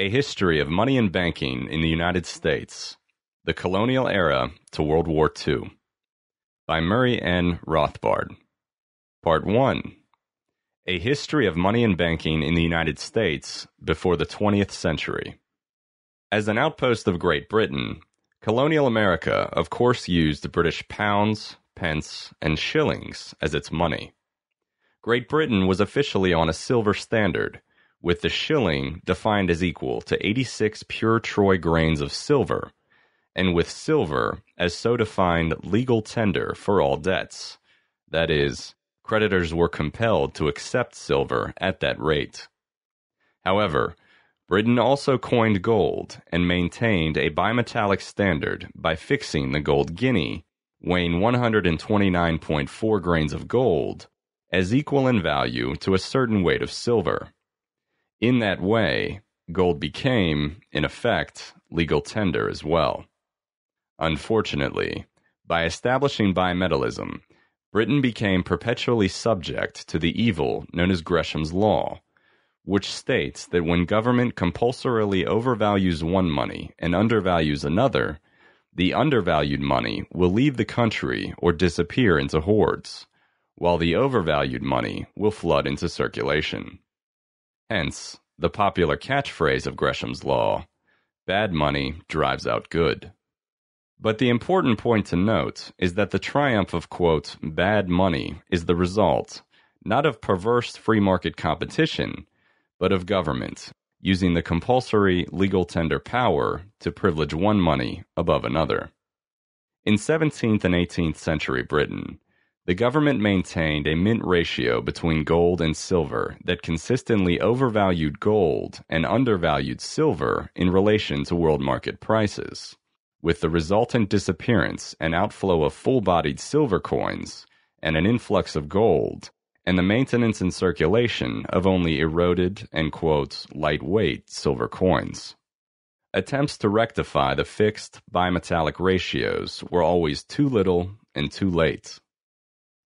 A History of Money and Banking in the United States, the Colonial Era to World War II, by Murray N. Rothbard. Part 1 A History of Money and Banking in the United States before the 20th Century. As an outpost of Great Britain, colonial America, of course, used British pounds, pence, and shillings as its money. Great Britain was officially on a silver standard, with the shilling defined as equal to 86 pure troy grains of silver, and with silver as so defined legal tender for all debts. That is, creditors were compelled to accept silver at that rate. However, Britain also coined gold and maintained a bimetallic standard by fixing the gold guinea, weighing 129.4 grains of gold, as equal in value to a certain weight of silver. In that way, gold became, in effect, legal tender as well. Unfortunately, by establishing bimetallism, Britain became perpetually subject to the evil known as Gresham's Law which states that when government compulsorily overvalues one money and undervalues another, the undervalued money will leave the country or disappear into hoards, while the overvalued money will flood into circulation. Hence, the popular catchphrase of Gresham's Law bad money drives out good. But the important point to note is that the triumph of, quote, bad money is the result not of perverse free market competition but of government, using the compulsory legal tender power to privilege one money above another. In 17th and 18th century Britain, the government maintained a mint ratio between gold and silver that consistently overvalued gold and undervalued silver in relation to world market prices, with the resultant disappearance and outflow of full bodied silver coins and an influx of gold and the maintenance and circulation of only eroded and, quote, lightweight silver coins. Attempts to rectify the fixed bimetallic ratios were always too little and too late.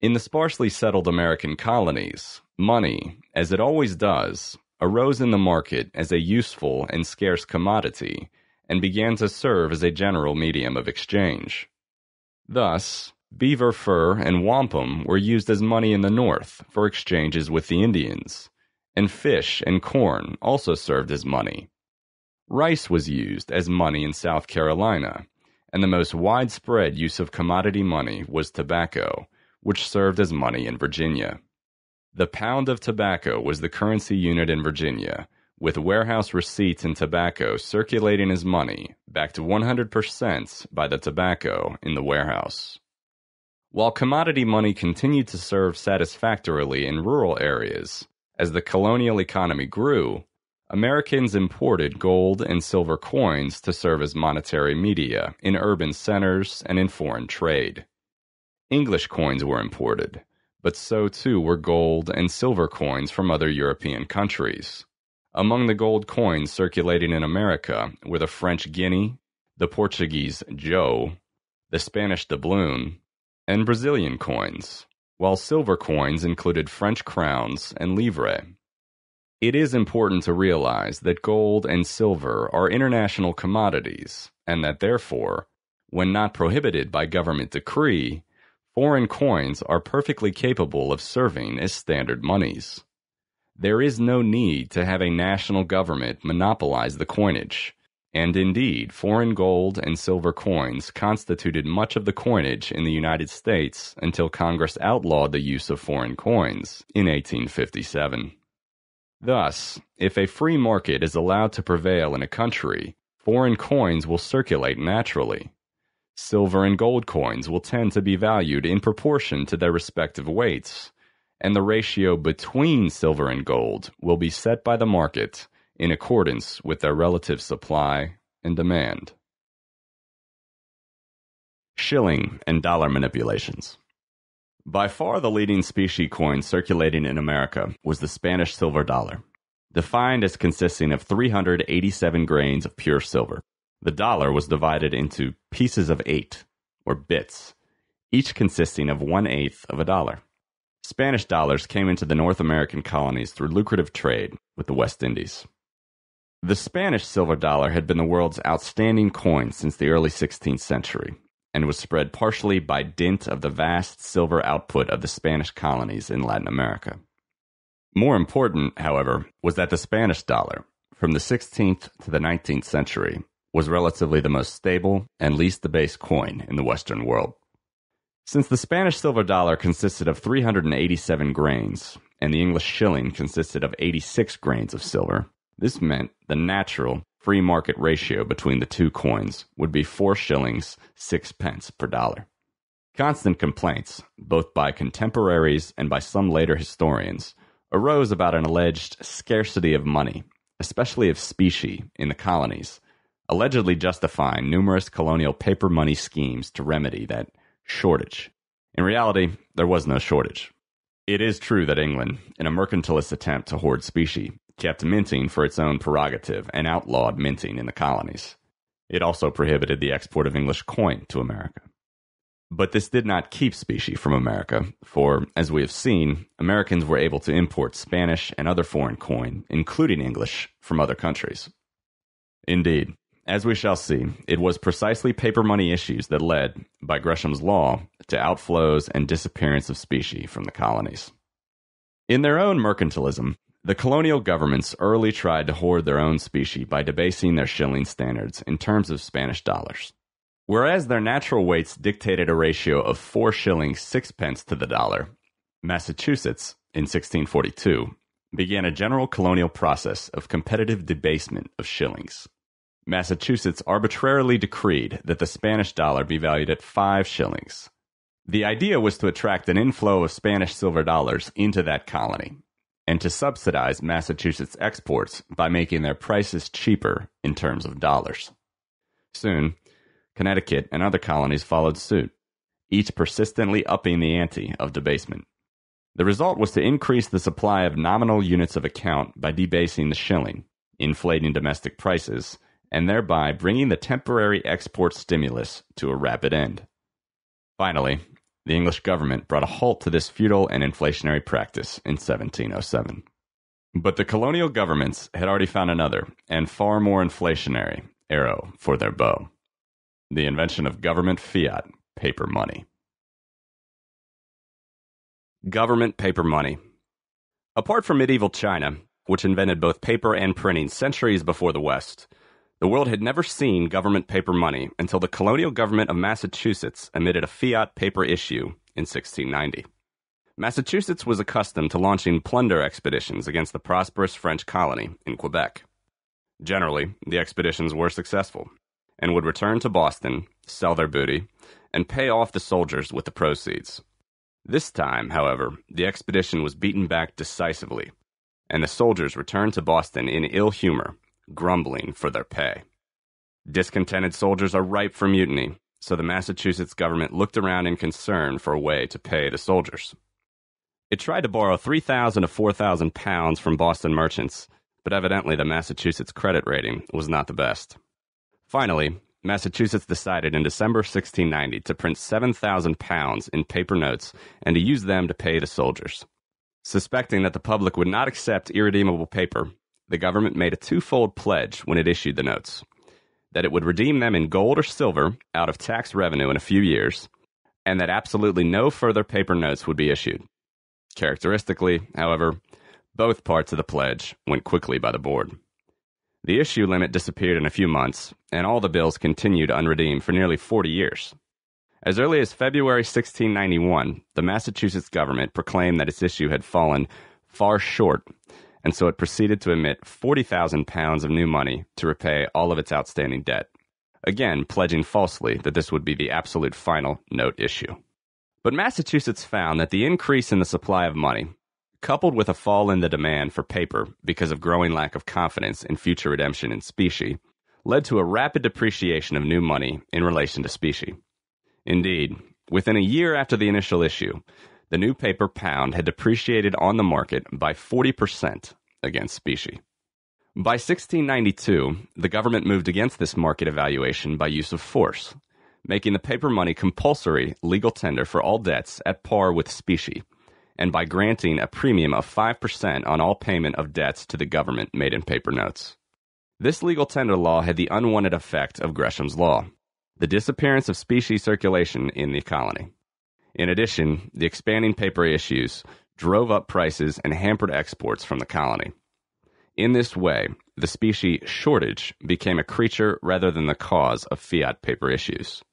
In the sparsely settled American colonies, money, as it always does, arose in the market as a useful and scarce commodity and began to serve as a general medium of exchange. Thus, Beaver fur and wampum were used as money in the North for exchanges with the Indians, and fish and corn also served as money. Rice was used as money in South Carolina, and the most widespread use of commodity money was tobacco, which served as money in Virginia. The pound of tobacco was the currency unit in Virginia, with warehouse receipts in tobacco circulating as money, backed 100% by the tobacco in the warehouse. While commodity money continued to serve satisfactorily in rural areas, as the colonial economy grew, Americans imported gold and silver coins to serve as monetary media in urban centers and in foreign trade. English coins were imported, but so too were gold and silver coins from other European countries. Among the gold coins circulating in America were the French guinea, the Portuguese jo, the Spanish doubloon, and Brazilian coins, while silver coins included French crowns and livres. It is important to realize that gold and silver are international commodities, and that therefore, when not prohibited by government decree, foreign coins are perfectly capable of serving as standard monies. There is no need to have a national government monopolize the coinage, and indeed, foreign gold and silver coins constituted much of the coinage in the United States until Congress outlawed the use of foreign coins in 1857. Thus, if a free market is allowed to prevail in a country, foreign coins will circulate naturally. Silver and gold coins will tend to be valued in proportion to their respective weights, and the ratio between silver and gold will be set by the market in accordance with their relative supply and demand. Shilling and dollar manipulations. By far the leading specie coin circulating in America was the Spanish silver dollar, defined as consisting of 387 grains of pure silver. The dollar was divided into pieces of eight, or bits, each consisting of one eighth of a dollar. Spanish dollars came into the North American colonies through lucrative trade with the West Indies. The Spanish silver dollar had been the world's outstanding coin since the early 16th century and was spread partially by dint of the vast silver output of the Spanish colonies in Latin America. More important, however, was that the Spanish dollar, from the 16th to the 19th century, was relatively the most stable and least debased coin in the Western world. Since the Spanish silver dollar consisted of 387 grains, and the English shilling consisted of 86 grains of silver, this meant the natural free market ratio between the two coins would be 4 shillings 6 pence per dollar. Constant complaints, both by contemporaries and by some later historians, arose about an alleged scarcity of money, especially of specie, in the colonies, allegedly justifying numerous colonial paper money schemes to remedy that shortage. In reality, there was no shortage. It is true that England, in a mercantilist attempt to hoard specie, kept minting for its own prerogative and outlawed minting in the colonies. It also prohibited the export of English coin to America. But this did not keep specie from America, for, as we have seen, Americans were able to import Spanish and other foreign coin, including English, from other countries. Indeed, as we shall see, it was precisely paper money issues that led, by Gresham's law, to outflows and disappearance of specie from the colonies. In their own mercantilism, the colonial governments early tried to hoard their own specie by debasing their shilling standards in terms of Spanish dollars. Whereas their natural weights dictated a ratio of 4 shillings sixpence to the dollar, Massachusetts, in 1642, began a general colonial process of competitive debasement of shillings. Massachusetts arbitrarily decreed that the Spanish dollar be valued at 5 shillings. The idea was to attract an inflow of Spanish silver dollars into that colony and to subsidize Massachusetts exports by making their prices cheaper in terms of dollars. Soon, Connecticut and other colonies followed suit, each persistently upping the ante of debasement. The result was to increase the supply of nominal units of account by debasing the shilling, inflating domestic prices, and thereby bringing the temporary export stimulus to a rapid end. Finally, the English government brought a halt to this feudal and inflationary practice in 1707. But the colonial governments had already found another, and far more inflationary, arrow for their bow the invention of government fiat paper money. Government paper money. Apart from medieval China, which invented both paper and printing centuries before the West, the world had never seen government paper money until the colonial government of Massachusetts emitted a fiat paper issue in 1690. Massachusetts was accustomed to launching plunder expeditions against the prosperous French colony in Quebec. Generally, the expeditions were successful and would return to Boston, sell their booty, and pay off the soldiers with the proceeds. This time, however, the expedition was beaten back decisively, and the soldiers returned to Boston in ill humor grumbling for their pay. Discontented soldiers are ripe for mutiny, so the Massachusetts government looked around in concern for a way to pay the soldiers. It tried to borrow 3,000 to 4,000 pounds from Boston merchants, but evidently the Massachusetts credit rating was not the best. Finally, Massachusetts decided in December 1690 to print 7,000 pounds in paper notes and to use them to pay the soldiers. Suspecting that the public would not accept irredeemable paper, the government made a twofold pledge when it issued the notes that it would redeem them in gold or silver out of tax revenue in a few years, and that absolutely no further paper notes would be issued. Characteristically, however, both parts of the pledge went quickly by the board. The issue limit disappeared in a few months, and all the bills continued unredeemed for nearly 40 years. As early as February 1691, the Massachusetts government proclaimed that its issue had fallen far short and so it proceeded to emit 40,000 pounds of new money to repay all of its outstanding debt, again pledging falsely that this would be the absolute final note issue. But Massachusetts found that the increase in the supply of money, coupled with a fall in the demand for paper because of growing lack of confidence in future redemption in specie, led to a rapid depreciation of new money in relation to specie. Indeed, within a year after the initial issue, the new paper pound had depreciated on the market by 40% against specie. By 1692, the government moved against this market evaluation by use of force, making the paper money compulsory legal tender for all debts at par with specie, and by granting a premium of 5% on all payment of debts to the government made in paper notes. This legal tender law had the unwanted effect of Gresham's Law the disappearance of specie circulation in the colony. In addition, the expanding paper issues drove up prices and hampered exports from the colony. In this way, the specie shortage became a creature rather than the cause of fiat paper issues.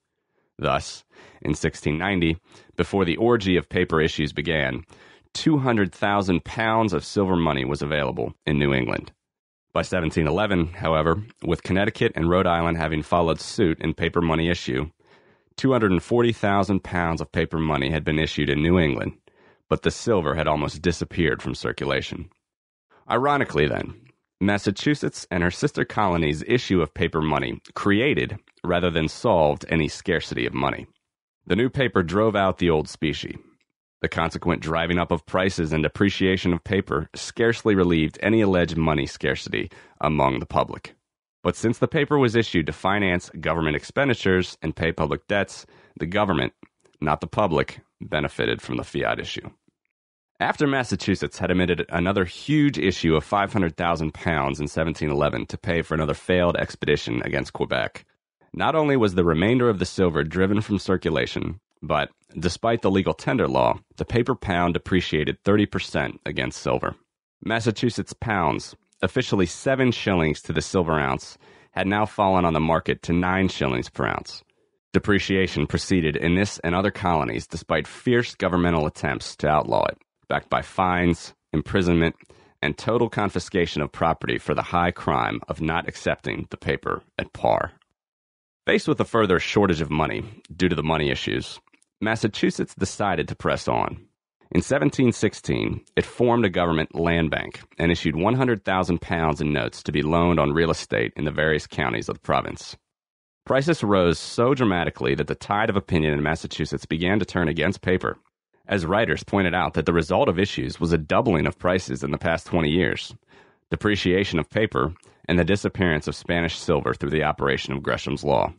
Thus, in 1690, before the orgy of paper issues began, 200,000 pounds of silver money was available in New England. By 1711, however, with Connecticut and Rhode Island having followed suit in paper money issue, 240,000 pounds of paper money had been issued in New England, but the silver had almost disappeared from circulation. Ironically, then, Massachusetts and her sister colonies' issue of paper money created, rather than solved, any scarcity of money. The new paper drove out the old specie, the consequent driving up of prices and depreciation of paper scarcely relieved any alleged money scarcity among the public. But since the paper was issued to finance government expenditures and pay public debts, the government, not the public, benefited from the fiat issue. After Massachusetts had emitted another huge issue of 500,000 pounds in 1711 to pay for another failed expedition against Quebec, not only was the remainder of the silver driven from circulation, but despite the legal tender law, the paper pound depreciated 30% against silver. Massachusetts pounds, officially 7 shillings to the silver ounce, had now fallen on the market to 9 shillings per ounce. Depreciation proceeded in this and other colonies despite fierce governmental attempts to outlaw it, backed by fines, imprisonment, and total confiscation of property for the high crime of not accepting the paper at par. Faced with a further shortage of money due to the money issues, Massachusetts decided to press on. In 1716, it formed a government land bank and issued 100,000 pounds in notes to be loaned on real estate in the various counties of the province. Prices rose so dramatically that the tide of opinion in Massachusetts began to turn against paper, as writers pointed out that the result of issues was a doubling of prices in the past 20 years, depreciation of paper, and the disappearance of Spanish silver through the operation of Gresham's Law.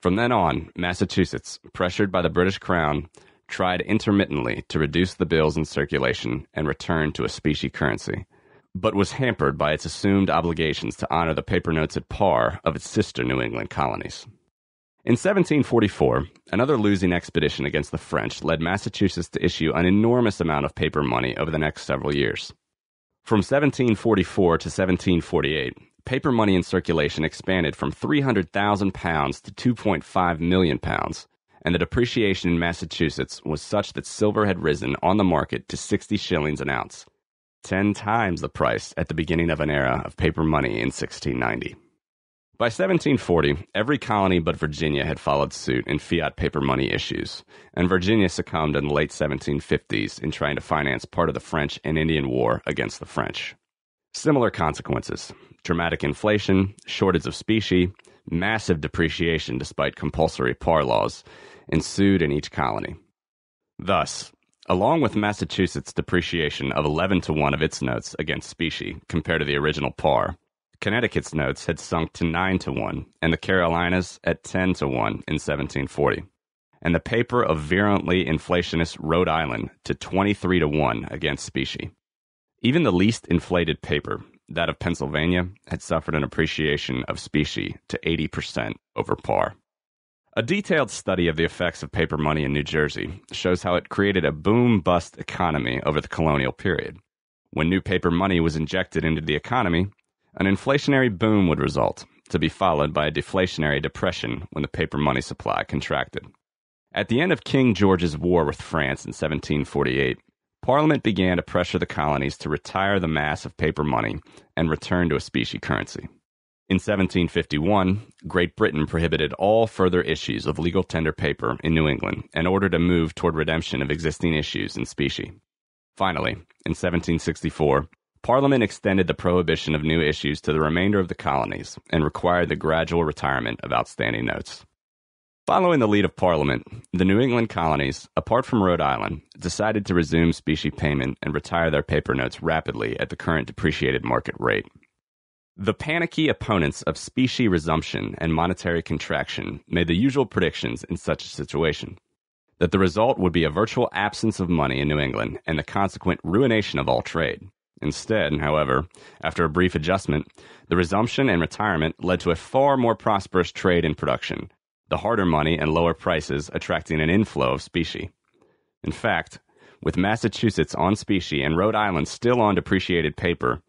From then on, Massachusetts, pressured by the British Crown, tried intermittently to reduce the bills in circulation and return to a specie currency, but was hampered by its assumed obligations to honor the paper notes at par of its sister New England colonies. In 1744, another losing expedition against the French led Massachusetts to issue an enormous amount of paper money over the next several years. From 1744 to 1748, paper money in circulation expanded from 300,000 pounds to 2.5 million pounds, and the depreciation in Massachusetts was such that silver had risen on the market to 60 shillings an ounce, 10 times the price at the beginning of an era of paper money in 1690. By 1740, every colony but Virginia had followed suit in fiat paper money issues, and Virginia succumbed in the late 1750s in trying to finance part of the French and Indian War against the French. Similar consequences dramatic inflation, shortage of specie, massive depreciation despite compulsory par laws ensued in each colony. Thus, along with Massachusetts' depreciation of 11 to 1 of its notes against specie compared to the original par, Connecticut's notes had sunk to 9 to 1 and the Carolinas at 10 to 1 in 1740 and the paper of virulently inflationist Rhode Island to 23 to 1 against specie. Even the least inflated paper, that of Pennsylvania, had suffered an appreciation of specie to 80% over par. A detailed study of the effects of paper money in New Jersey shows how it created a boom bust economy over the colonial period. When new paper money was injected into the economy, an inflationary boom would result, to be followed by a deflationary depression when the paper money supply contracted. At the end of King George's War with France in 1748, Parliament began to pressure the colonies to retire the mass of paper money and return to a specie currency. In 1751, Great Britain prohibited all further issues of legal tender paper in New England and ordered a move toward redemption of existing issues in specie. Finally, in 1764, Parliament extended the prohibition of new issues to the remainder of the colonies and required the gradual retirement of outstanding notes. Following the lead of Parliament, the New England colonies, apart from Rhode Island, decided to resume specie payment and retire their paper notes rapidly at the current depreciated market rate. The panicky opponents of specie resumption and monetary contraction made the usual predictions in such a situation that the result would be a virtual absence of money in New England and the consequent ruination of all trade. Instead, however, after a brief adjustment, the resumption and retirement led to a far more prosperous trade and production, the harder money and lower prices attracting an inflow of specie. In fact, with Massachusetts on specie and Rhode Island still on depreciated paper,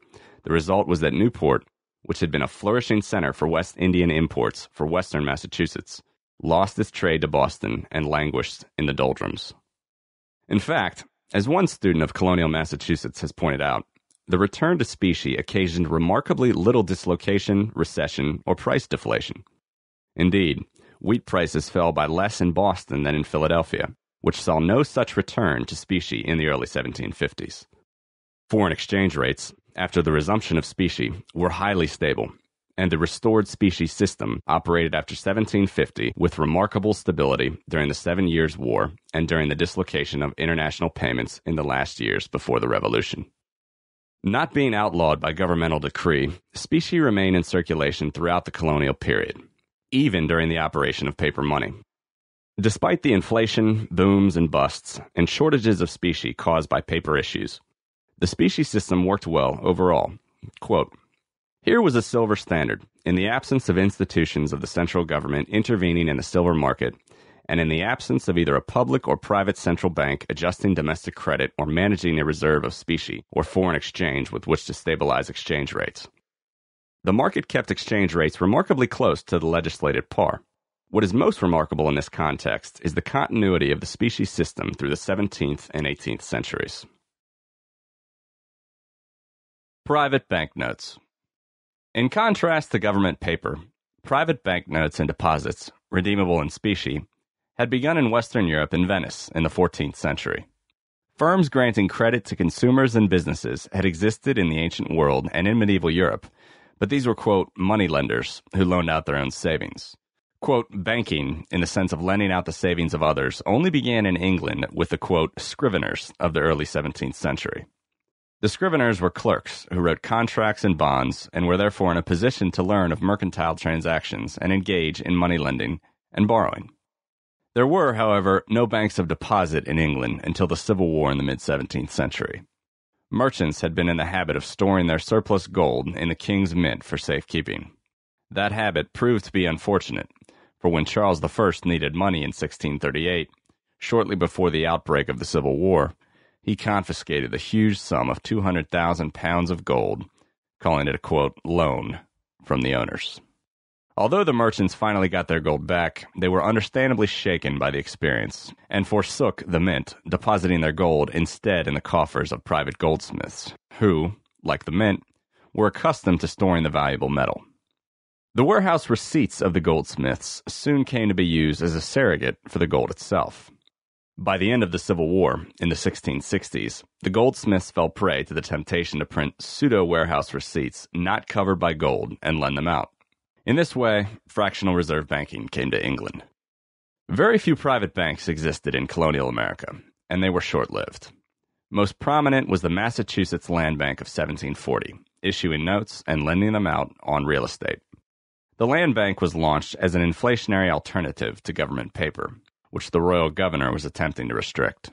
the result was that Newport, which had been a flourishing center for West Indian imports for western Massachusetts, lost its trade to Boston and languished in the doldrums. In fact, as one student of colonial Massachusetts has pointed out, the return to specie occasioned remarkably little dislocation, recession, or price deflation. Indeed, wheat prices fell by less in Boston than in Philadelphia, which saw no such return to specie in the early 1750s. Foreign exchange rates, after the resumption of specie, were highly stable, and the restored specie system operated after 1750 with remarkable stability during the Seven Years' War and during the dislocation of international payments in the last years before the Revolution. Not being outlawed by governmental decree, specie remained in circulation throughout the colonial period, even during the operation of paper money. Despite the inflation, booms, and busts, and shortages of specie caused by paper issues, the specie system worked well overall. Quote, Here was a silver standard, in the absence of institutions of the central government intervening in the silver market and in the absence of either a public or private central bank adjusting domestic credit or managing a reserve of specie or foreign exchange with which to stabilize exchange rates. The market kept exchange rates remarkably close to the legislated par. What is most remarkable in this context is the continuity of the specie system through the 17th and 18th centuries. Private banknotes. In contrast to government paper, private banknotes and deposits, redeemable in specie, had begun in Western Europe in Venice in the 14th century. Firms granting credit to consumers and businesses had existed in the ancient world and in medieval Europe, but these were, quote, money lenders who loaned out their own savings. Quote, banking, in the sense of lending out the savings of others, only began in England with the, quote, scriveners of the early 17th century. The scriveners were clerks who wrote contracts and bonds and were therefore in a position to learn of mercantile transactions and engage in money lending and borrowing. There were, however, no banks of deposit in England until the Civil War in the mid 17th century. Merchants had been in the habit of storing their surplus gold in the king's mint for safekeeping. That habit proved to be unfortunate, for when Charles I needed money in 1638, shortly before the outbreak of the Civil War, he confiscated the huge sum of 200,000 pounds of gold, calling it a quote, loan from the owners. Although the merchants finally got their gold back, they were understandably shaken by the experience and forsook the mint, depositing their gold instead in the coffers of private goldsmiths, who, like the mint, were accustomed to storing the valuable metal. The warehouse receipts of the goldsmiths soon came to be used as a surrogate for the gold itself. By the end of the Civil War, in the 1660s, the goldsmiths fell prey to the temptation to print pseudo warehouse receipts not covered by gold and lend them out. In this way, fractional reserve banking came to England. Very few private banks existed in colonial America, and they were short lived. Most prominent was the Massachusetts Land Bank of 1740, issuing notes and lending them out on real estate. The Land Bank was launched as an inflationary alternative to government paper, which the royal governor was attempting to restrict.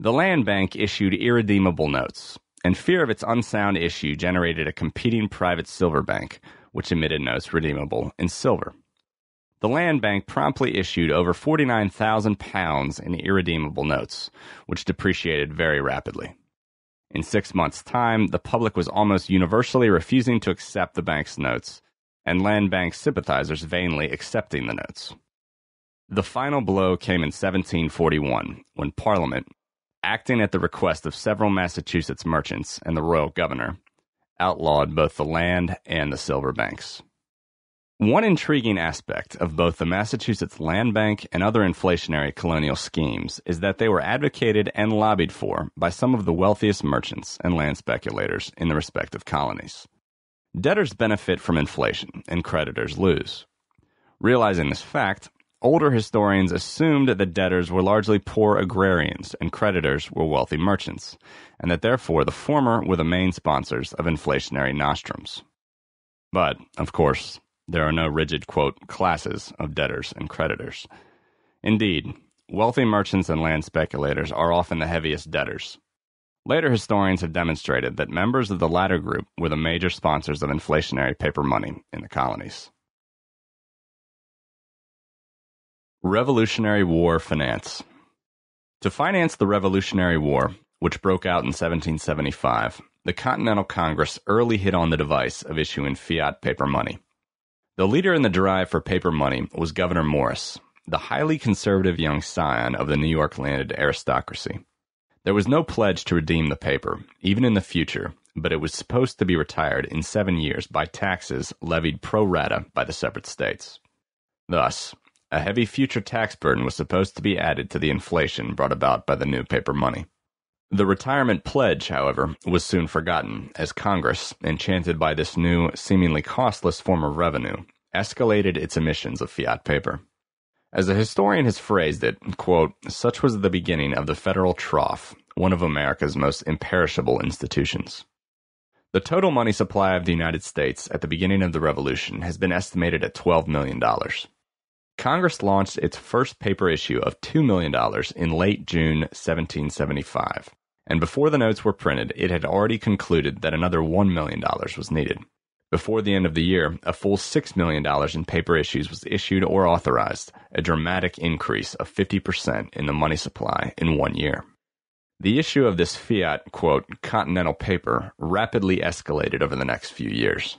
The Land Bank issued irredeemable notes, and fear of its unsound issue generated a competing private silver bank which emitted notes redeemable in silver. The Land Bank promptly issued over 49,000 pounds in irredeemable notes, which depreciated very rapidly. In six months' time, the public was almost universally refusing to accept the bank's notes, and Land Bank sympathizers vainly accepting the notes. The final blow came in 1741, when Parliament, acting at the request of several Massachusetts merchants and the royal governor, outlawed both the land and the silver banks. One intriguing aspect of both the Massachusetts Land Bank and other inflationary colonial schemes is that they were advocated and lobbied for by some of the wealthiest merchants and land speculators in the respective colonies. Debtors benefit from inflation and creditors lose. Realizing this fact, Older historians assumed that debtors were largely poor agrarians and creditors were wealthy merchants, and that therefore the former were the main sponsors of inflationary nostrums. But, of course, there are no rigid, quote, classes of debtors and creditors. Indeed, wealthy merchants and land speculators are often the heaviest debtors. Later historians have demonstrated that members of the latter group were the major sponsors of inflationary paper money in the colonies. Revolutionary War Finance To finance the Revolutionary War, which broke out in 1775, the Continental Congress early hit on the device of issuing fiat paper money. The leader in the drive for paper money was Gouverneur Morris, the highly conservative young scion of the New York landed aristocracy. There was no pledge to redeem the paper, even in the future, but it was supposed to be retired in seven years by taxes levied pro rata by the separate states. Thus, a heavy future tax burden was supposed to be added to the inflation brought about by the new paper money. The retirement pledge, however, was soon forgotten, as Congress, enchanted by this new, seemingly costless form of revenue, escalated its emissions of fiat paper. As a historian has phrased it, quote, such was the beginning of the federal trough, one of America's most imperishable institutions. The total money supply of the United States at the beginning of the Revolution has been estimated at $12 million. Congress launched its first paper issue of $2 million in late June 1775 and before the notes were printed, it had already concluded that another $1 million was needed. Before the end of the year, a full $6 million in paper issues was issued or authorized, a dramatic increase of 50% in the money supply in one year. The issue of this fiat, quote, continental paper rapidly escalated over the next few years.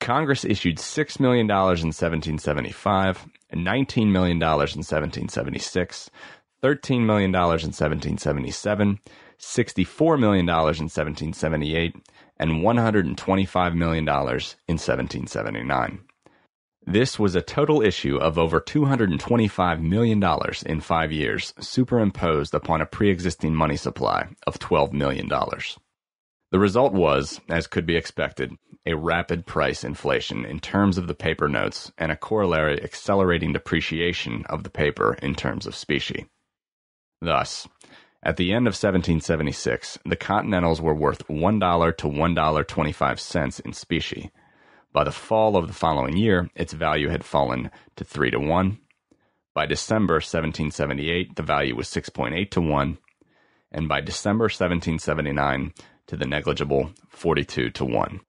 Congress issued $6 million in 1775, $19 million in 1776, $13 million in 1777, $64 million in 1778, and $125 million in 1779. This was a total issue of over $225 million in five years, superimposed upon a pre existing money supply of $12 million. The result was, as could be expected, a rapid price inflation in terms of the paper notes and a corollary accelerating depreciation of the paper in terms of specie. Thus, at the end of 1776, the Continentals were worth $1 to $1.25 in specie. By the fall of the following year, its value had fallen to 3 to 1. By December 1778, the value was 6.8 to 1. And by December 1779, to the negligible 42 to 1.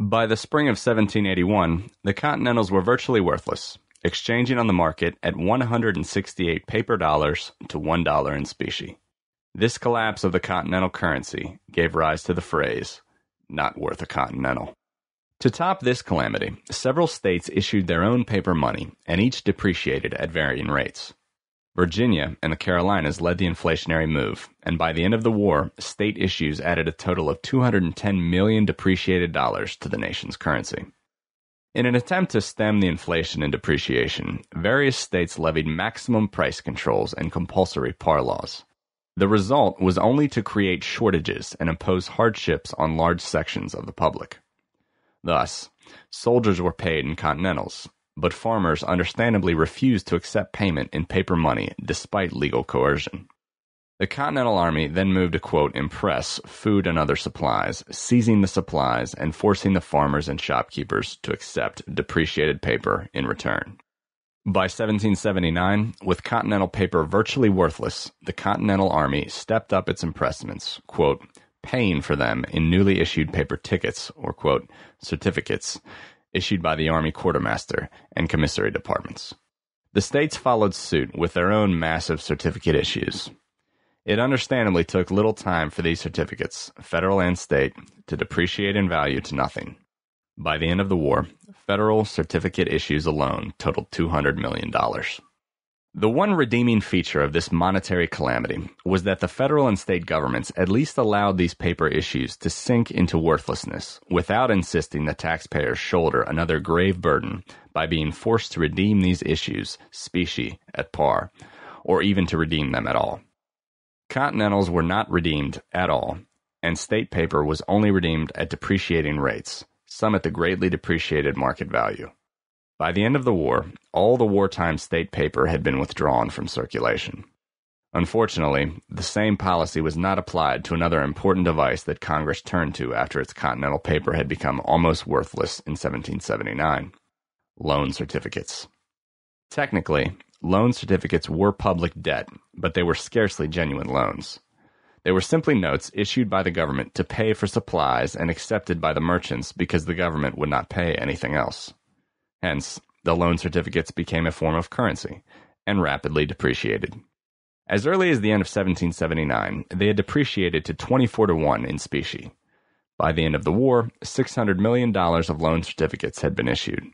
By the spring of 1781, the Continentals were virtually worthless, exchanging on the market at 168 paper dollars to $1 in specie. This collapse of the continental currency gave rise to the phrase, not worth a continental. To top this calamity, several states issued their own paper money, and each depreciated at varying rates. Virginia and the Carolinas led the inflationary move, and by the end of the war, state issues added a total of 210 million depreciated dollars to the nation's currency. In an attempt to stem the inflation and depreciation, various states levied maximum price controls and compulsory par laws. The result was only to create shortages and impose hardships on large sections of the public. Thus, soldiers were paid in continentals, but farmers understandably refused to accept payment in paper money despite legal coercion. The Continental Army then moved to quote impress food and other supplies, seizing the supplies and forcing the farmers and shopkeepers to accept depreciated paper in return. By 1779, with Continental paper virtually worthless, the Continental Army stepped up its impressments, quote, paying for them in newly issued paper tickets, or quote, certificates, issued by the Army Quartermaster and Commissary departments. The states followed suit with their own massive certificate issues. It understandably took little time for these certificates, federal and state, to depreciate in value to nothing. By the end of the war, federal certificate issues alone totaled $200 million. The one redeeming feature of this monetary calamity was that the federal and state governments at least allowed these paper issues to sink into worthlessness without insisting the taxpayers shoulder another grave burden by being forced to redeem these issues specie at par, or even to redeem them at all. Continentals were not redeemed at all, and state paper was only redeemed at depreciating rates, some at the greatly depreciated market value. By the end of the war, all the wartime state paper had been withdrawn from circulation. Unfortunately, the same policy was not applied to another important device that Congress turned to after its continental paper had become almost worthless in 1779 loan certificates. Technically, loan certificates were public debt, but they were scarcely genuine loans. They were simply notes issued by the government to pay for supplies and accepted by the merchants because the government would not pay anything else. Hence, the loan certificates became a form of currency and rapidly depreciated. As early as the end of 1779, they had depreciated to 24 to 1 in specie. By the end of the war, $600 million of loan certificates had been issued.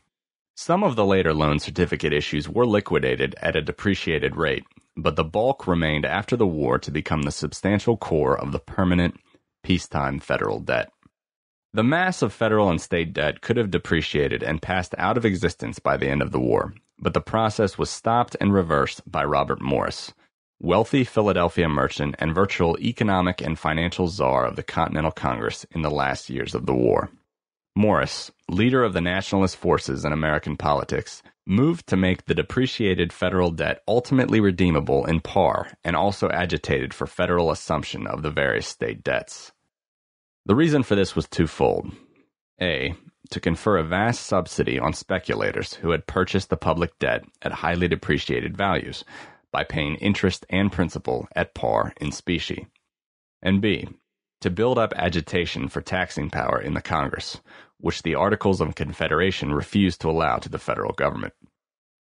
Some of the later loan certificate issues were liquidated at a depreciated rate, but the bulk remained after the war to become the substantial core of the permanent, peacetime federal debt. The mass of federal and state debt could have depreciated and passed out of existence by the end of the war, but the process was stopped and reversed by Robert Morris, wealthy Philadelphia merchant and virtual economic and financial czar of the Continental Congress in the last years of the war. Morris, leader of the nationalist forces in American politics, moved to make the depreciated federal debt ultimately redeemable in par and also agitated for federal assumption of the various state debts. The reason for this was twofold. A. To confer a vast subsidy on speculators who had purchased the public debt at highly depreciated values by paying interest and principal at par in specie. And B. To build up agitation for taxing power in the Congress, which the Articles of Confederation refused to allow to the federal government.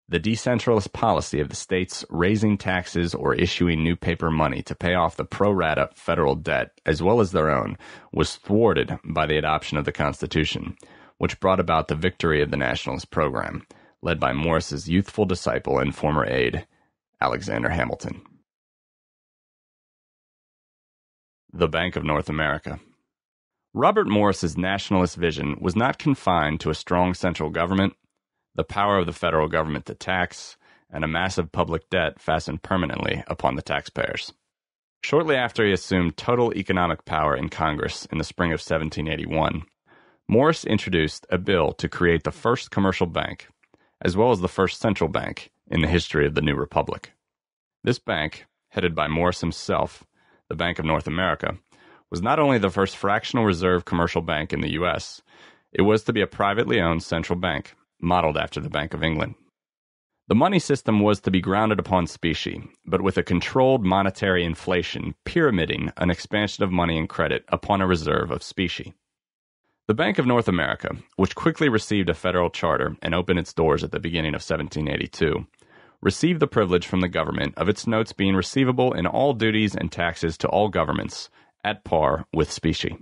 The decentralist policy of the states raising taxes or issuing new paper money to pay off the pro rata federal debt, as well as their own, was thwarted by the adoption of the Constitution, which brought about the victory of the nationalist program, led by Morris's youthful disciple and former aide, Alexander Hamilton. The Bank of North America. Robert Morris's nationalist vision was not confined to a strong central government, the power of the federal government to tax, and a massive public debt fastened permanently upon the taxpayers. Shortly after he assumed total economic power in Congress in the spring of 1781, Morris introduced a bill to create the first commercial bank, as well as the first central bank in the history of the new republic. This bank, headed by Morris himself, the Bank of North America, was not only the first fractional reserve commercial bank in the U.S., it was to be a privately owned central bank, modeled after the Bank of England. The money system was to be grounded upon specie, but with a controlled monetary inflation pyramiding an expansion of money and credit upon a reserve of specie. The Bank of North America, which quickly received a federal charter and opened its doors at the beginning of 1782, received the privilege from the government of its notes being receivable in all duties and taxes to all governments at par with specie.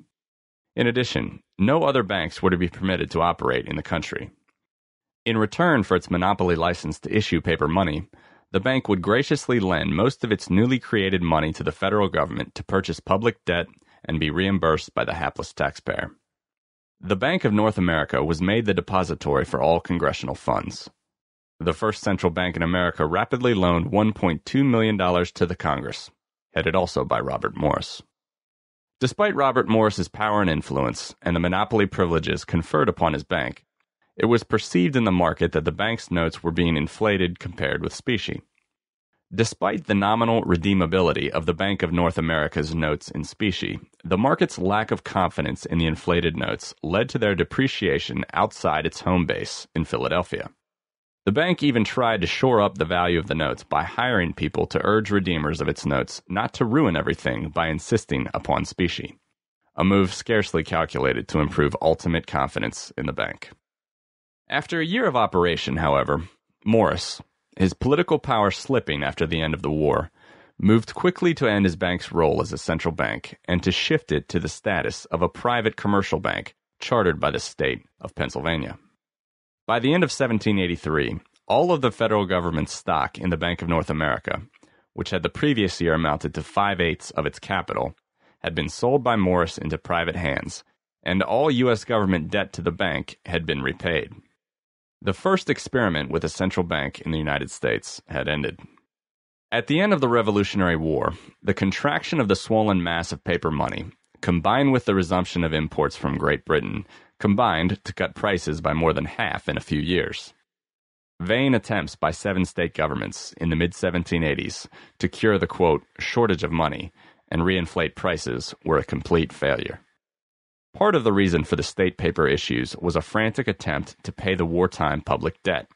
In addition, no other banks were to be permitted to operate in the country. In return for its monopoly license to issue paper money, the bank would graciously lend most of its newly created money to the federal government to purchase public debt and be reimbursed by the hapless taxpayer. The Bank of North America was made the depository for all congressional funds. The first central bank in America rapidly loaned $1.2 million to the Congress, headed also by Robert Morris. Despite Robert Morris's power and influence and the monopoly privileges conferred upon his bank, it was perceived in the market that the bank's notes were being inflated compared with specie. Despite the nominal redeemability of the Bank of North America's notes in specie, the market's lack of confidence in the inflated notes led to their depreciation outside its home base in Philadelphia. The bank even tried to shore up the value of the notes by hiring people to urge redeemers of its notes not to ruin everything by insisting upon specie, a move scarcely calculated to improve ultimate confidence in the bank. After a year of operation, however, Morris, his political power slipping after the end of the war, moved quickly to end his bank's role as a central bank and to shift it to the status of a private commercial bank chartered by the state of Pennsylvania. By the end of 1783, all of the federal government's stock in the Bank of North America, which had the previous year amounted to five eighths of its capital, had been sold by Morris into private hands, and all U.S. government debt to the bank had been repaid. The first experiment with a central bank in the United States had ended. At the end of the Revolutionary War, the contraction of the swollen mass of paper money, combined with the resumption of imports from Great Britain, combined to cut prices by more than half in a few years. Vain attempts by seven state governments in the mid 1780s to cure the quote, shortage of money and reinflate prices were a complete failure. Part of the reason for the state paper issues was a frantic attempt to pay the wartime public debt,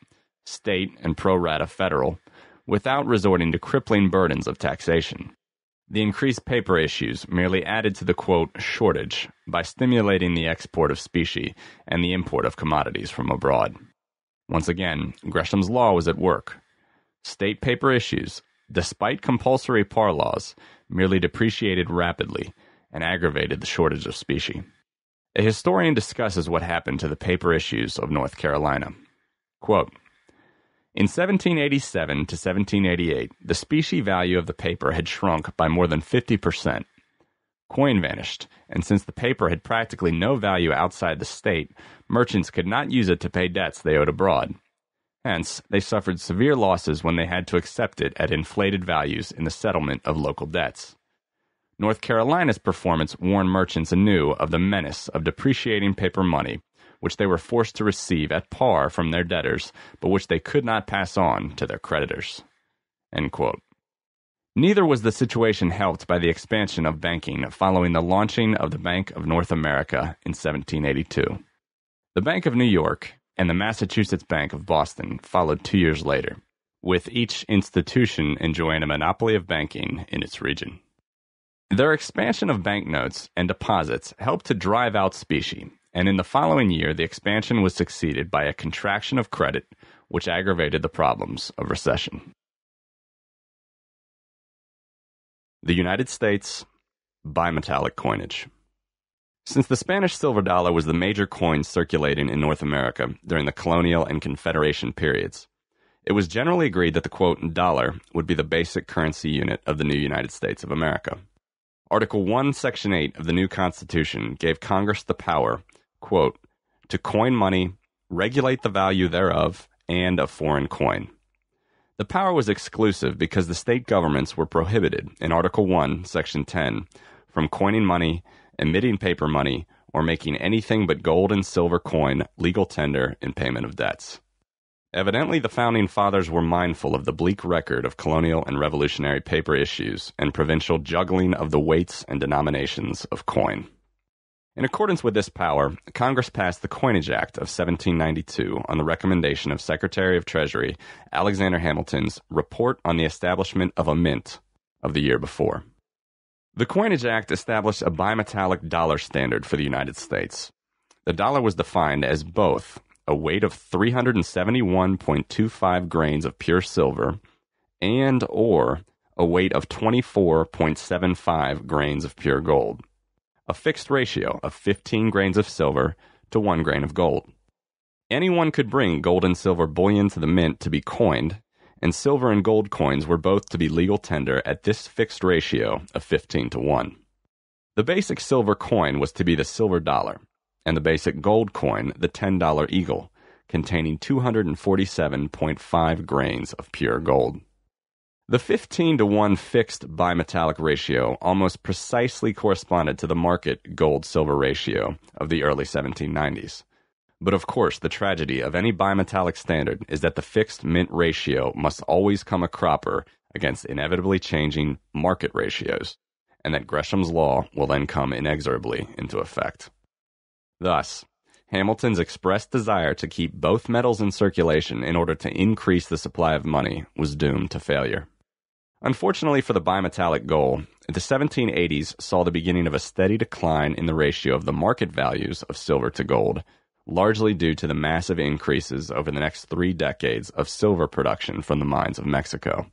state and pro rata federal, without resorting to crippling burdens of taxation. The increased paper issues merely added to the quote shortage by stimulating the export of specie and the import of commodities from abroad. Once again, Gresham's law was at work. State paper issues, despite compulsory par laws, merely depreciated rapidly and aggravated the shortage of specie. A historian discusses what happened to the paper issues of North Carolina. Quote, in 1787 to 1788, the specie value of the paper had shrunk by more than 50%. Coin vanished, and since the paper had practically no value outside the state, merchants could not use it to pay debts they owed abroad. Hence, they suffered severe losses when they had to accept it at inflated values in the settlement of local debts. North Carolina's performance warned merchants anew of the menace of depreciating paper money, which they were forced to receive at par from their debtors, but which they could not pass on to their creditors. Neither was the situation helped by the expansion of banking following the launching of the Bank of North America in 1782. The Bank of New York and the Massachusetts Bank of Boston followed two years later, with each institution enjoying a monopoly of banking in its region. Their expansion of banknotes and deposits helped to drive out specie, and in the following year the expansion was succeeded by a contraction of credit, which aggravated the problems of recession. The United States bimetallic coinage. Since the Spanish silver dollar was the major coin circulating in North America during the colonial and Confederation periods, it was generally agreed that the quote dollar would be the basic currency unit of the new United States of America. Article 1, Section 8 of the new Constitution gave Congress the power, quote, to coin money, regulate the value thereof, and of foreign coin. The power was exclusive because the state governments were prohibited in Article 1, Section 10 from coining money emitting paper money, or making anything but gold and silver coin legal tender in payment of debts. Evidently, the founding fathers were mindful of the bleak record of colonial and revolutionary paper issues and provincial juggling of the weights and denominations of coin. In accordance with this power, Congress passed the Coinage Act of 1792 on the recommendation of Secretary of Treasury Alexander Hamilton's report on the establishment of a mint of the year before. The Coinage Act established a bimetallic dollar standard for the United States. The dollar was defined as both a weight of 371.25 grains of pure silver and or a weight of 24.75 grains of pure gold, a fixed ratio of 15 grains of silver to 1 grain of gold. Anyone could bring gold and silver bullion to the mint to be coined and silver and gold coins were both to be legal tender at this fixed ratio of 15 to 1. The basic silver coin was to be the silver dollar, and the basic gold coin the $10 eagle, containing 247.5 grains of pure gold. The 15 to 1 fixed bimetallic ratio almost precisely corresponded to the market gold silver ratio of the early 1790s. But of course, the tragedy of any bimetallic standard is that the fixed mint ratio must always come a cropper against inevitably changing market ratios, and that Gresham's law will then come inexorably into effect. Thus, Hamilton's expressed desire to keep both metals in circulation in order to increase the supply of money was doomed to failure. Unfortunately for the bimetallic goal, the 1780s saw the beginning of a steady decline in the ratio of the market values of silver to gold largely due to the massive increases over the next three decades of silver production from the mines of Mexico.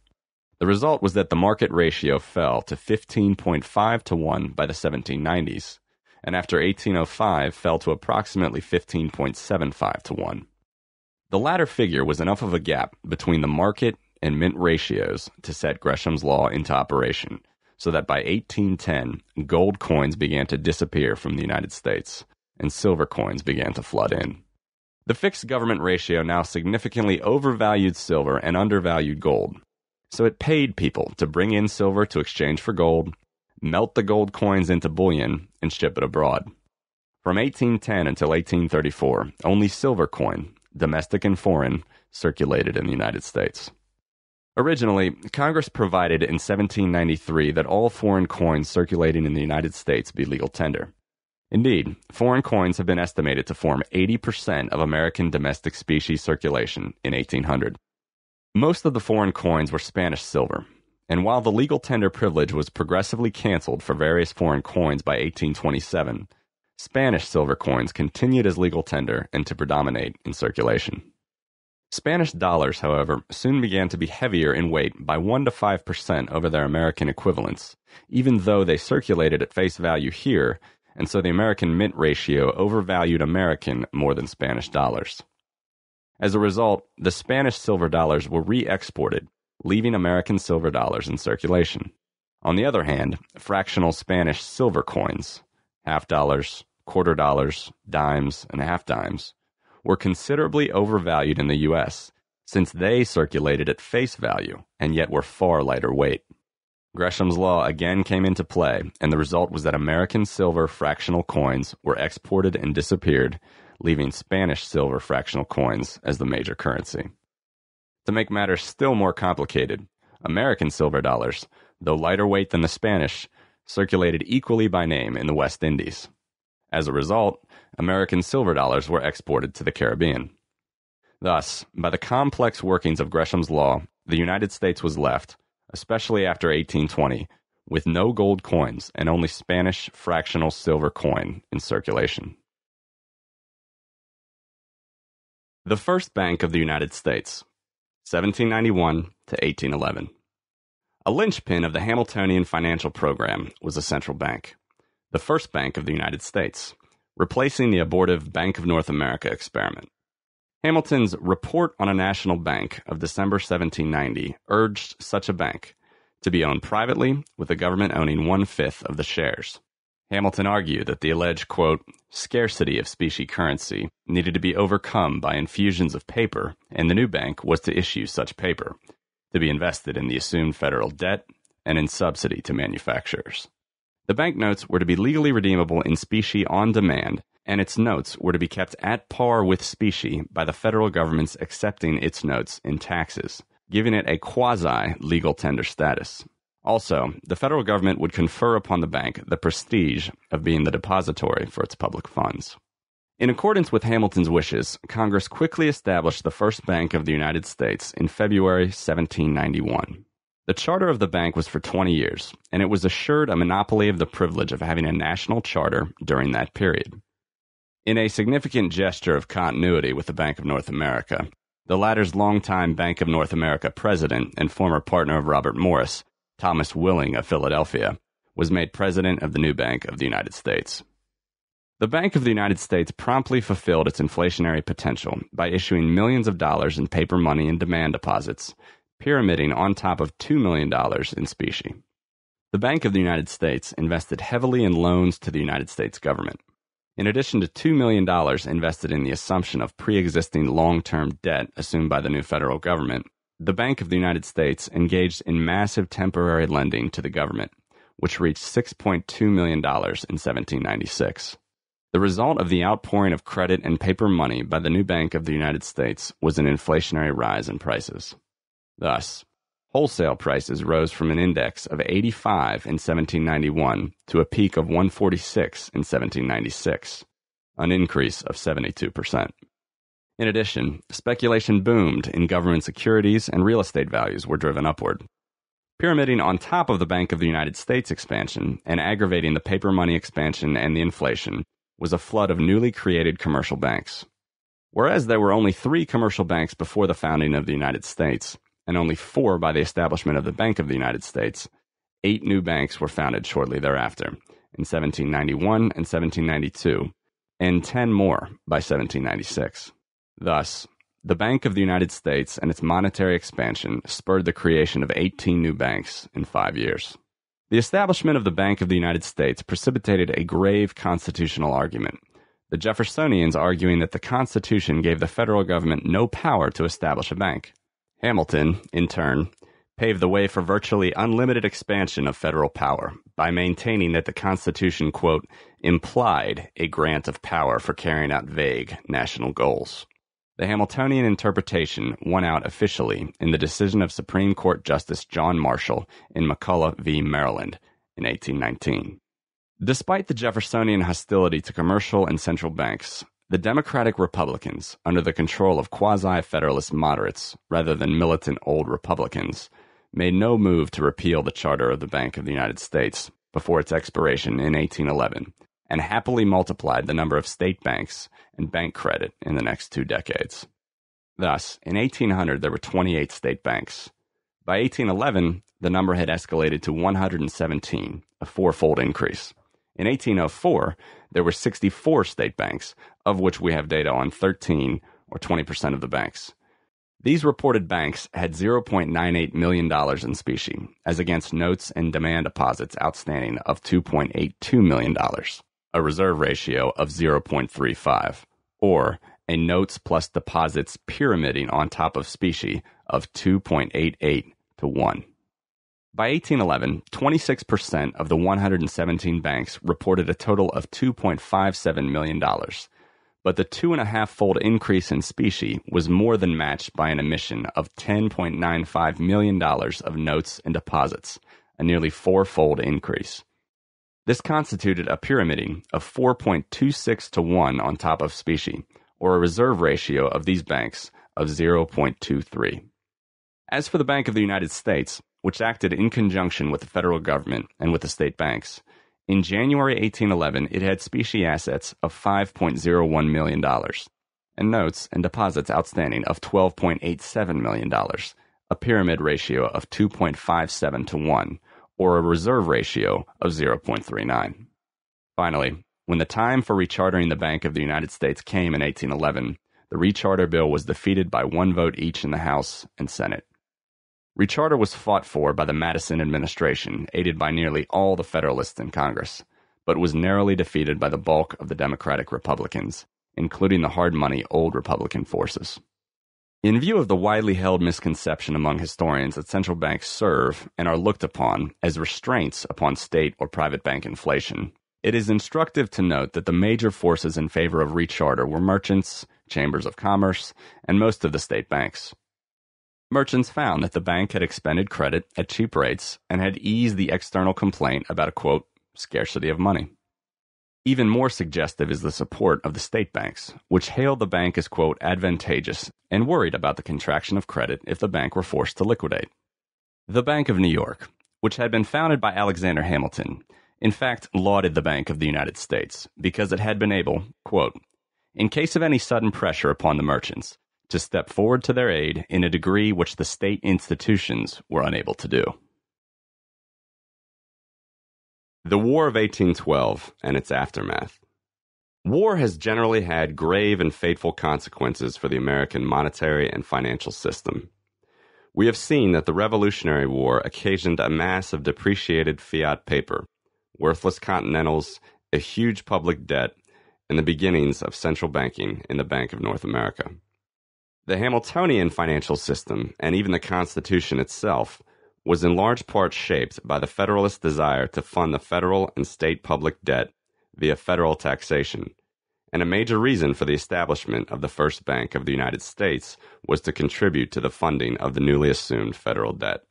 The result was that the market ratio fell to 15.5 to 1 by the 1790s, and after 1805 fell to approximately 15.75 to 1. The latter figure was enough of a gap between the market and mint ratios to set Gresham's law into operation, so that by 1810 gold coins began to disappear from the United States, and silver coins began to flood in. The fixed government ratio now significantly overvalued silver and undervalued gold, so it paid people to bring in silver to exchange for gold, melt the gold coins into bullion, and ship it abroad. From 1810 until 1834, only silver coin, domestic and foreign, circulated in the United States. Originally, Congress provided in 1793 that all foreign coins circulating in the United States be legal tender. Indeed, foreign coins have been estimated to form 80% of American domestic specie circulation in 1800. Most of the foreign coins were Spanish silver, And while the legal tender privilege was progressively canceled for various foreign coins by 1827, Spanish silver coins continued as legal tender and to predominate in circulation. Spanish dollars, however, soon began to be heavier in weight by 1 to 5% over their American equivalents, even though they circulated at face value here, and so the American mint ratio overvalued American more than Spanish dollars. As a result, the Spanish silver dollars were re exported, leaving American silver dollars in circulation. On the other hand, fractional Spanish silver coins, half dollars, quarter dollars, dimes, and half dimes, were considerably overvalued in the US, since they circulated at face value and yet were far lighter weight. Gresham's law again came into play, and the result was that American silver fractional coins were exported and disappeared, leaving Spanish silver fractional coins as the major currency. To make matters still more complicated, American silver dollars, though lighter weight than the Spanish, circulated equally by name in the West Indies. As a result, American silver dollars were exported to the Caribbean. Thus, by the complex workings of Gresham's law, the United States was left, especially after 1820, with no gold coins and only Spanish fractional silver coin in circulation. The First Bank of the United States, 1791 to 1811. A linchpin of the Hamiltonian financial program was a central bank, the first bank of the United States replacing the abortive Bank of North America experiment. Hamilton's Report on a National Bank of December 1790 urged such a bank to be owned privately, with the government owning one fifth of the shares. Hamilton argued that the alleged, quote, scarcity of specie currency needed to be overcome by infusions of paper, and the new bank was to issue such paper, to be invested in the assumed federal debt and in subsidy to manufacturers. The banknotes were to be legally redeemable in specie on demand, and its notes were to be kept at par with specie by the federal government's accepting its notes in taxes, giving it a quasi legal tender status. Also, the federal government would confer upon the bank the prestige of being the depository for its public funds. In accordance with Hamilton's wishes, Congress quickly established the first bank of the United States in February 1791. The charter of the bank was for 20 years, and it was assured a monopoly of the privilege of having a national charter during that period. In a significant gesture of continuity with the Bank of North America, the latter's longtime Bank of North America president and former partner of Robert Morris, Thomas Willing of Philadelphia, was made president of the new Bank of the United States. The Bank of the United States promptly fulfilled its inflationary potential by issuing millions of dollars in paper money and demand deposits pyramiding on top of $2 million in specie. The Bank of the United States invested heavily in loans to the United States government. In addition to $2 million invested in the assumption of pre existing long term debt assumed by the new federal government, the Bank of the United States engaged in massive temporary lending to the government, which reached $6.2 million in 1796. The result of the outpouring of credit and paper money by the new Bank of the United States was an inflationary rise in prices. Thus, wholesale prices rose from an index of 85 in 1791 to a peak of 146 in 1796, an increase of 72%. In addition, speculation boomed in government securities and real estate values were driven upward. Pyramiding on top of the Bank of the United States expansion and aggravating the paper money expansion and the inflation was a flood of newly created commercial banks. Whereas there were only three commercial banks before the founding of the United States, and only four by the establishment of the Bank of the United States, eight new banks were founded shortly thereafter, in 1791 and 1792, and 10 more by 1796. Thus, the Bank of the United States and its monetary expansion spurred the creation of 18 new banks in five years. The establishment of the Bank of the United States precipitated a grave constitutional argument. The Jeffersonians arguing that the Constitution gave the federal government no power to establish a bank. Hamilton, in turn, paved the way for virtually unlimited expansion of federal power by maintaining that the Constitution, quote, implied a grant of power for carrying out vague national goals. The Hamiltonian interpretation won out officially in the decision of Supreme Court Justice John Marshall in McCulloch v. Maryland in 1819. Despite the Jeffersonian hostility to commercial and central banks, the Democratic Republicans, under the control of quasi Federalist moderates rather than militant old Republicans, made no move to repeal the charter of the Bank of the United States before its expiration in 1811 and happily multiplied the number of state banks and bank credit in the next two decades. Thus, in 1800, there were 28 state banks. By 1811, the number had escalated to 117, a fourfold increase. In 1804, there were 64 state banks, of which we have data on 13, or 20% of the banks. These reported banks had $0.98 million in specie, as against notes and demand deposits outstanding of $2.82 million, a reserve ratio of 0.35, or a notes plus deposits pyramiding on top of specie of 2.88 to 1. By 1811, 26% of the 117 banks reported a total of $2.57 million, but the two and a half fold increase in specie was more than matched by an emission of $10.95 million of notes and deposits, a nearly fourfold increase. This constituted a pyramiding of 4.26 to 1 on top of specie, or a reserve ratio of these banks of 0.23. As for the Bank of the United States, which acted in conjunction with the federal government and with the state banks, in January 1811 it had specie assets of $5.01 million and notes and deposits outstanding of $12.87 million, a pyramid ratio of 2.57 to 1, or a reserve ratio of 0.39. Finally, when the time for rechartering the Bank of the United States came in 1811, the recharter bill was defeated by one vote each in the House and Senate. Recharter was fought for by the Madison administration, aided by nearly all the Federalists in Congress, but was narrowly defeated by the bulk of the Democratic Republicans, including the hard money old Republican forces. In view of the widely held misconception among historians that central banks serve and are looked upon as restraints upon state or private bank inflation, it is instructive to note that the major forces in favor of recharter were merchants, chambers of commerce, and most of the state banks. Merchants found that the bank had expended credit at cheap rates and had eased the external complaint about a quote, scarcity of money. Even more suggestive is the support of the state banks, which hailed the bank as quote advantageous and worried about the contraction of credit if the bank were forced to liquidate. The Bank of New York, which had been founded by Alexander Hamilton, in fact, lauded the Bank of the United States because it had been able, quote, in case of any sudden pressure upon the merchants, to step forward to their aid in a degree which the state institutions were unable to do. The War of 1812 and its aftermath. War has generally had grave and fateful consequences for the American monetary and financial system. We have seen that the Revolutionary War occasioned a mass of depreciated fiat paper worthless continentals, a huge public debt, and the beginnings of central banking in the Bank of North America. The Hamiltonian financial system, and even the Constitution itself, was in large part shaped by the Federalist desire to fund the federal and state public debt via federal taxation. And a major reason for the establishment of the first Bank of the United States was to contribute to the funding of the newly assumed federal debt.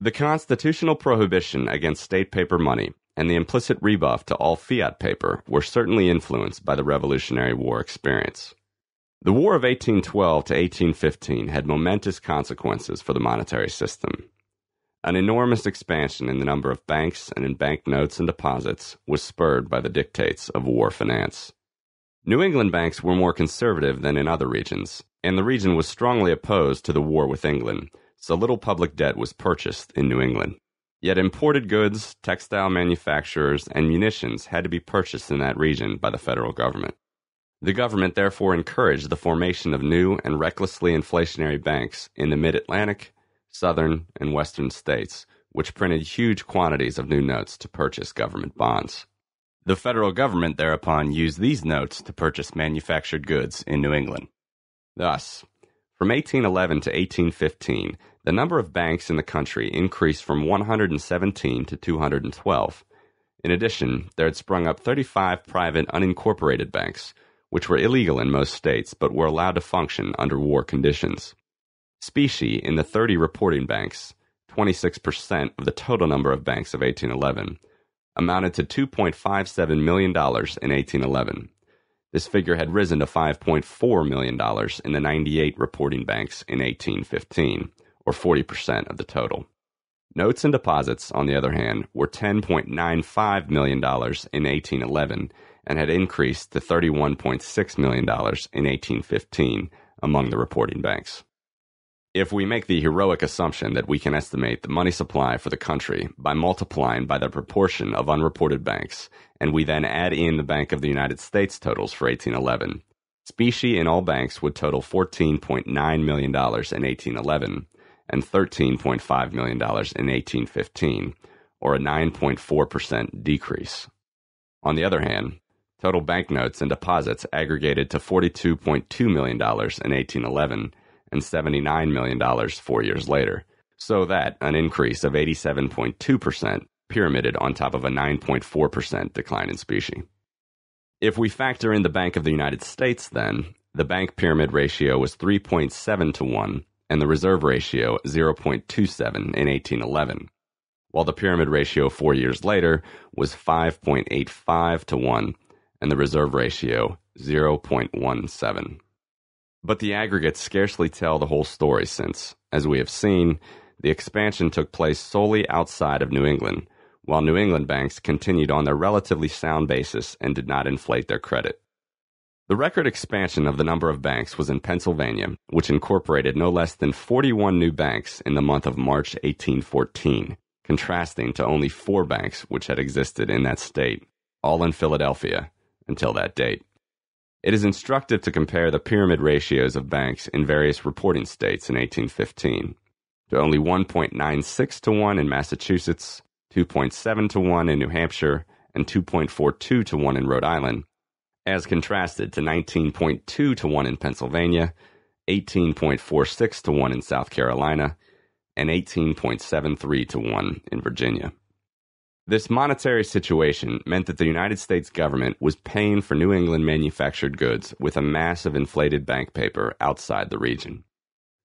The constitutional prohibition against state paper money and the implicit rebuff to all fiat paper were certainly influenced by the Revolutionary War experience. The War of 1812 to 1815 had momentous consequences for the monetary system. An enormous expansion in the number of banks and in bank notes and deposits was spurred by the dictates of war finance. New England banks were more conservative than in other regions, and the region was strongly opposed to the war with England, so little public debt was purchased in New England. Yet imported goods, textile manufacturers, and munitions had to be purchased in that region by the federal government. The government therefore encouraged the formation of new and recklessly inflationary banks in the mid Atlantic, southern, and western states, which printed huge quantities of new notes to purchase government bonds. The federal government thereupon used these notes to purchase manufactured goods in New England. Thus, from 1811 to 1815, the number of banks in the country increased from 117 to 212. In addition, there had sprung up 35 private unincorporated banks, which were illegal in most states but were allowed to function under war conditions. Specie in the 30 reporting banks, 26% of the total number of banks of 1811, amounted to $2.57 million in 1811. This figure had risen to $5.4 million in the 98 reporting banks in 1815 or 40% of the total. Notes and deposits, on the other hand, were $10.95 million in 1811 and had increased to $31.6 million in 1815 among the reporting banks. If we make the heroic assumption that we can estimate the money supply for the country by multiplying by the proportion of unreported banks, and we then add in the Bank of the United States totals for 1811, specie in all banks would total $14.9 million in 1811 and $13.5 million in 1815, or a 9.4% decrease. On the other hand, total banknotes and deposits aggregated to $42.2 million in 1811 and $79 million four years later, so that an increase of 87.2% pyramided on top of a 9.4% decline in specie. If we factor in the Bank of the United States, then, the bank pyramid ratio was 3.7 to 1 and the reserve ratio 0.27 in 1811, while the pyramid ratio four years later was 5.85 to 1 and the reserve ratio 0.17. But the aggregates scarcely tell the whole story since, as we have seen, the expansion took place solely outside of New England, while New England banks continued on their relatively sound basis and did not inflate their credit. The record expansion of the number of banks was in Pennsylvania, which incorporated no less than 41 new banks in the month of March 1814, contrasting to only four banks which had existed in that state, all in Philadelphia, until that date. It is instructive to compare the pyramid ratios of banks in various reporting states in 1815 to only 1.96 to 1 in Massachusetts, 2.7 to 1 in New Hampshire, and 2.42 to 1 in Rhode Island, as contrasted to 19.2 to 1 in Pennsylvania, 18.46 to 1 in South Carolina, and 18.73 to 1 in Virginia. This monetary situation meant that the United States government was paying for New England manufactured goods with a mass of inflated bank paper outside the region.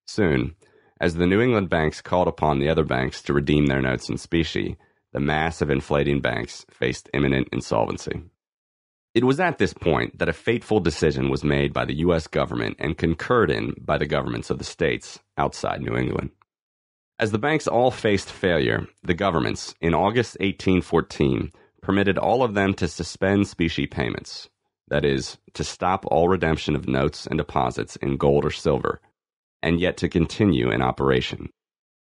Soon, as the New England banks called upon the other banks to redeem their notes in specie, the mass of inflating banks faced imminent insolvency. It was at this point that a fateful decision was made by the U.S. government and concurred in by the governments of the states outside New England. As the banks all faced failure, the governments, in August 1814, permitted all of them to suspend specie payments, that is, to stop all redemption of notes and deposits in gold or silver, and yet to continue in operation.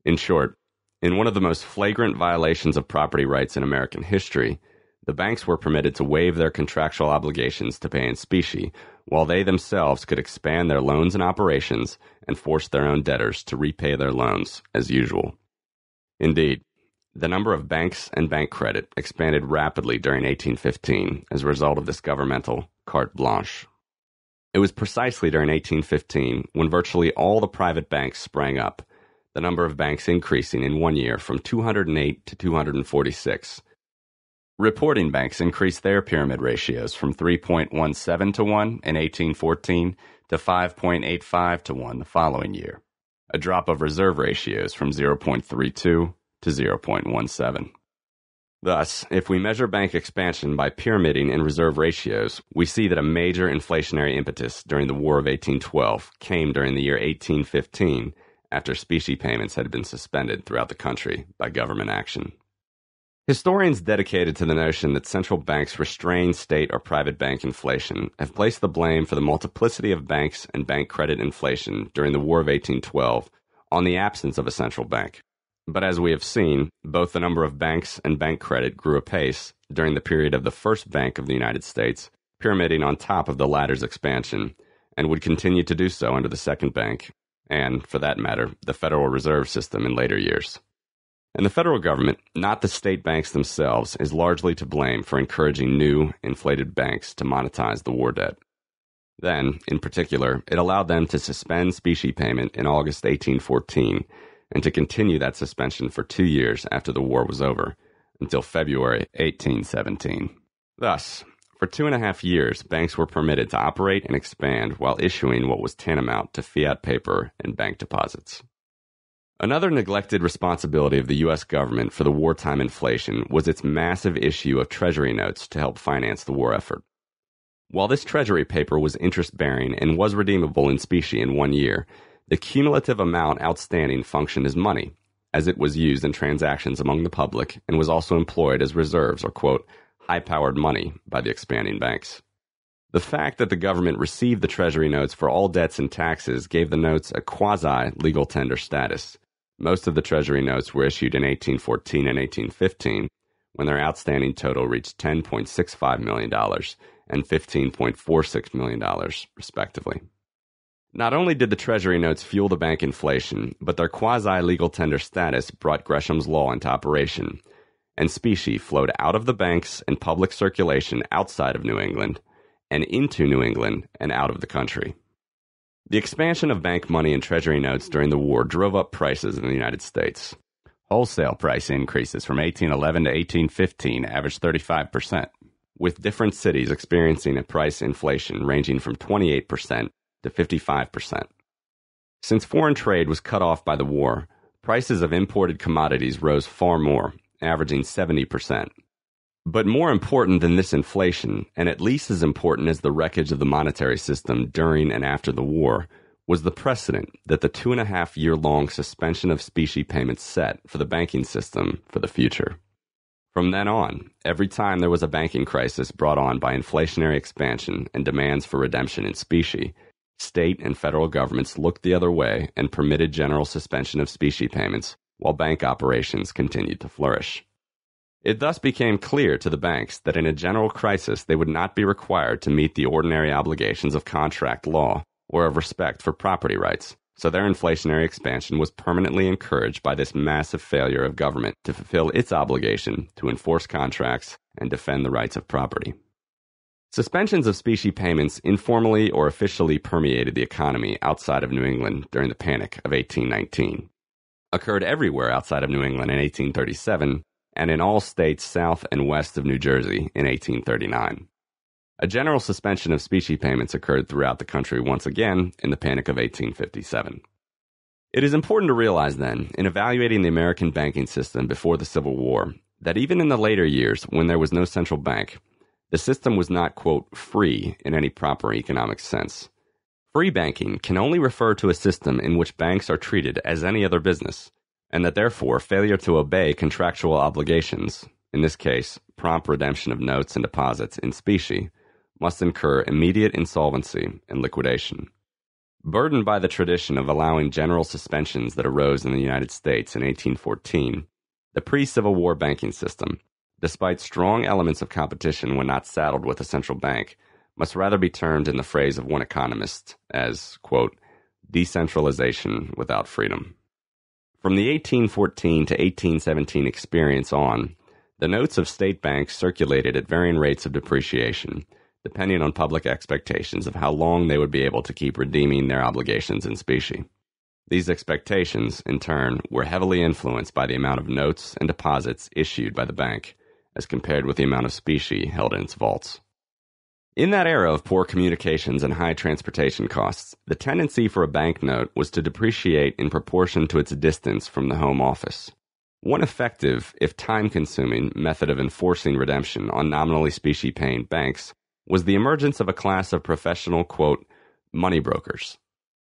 In short, in one of the most flagrant violations of property rights in American history, the banks were permitted to waive their contractual obligations to pay in specie, while they themselves could expand their loans and operations and force their own debtors to repay their loans as usual. Indeed, the number of banks and bank credit expanded rapidly during 1815 as a result of this governmental carte blanche. It was precisely during 1815 when virtually all the private banks sprang up, the number of banks increasing in one year from 208 to 246 Reporting banks increased their pyramid ratios from 3.17 to 1 in 1814 to 5.85 to 1 the following year, a drop of reserve ratios from 0.32 to 0.17. Thus, if we measure bank expansion by pyramiding in reserve ratios, we see that a major inflationary impetus during the War of 1812 came during the year 1815 after specie payments had been suspended throughout the country by government action. Historians dedicated to the notion that central banks restrain state or private bank inflation have placed the blame for the multiplicity of banks and bank credit inflation during the War of 1812 on the absence of a central bank. But as we have seen, both the number of banks and bank credit grew apace during the period of the first Bank of the United States, pyramiding on top of the latter's expansion, and would continue to do so under the second bank, and, for that matter, the Federal Reserve System in later years. And the federal government, not the state banks themselves, is largely to blame for encouraging new, inflated banks to monetize the war debt. Then, in particular, it allowed them to suspend specie payment in August 1814 and to continue that suspension for two years after the war was over, until February 1817. Thus, for two and a half years, banks were permitted to operate and expand while issuing what was tantamount to fiat paper and bank deposits. Another neglected responsibility of the U.S. government for the wartime inflation was its massive issue of Treasury notes to help finance the war effort. While this Treasury paper was interest bearing and was redeemable in specie in one year, the cumulative amount outstanding functioned as money, as it was used in transactions among the public and was also employed as reserves or, quote, high powered money by the expanding banks. The fact that the government received the Treasury notes for all debts and taxes gave the notes a quasi legal tender status. Most of the Treasury notes were issued in 1814 and 1815, when their outstanding total reached $10.65 million and $15.46 million, respectively. Not only did the Treasury notes fuel the bank inflation, but their quasi legal tender status brought Gresham's Law into operation, and specie flowed out of the banks and public circulation outside of New England and into New England and out of the country. The expansion of bank money and treasury notes during the war drove up prices in the United States. Wholesale price increases from 1811 to 1815 averaged 35%, with different cities experiencing a price inflation ranging from 28% to 55%. Since foreign trade was cut off by the war, prices of imported commodities rose far more, averaging 70%. But more important than this inflation, and at least as important as the wreckage of the monetary system during and after the war, was the precedent that the two and a half year long suspension of specie payments set for the banking system for the future. From then on, every time there was a banking crisis brought on by inflationary expansion and demands for redemption in specie, state and federal governments looked the other way and permitted general suspension of specie payments while bank operations continued to flourish. It thus became clear to the banks that in a general crisis they would not be required to meet the ordinary obligations of contract law or of respect for property rights, so their inflationary expansion was permanently encouraged by this massive failure of government to fulfill its obligation to enforce contracts and defend the rights of property. Suspensions of specie payments informally or officially permeated the economy outside of New England during the Panic of 1819. Occurred everywhere outside of New England in 1837 and in all states south and west of New Jersey in 1839. A general suspension of specie payments occurred throughout the country once again in the Panic of 1857. It is important to realize then, in evaluating the American banking system before the Civil War, that even in the later years, when there was no central bank, the system was not, quote, free in any proper economic sense. Free banking can only refer to a system in which banks are treated as any other business, and that therefore failure to obey contractual obligations, in this case, prompt redemption of notes and deposits in specie, must incur immediate insolvency and liquidation. Burdened by the tradition of allowing general suspensions that arose in the United States in 1814, the pre Civil War banking system, despite strong elements of competition when not saddled with a central bank, must rather be termed in the phrase of one economist as, quote, decentralization without freedom. From the 1814 to 1817 experience on, the notes of state banks circulated at varying rates of depreciation, depending on public expectations of how long they would be able to keep redeeming their obligations in specie. These expectations, in turn, were heavily influenced by the amount of notes and deposits issued by the bank, as compared with the amount of specie held in its vaults. In that era of poor communications and high transportation costs, the tendency for a banknote was to depreciate in proportion to its distance from the home office. One effective, if time consuming, method of enforcing redemption on nominally specie paying banks was the emergence of a class of professional, quote, money brokers.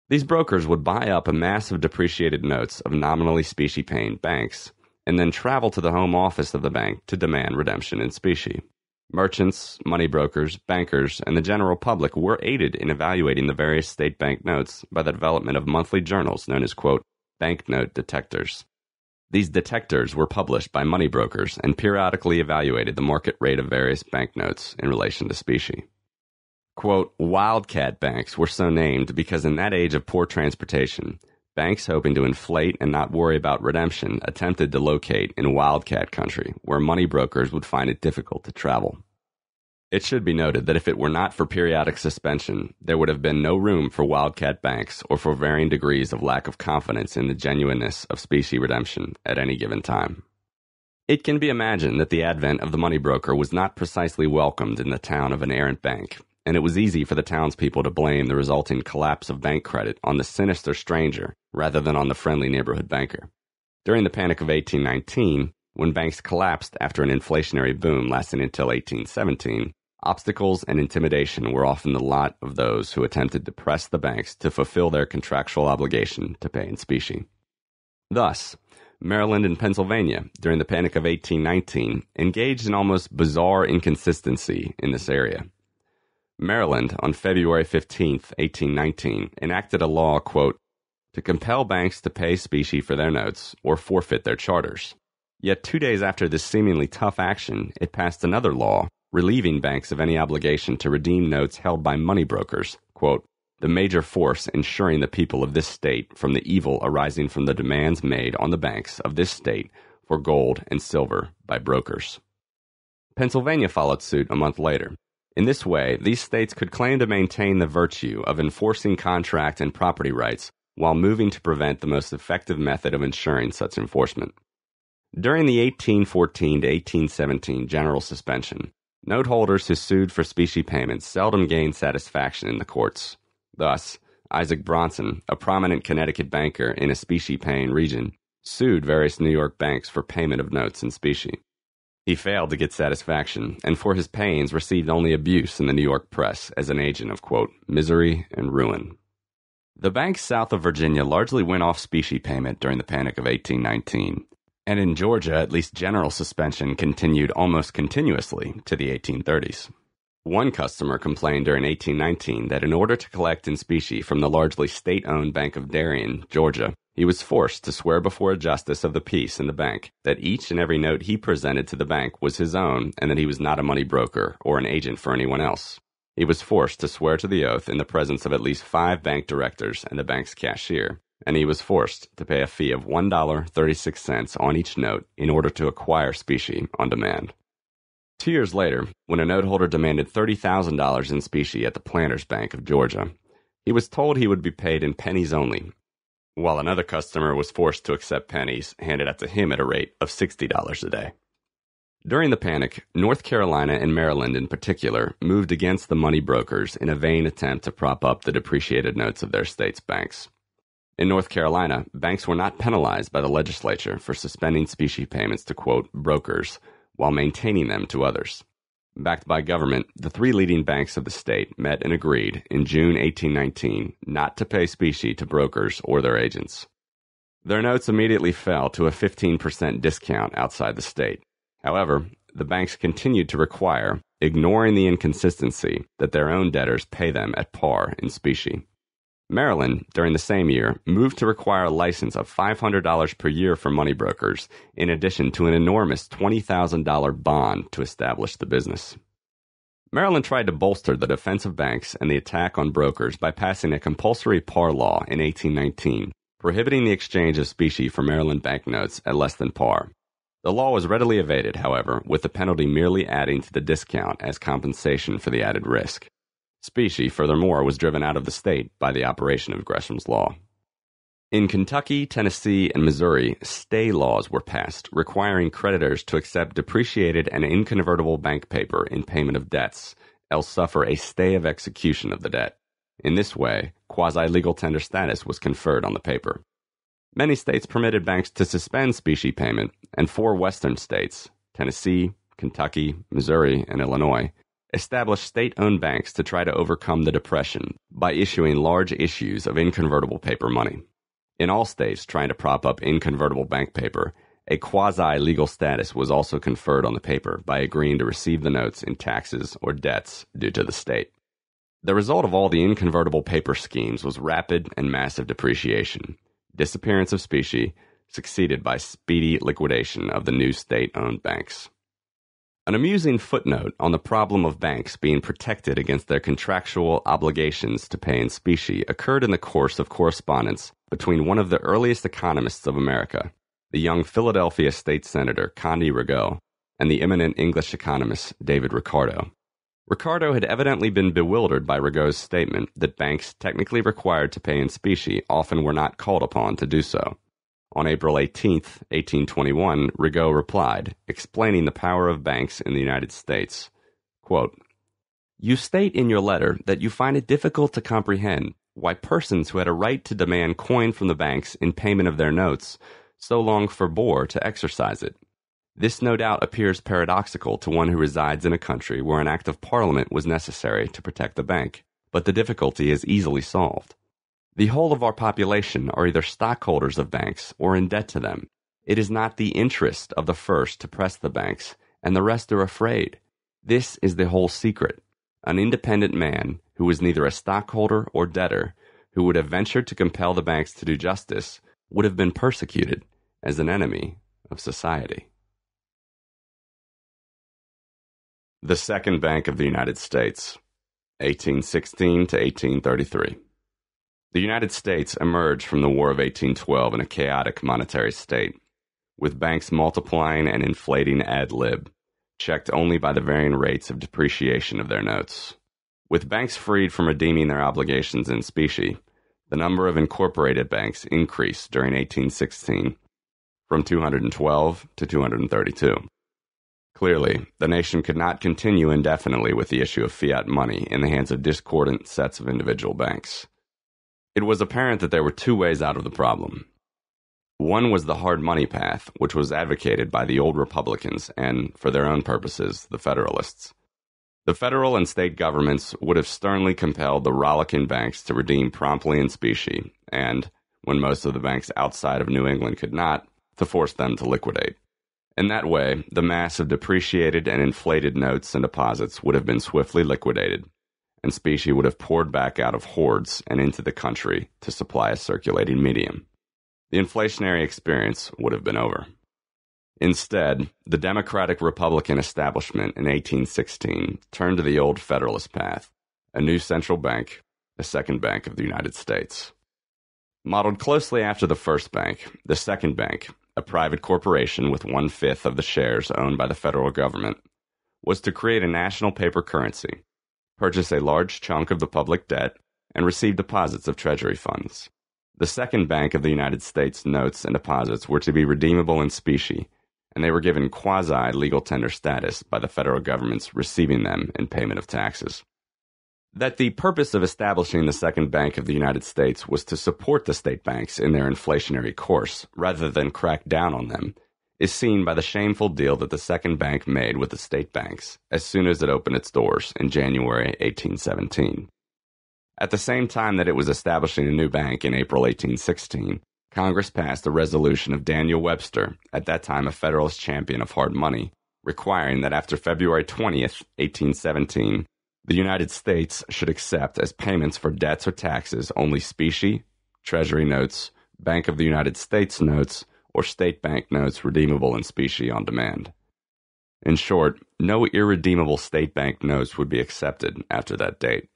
These brokers would buy up a mass of depreciated notes of nominally specie paying banks and then travel to the home office of the bank to demand redemption in specie. Merchants, money brokers, bankers, and the general public were aided in evaluating the various state bank notes by the development of monthly journals known as, quote, banknote detectors. These detectors were published by money brokers and periodically evaluated the market rate of various banknotes in relation to specie. Quote, wildcat banks were so named because in that age of poor transportation, banks hoping to inflate and not worry about redemption attempted to locate in wildcat country where money brokers would find it difficult to travel. It should be noted that if it were not for periodic suspension, there would have been no room for wildcat banks or for varying degrees of lack of confidence in the genuineness of specie redemption at any given time. It can be imagined that the advent of the money broker was not precisely welcomed in the town of an errant bank, and it was easy for the townspeople to blame the resulting collapse of bank credit on the sinister stranger rather than on the friendly neighborhood banker. During the Panic of 1819, when banks collapsed after an inflationary boom lasting until 1817, Obstacles and intimidation were often the lot of those who attempted to press the banks to fulfill their contractual obligation to pay in specie. Thus, Maryland and Pennsylvania, during the Panic of 1819, engaged in almost bizarre inconsistency in this area. Maryland, on February 15, 1819, enacted a law, quote, to compel banks to pay specie for their notes or forfeit their charters. Yet two days after this seemingly tough action, it passed another law relieving banks of any obligation to redeem notes held by money brokers, quote, the major force ensuring the people of this state from the evil arising from the demands made on the banks of this state for gold and silver by brokers. Pennsylvania followed suit a month later. In this way, these states could claim to maintain the virtue of enforcing contract and property rights while moving to prevent the most effective method of ensuring such enforcement. During the 1814 to 1817 general suspension, note holders who sued for specie payments seldom gained satisfaction in the courts. Thus, Isaac Bronson, a prominent Connecticut banker in a specie paying region, sued various New York banks for payment of notes in specie. He failed to get satisfaction, and for his pains received only abuse in the New York press as an agent of, quote, misery and ruin. The banks south of Virginia largely went off specie payment during the Panic of 1819, and in Georgia, at least general suspension continued almost continuously to the 1830s. One customer complained during 1819 that in order to collect in specie from the largely state owned Bank of Darien, Georgia, he was forced to swear before a justice of the peace in the bank that each and every note he presented to the bank was his own and that he was not a money broker or an agent for anyone else. He was forced to swear to the oath in the presence of at least five bank directors and the bank's cashier, and he was forced to pay a fee of $1.36 on each note in order to acquire specie on demand. Two years later, when a note holder demanded $30,000 in specie at the Planters Bank of Georgia, he was told he would be paid in pennies only, while another customer was forced to accept pennies handed out to him at a rate of $60 a day. During the panic, North Carolina and Maryland in particular moved against the money brokers in a vain attempt to prop up the depreciated notes of their state's banks. In North Carolina, banks were not penalized by the legislature for suspending specie payments to, quote, brokers while maintaining them to others. Backed by government, the three leading banks of the state met and agreed in June 1819 not to pay specie to brokers or their agents. Their notes immediately fell to a 15% discount outside the state. However, the banks continued to require, ignoring the inconsistency, that their own debtors pay them at par in specie. Maryland, during the same year, moved to require a license of $500 per year for money brokers, in addition to an enormous $20,000 bond to establish the business. Maryland tried to bolster the defense of banks and the attack on brokers by passing a compulsory par law in 1819, prohibiting the exchange of specie for Maryland banknotes at less than par. The law was readily evaded, however, with the penalty merely adding to the discount as compensation for the added risk. Specie, furthermore, was driven out of the state by the operation of Gresham's Law. In Kentucky, Tennessee, and Missouri, stay laws were passed requiring creditors to accept depreciated and inconvertible bank paper in payment of debts, else suffer a stay of execution of the debt. In this way, quasi legal tender status was conferred on the paper. Many states permitted banks to suspend specie payment, and four western states, Tennessee, Kentucky, Missouri, and Illinois, established state owned banks to try to overcome the Depression by issuing large issues of inconvertible paper money. In all states trying to prop up inconvertible bank paper, a quasi legal status was also conferred on the paper by agreeing to receive the notes in taxes or debts due to the state. The result of all the inconvertible paper schemes was rapid and massive depreciation, disappearance of specie, succeeded by speedy liquidation of the new state owned banks. An amusing footnote on the problem of banks being protected against their contractual obligations to pay in specie occurred in the course of correspondence between one of the earliest economists of America, the young Philadelphia state senator Condy Raguet, and the eminent English economist David Ricardo. Ricardo had evidently been bewildered by Raguet's statement that banks technically required to pay in specie often were not called upon to do so. On April 18, 1821, Raguet replied, explaining the power of banks in the United States. Quote, you state in your letter that you find it difficult to comprehend why persons who had a right to demand coin from the banks in payment of their notes so long forbore to exercise it. This no doubt appears paradoxical to one who resides in a country where an act of parliament was necessary to protect the bank, but the difficulty is easily solved. The whole of our population are either stockholders of banks or in debt to them. It is not the interest of the first to press the banks, and the rest are afraid. This is the whole secret. An independent man who was neither a stockholder or debtor, who would have ventured to compel the banks to do justice, would have been persecuted as an enemy of society. The Second Bank of the United States, 1816 to 1833. The United States emerged from the War of 1812 in a chaotic monetary state, with banks multiplying and inflating ad lib, checked only by the varying rates of depreciation of their notes. With banks freed from redeeming their obligations in specie, the number of incorporated banks increased during 1816 from 212 to 232. Clearly, the nation could not continue indefinitely with the issue of fiat money in the hands of discordant sets of individual banks. It was apparent that there were two ways out of the problem. One was the hard money path, which was advocated by the old Republicans and, for their own purposes, the Federalists. The federal and state governments would have sternly compelled the rollicking banks to redeem promptly in specie, and, when most of the banks outside of New England could not, to force them to liquidate. In that way, the mass of depreciated and inflated notes and deposits would have been swiftly liquidated, and specie would have poured back out of hoards and into the country to supply a circulating medium. The inflationary experience would have been over. Instead, the Democratic Republican establishment in 1816 turned to the old Federalist path, a new central bank, the second bank of the United States. Modeled closely after the first bank, the second bank a private corporation with one fifth of the shares owned by the federal government, was to create a national paper currency, purchase a large chunk of the public debt, and receive deposits of Treasury funds. The second Bank of the United States notes and deposits were to be redeemable in specie, and they were given quasi legal tender status by the federal government's receiving them in payment of taxes. That the purpose of establishing the Second Bank of the United States was to support the state banks in their inflationary course rather than crack down on them is seen by the shameful deal that the Second Bank made with the state banks as soon as it opened its doors in January 1817. At the same time that it was establishing a new bank in April 1816, Congress passed a resolution of Daniel Webster, at that time a Federalist champion of hard money, requiring that after February 20th, 1817, the United States should accept as payments for debts or taxes only specie, Treasury notes, Bank of the United States notes, or state bank notes redeemable in specie on demand. In short, no irredeemable state bank notes would be accepted after that date.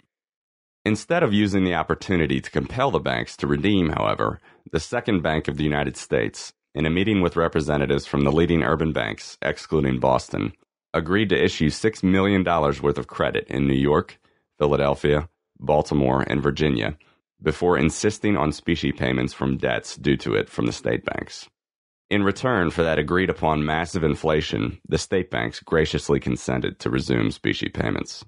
Instead of using the opportunity to compel the banks to redeem, however, the Second Bank of the United States, in a meeting with representatives from the leading urban banks, excluding Boston, agreed to issue $6 million worth of credit in New York, Philadelphia, Baltimore, and Virginia before insisting on specie payments from debts due to it from the state banks. In return for that agreed upon massive inflation, the state banks graciously consented to resume specie payments.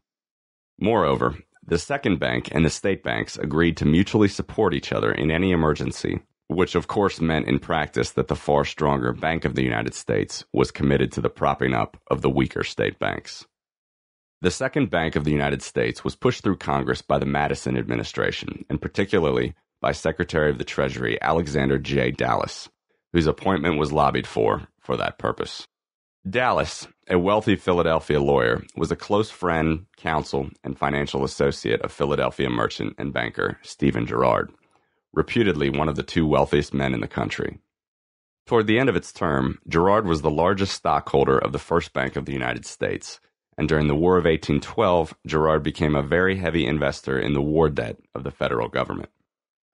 Moreover, the second bank and the state banks agreed to mutually support each other in any emergency which of course meant in practice that the far stronger Bank of the United States was committed to the propping up of the weaker state banks. The Second Bank of the United States was pushed through Congress by the Madison administration, and particularly by Secretary of the Treasury Alexander J. Dallas, whose appointment was lobbied for for that purpose. Dallas, a wealthy Philadelphia lawyer, was a close friend, counsel, and financial associate of Philadelphia merchant and banker Stephen Girard reputedly one of the two wealthiest men in the country. Toward the end of its term, Girard was the largest stockholder of the First Bank of the United States, and during the War of 1812, Girard became a very heavy investor in the war debt of the federal government.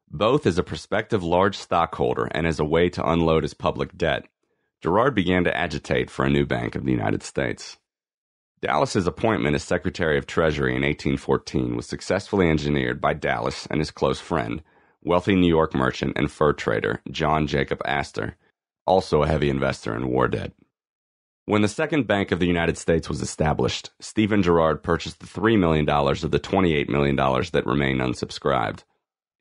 Both as a prospective large stockholder and as a way to unload his public debt, Girard began to agitate for a new Bank of the United States. Dallas's appointment as Secretary of Treasury in 1814 was successfully engineered by Dallas and his close friend, wealthy New York merchant and fur trader John Jacob Astor, also a heavy investor in war debt. When the Second Bank of the United States was established, Stephen Girard purchased the $3 million of the $28 million that remained unsubscribed.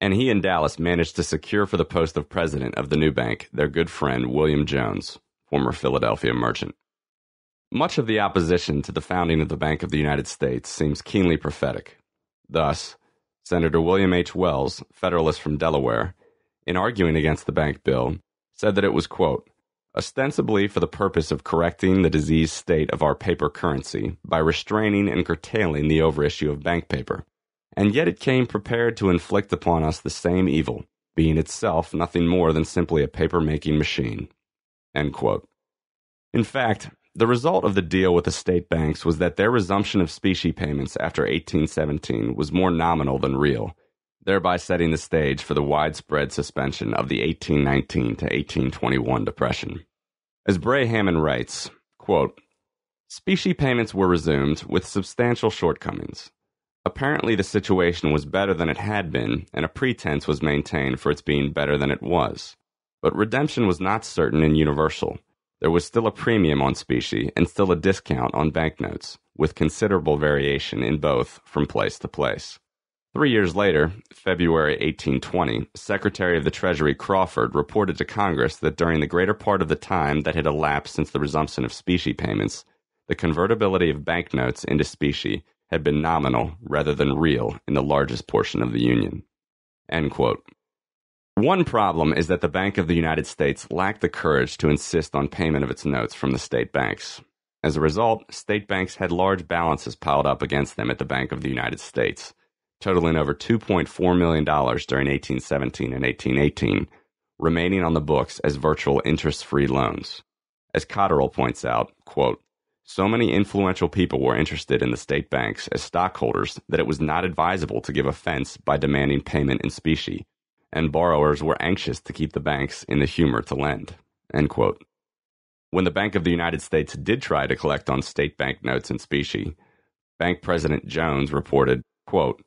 And he and Dallas managed to secure for the post of president of the new bank their good friend William Jones, former Philadelphia merchant. Much of the opposition to the founding of the Bank of the United States seems keenly prophetic. Thus, Senator William H. Wells, Federalist from Delaware, in arguing against the bank bill, said that it was, quote, ostensibly for the purpose of correcting the diseased state of our paper currency by restraining and curtailing the overissue of bank paper. And yet it came prepared to inflict upon us the same evil, being itself nothing more than simply a paper making machine. In fact, the result of the deal with the state banks was that their resumption of specie payments after 1817 was more nominal than real, thereby setting the stage for the widespread suspension of the 1819 to 1821 Depression. As Bray Hammond writes, quote, Specie payments were resumed with substantial shortcomings. Apparently, the situation was better than it had been, and a pretense was maintained for its being better than it was. But redemption was not certain and universal. There was still a premium on specie and still a discount on banknotes, with considerable variation in both from place to place. Three years later, February 1820, Secretary of the Treasury Crawford reported to Congress that during the greater part of the time that had elapsed since the resumption of specie payments, the convertibility of banknotes into specie had been nominal rather than real in the largest portion of the Union. One problem is that the Bank of the United States lacked the courage to insist on payment of its notes from the state banks. As a result, state banks had large balances piled up against them at the Bank of the United States, totaling over $2.4 million during 1817 and 1818, remaining on the books as virtual interest free loans. As Cotterill points out, quote, so many influential people were interested in the state banks as stockholders that it was not advisable to give offense by demanding payment in specie and borrowers were anxious to keep the banks in the humor to lend. When the Bank of the United States did try to collect on state bank notes in specie, Bank President Jones reported, quote,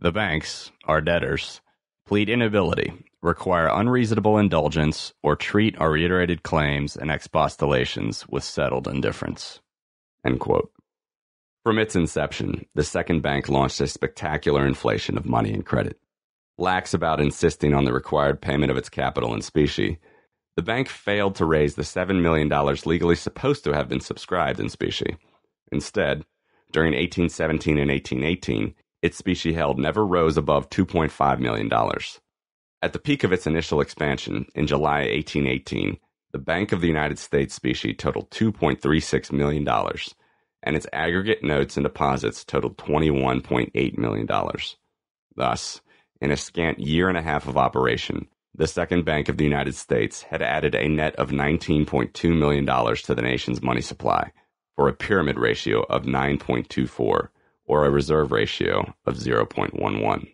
The banks, our debtors, plead inability, require unreasonable indulgence, or treat our reiterated claims and expostulations with settled indifference. From its inception, the second bank launched a spectacular inflation of money and credit lax about insisting on the required payment of its capital in specie, the bank failed to raise the $7 million legally supposed to have been subscribed in specie. Instead, during 1817 and 1818, its specie held never rose above $2.5 million. At the peak of its initial expansion, in July 1818, the Bank of the United States specie totaled $2.36 million, and its aggregate notes and deposits totaled $21.8 million. Thus, in a scant year and a half of operation, the Second Bank of the United States had added a net of $19.2 million to the nation's money supply for a pyramid ratio of 9.24 or a reserve ratio of 0.11.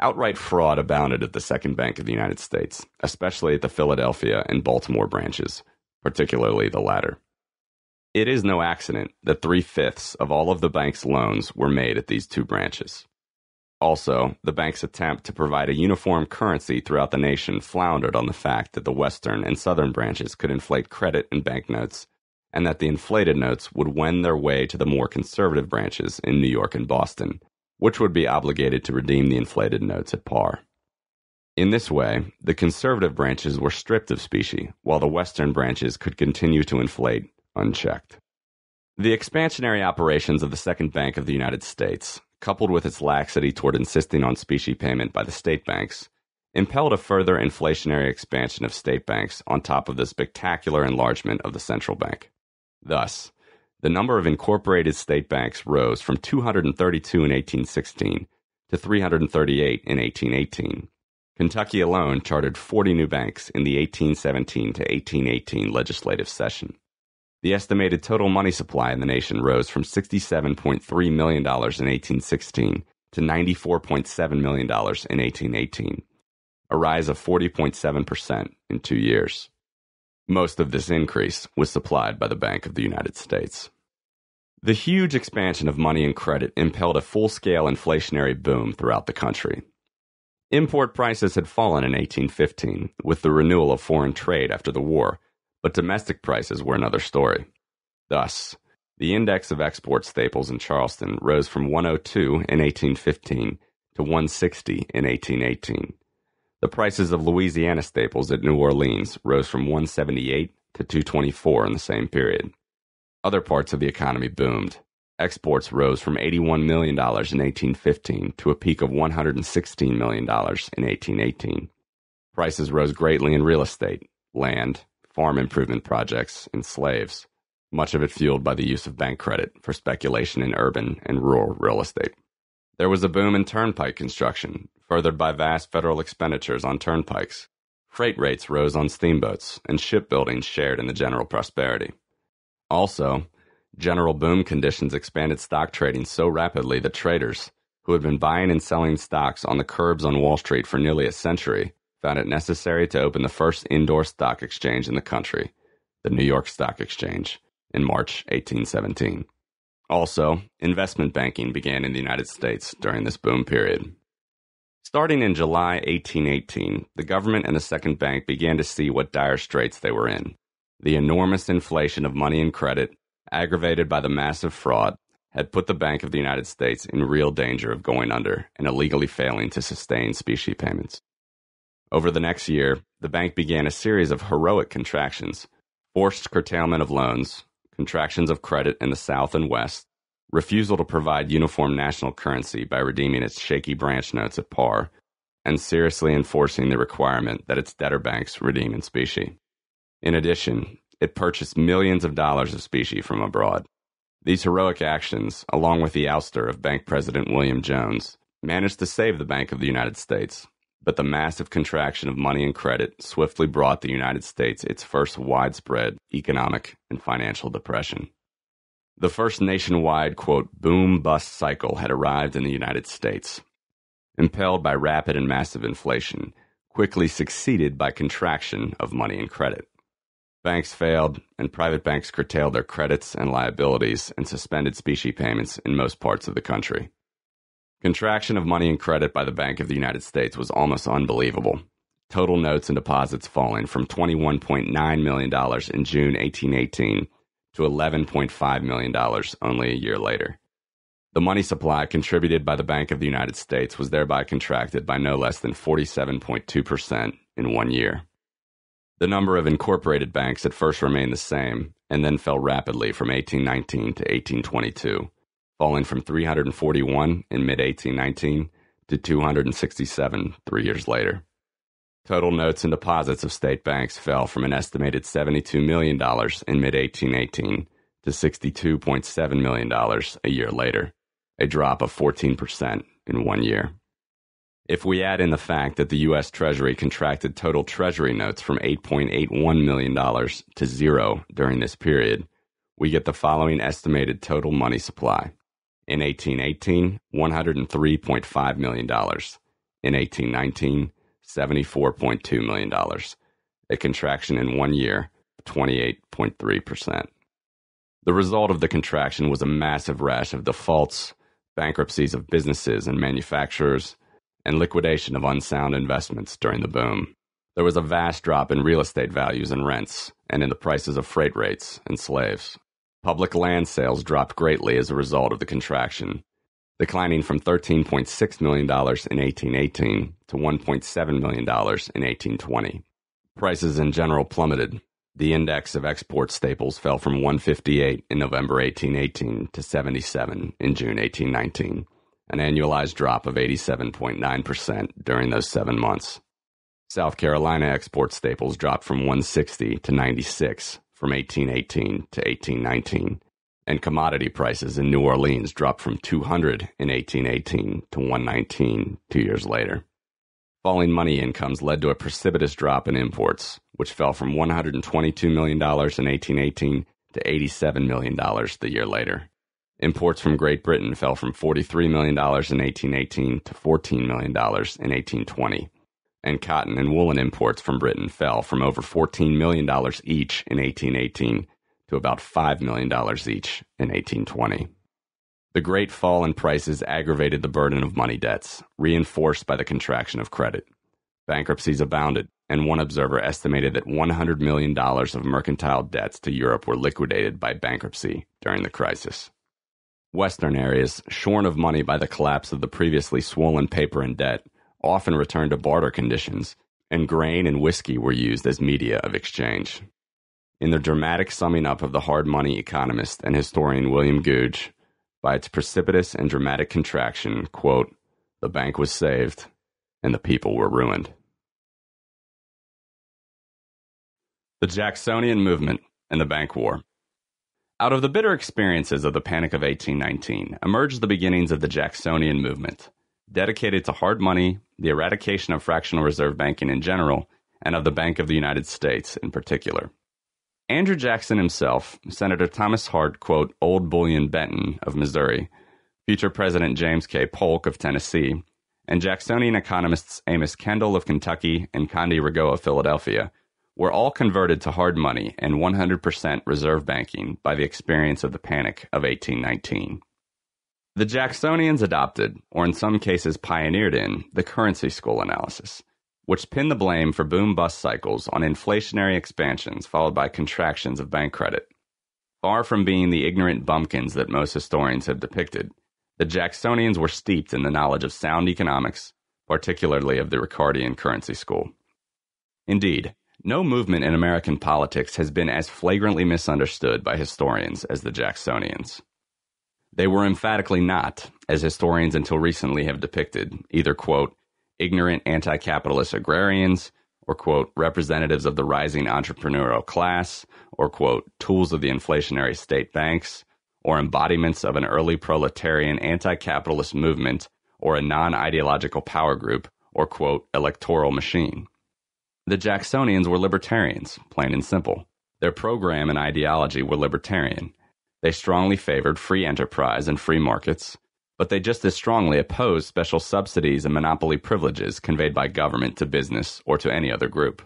Outright fraud abounded at the Second Bank of the United States, especially at the Philadelphia and Baltimore branches, particularly the latter. It is no accident that three fifths of all of the bank's loans were made at these two branches. Also, the bank's attempt to provide a uniform currency throughout the nation floundered on the fact that the western and southern branches could inflate credit in banknotes, and that the inflated notes would wend their way to the more conservative branches in New York and Boston, which would be obligated to redeem the inflated notes at par. In this way, the conservative branches were stripped of specie, while the western branches could continue to inflate unchecked. The expansionary operations of the Second Bank of the United States coupled with its laxity toward insisting on specie payment by the state banks, impelled a further inflationary expansion of state banks on top of the spectacular enlargement of the central bank. Thus, the number of incorporated state banks rose from 232 in 1816 to 338 in 1818. Kentucky alone chartered 40 new banks in the 1817 to 1818 legislative session. The estimated total money supply in the nation rose from $67.3 million in 1816 to $94.7 million in 1818, a rise of 40.7% in two years. Most of this increase was supplied by the Bank of the United States. The huge expansion of money and credit impelled a full scale inflationary boom throughout the country. Import prices had fallen in 1815 with the renewal of foreign trade after the war, but domestic prices were another story. Thus, the index of export staples in Charleston rose from 102 in 1815 to 160 in 1818. The prices of Louisiana staples at New Orleans rose from 178 to 224 in the same period. Other parts of the economy boomed. Exports rose from $81 million in 1815 to a peak of $116 million in 1818. Prices rose greatly in real estate, land, farm improvement projects, and slaves, much of it fueled by the use of bank credit for speculation in urban and rural real estate. There was a boom in turnpike construction, furthered by vast federal expenditures on turnpikes. Freight rates rose on steamboats, and shipbuilding shared in the general prosperity. Also, general boom conditions expanded stock trading so rapidly that traders, who had been buying and selling stocks on the curbs on Wall Street for nearly a century, found it necessary to open the first indoor stock exchange in the country, the New York Stock Exchange, in March 1817. Also, investment banking began in the United States during this boom period. Starting in July 1818, the government and the second bank began to see what dire straits they were in. The enormous inflation of money and credit, aggravated by the massive fraud, had put the Bank of the United States in real danger of going under and illegally failing to sustain specie payments. Over the next year, the bank began a series of heroic contractions, forced curtailment of loans, contractions of credit in the South and West, refusal to provide uniform national currency by redeeming its shaky branch notes at par, and seriously enforcing the requirement that its debtor banks redeem in specie. In addition, it purchased millions of dollars of specie from abroad. These heroic actions, along with the ouster of Bank President William Jones, managed to save the Bank of the United States, but the massive contraction of money and credit swiftly brought the United States its first widespread economic and financial depression. The first nationwide, quote, boom bust cycle had arrived in the United States. Impelled by rapid and massive inflation, quickly succeeded by contraction of money and credit. Banks failed, and private banks curtailed their credits and liabilities and suspended specie payments in most parts of the country. Contraction of money and credit by the Bank of the United States was almost unbelievable. Total notes and deposits falling from $21.9 million in June 1818 to $11.5 million only a year later. The money supply contributed by the Bank of the United States was thereby contracted by no less than 47.2% in one year. The number of incorporated banks at first remained the same and then fell rapidly from 1819 to 1822, falling from 341 in mid 1819 to 267 three years later. Total notes and deposits of state banks fell from an estimated $72 million in mid 1818 to $62.7 million a year later, a drop of 14% in one year. If we add in the fact that the U.S. Treasury contracted total Treasury notes from $8.81 million to zero during this period, we get the following estimated total money supply. In 1818, $103.5 million. In 1819, $74.2 million, a contraction in one year of 28.3%. The result of the contraction was a massive rash of defaults, bankruptcies of businesses and manufacturers, and liquidation of unsound investments during the boom. There was a vast drop in real estate values and rents, and in the prices of freight rates and slaves. Public land sales dropped greatly as a result of the contraction, declining from $13.6 million in 1818 to $1.7 million in 1820. Prices in general plummeted. The index of export staples fell from 158 in November 1818 to 77 in June 1819 an annualized drop of 87.9% during those seven months. South Carolina export staples dropped from 160 to 96 from 1818 to 1819, and commodity prices in New Orleans dropped from 200 in 1818 to 119 two years later. Falling money incomes led to a precipitous drop in imports, which fell from $122 million in 1818 to $87 million the year later. Imports from Great Britain fell from $43 million in 1818 to $14 million in 1820, and cotton and woolen imports from Britain fell from over $14 million each in 1818 to about $5 million each in 1820. The great fall in prices aggravated the burden of money debts, reinforced by the contraction of credit. Bankruptcies abounded, and one observer estimated that $100 million of mercantile debts to Europe were liquidated by bankruptcy during the crisis. Western areas, shorn of money by the collapse of the previously swollen paper and debt, often returned to barter conditions, and grain and whiskey were used as media of exchange. In the dramatic summing up of the hard money economist and historian William Gouge by its precipitous and dramatic contraction, quote, the bank was saved and the people were ruined. The Jacksonian Movement and the Bank War. Out of the bitter experiences of the Panic of 1819 emerged the beginnings of the Jacksonian Movement, dedicated to hard money, the eradication of fractional reserve banking in general, and of the Bank of the United States in particular. Andrew Jackson himself, Senator Thomas Hart, quote, Old Bullion Benton of Missouri, future President James K. Polk of Tennessee, and Jacksonian economists Amos Kendall of Kentucky and Condy Raguet of Philadelphia were all converted to hard money and 100% reserve banking by the experience of the Panic of 1819. The Jacksonians adopted, or in some cases pioneered in, the currency school analysis, which pinned the blame for boom bust cycles on inflationary expansions followed by contractions of bank credit. Far from being the ignorant bumpkins that most historians have depicted, the Jacksonians were steeped in the knowledge of sound economics, particularly of the Ricardian currency school. Indeed, no movement in American politics has been as flagrantly misunderstood by historians as the Jacksonians. They were emphatically not, as historians until recently have depicted, either, quote, ignorant anti capitalist agrarians, or, quote, representatives of the rising entrepreneurial class, or, quote, tools of the inflationary state banks, or embodiments of an early proletarian anti capitalist movement, or a non ideological power group, or, quote, electoral machine. The Jacksonians were libertarians, plain and simple. Their program and ideology were libertarian. They strongly favored free enterprise and free markets, but they just as strongly opposed special subsidies and monopoly privileges conveyed by government to business or to any other group.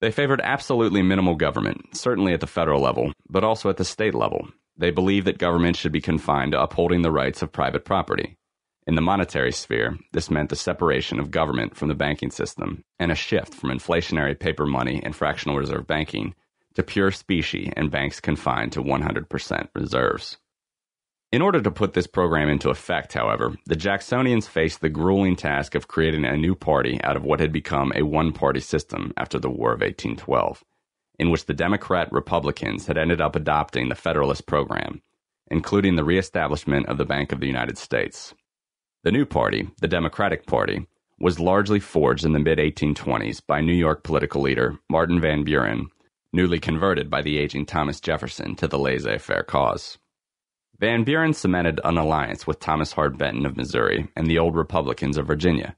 They favored absolutely minimal government, certainly at the federal level, but also at the state level. They believed that government should be confined to upholding the rights of private property. In the monetary sphere, this meant the separation of government from the banking system and a shift from inflationary paper money and fractional reserve banking to pure specie and banks confined to 100% reserves. In order to put this program into effect, however, the Jacksonians faced the grueling task of creating a new party out of what had become a one party system after the War of 1812, in which the Democrat Republicans had ended up adopting the Federalist program, including the reestablishment of the Bank of the United States. The new party, the Democratic Party, was largely forged in the mid 1820s by New York political leader Martin Van Buren, newly converted by the aging Thomas Jefferson to the laissez faire cause. Van Buren cemented an alliance with Thomas Hart Benton of Missouri and the old Republicans of Virginia.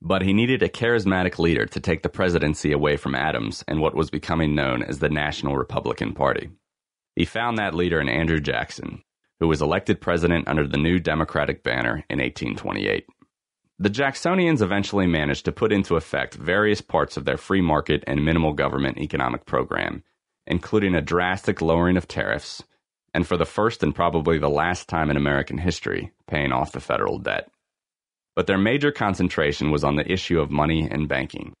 But he needed a charismatic leader to take the presidency away from Adams and what was becoming known as the National Republican Party. He found that leader in Andrew Jackson, who was elected president under the new Democratic banner in 1828. The Jacksonians eventually managed to put into effect various parts of their free market and minimal government economic program, including a drastic lowering of tariffs, and for the first and probably the last time in American history, paying off the federal debt. But their major concentration was on the issue of money and banking.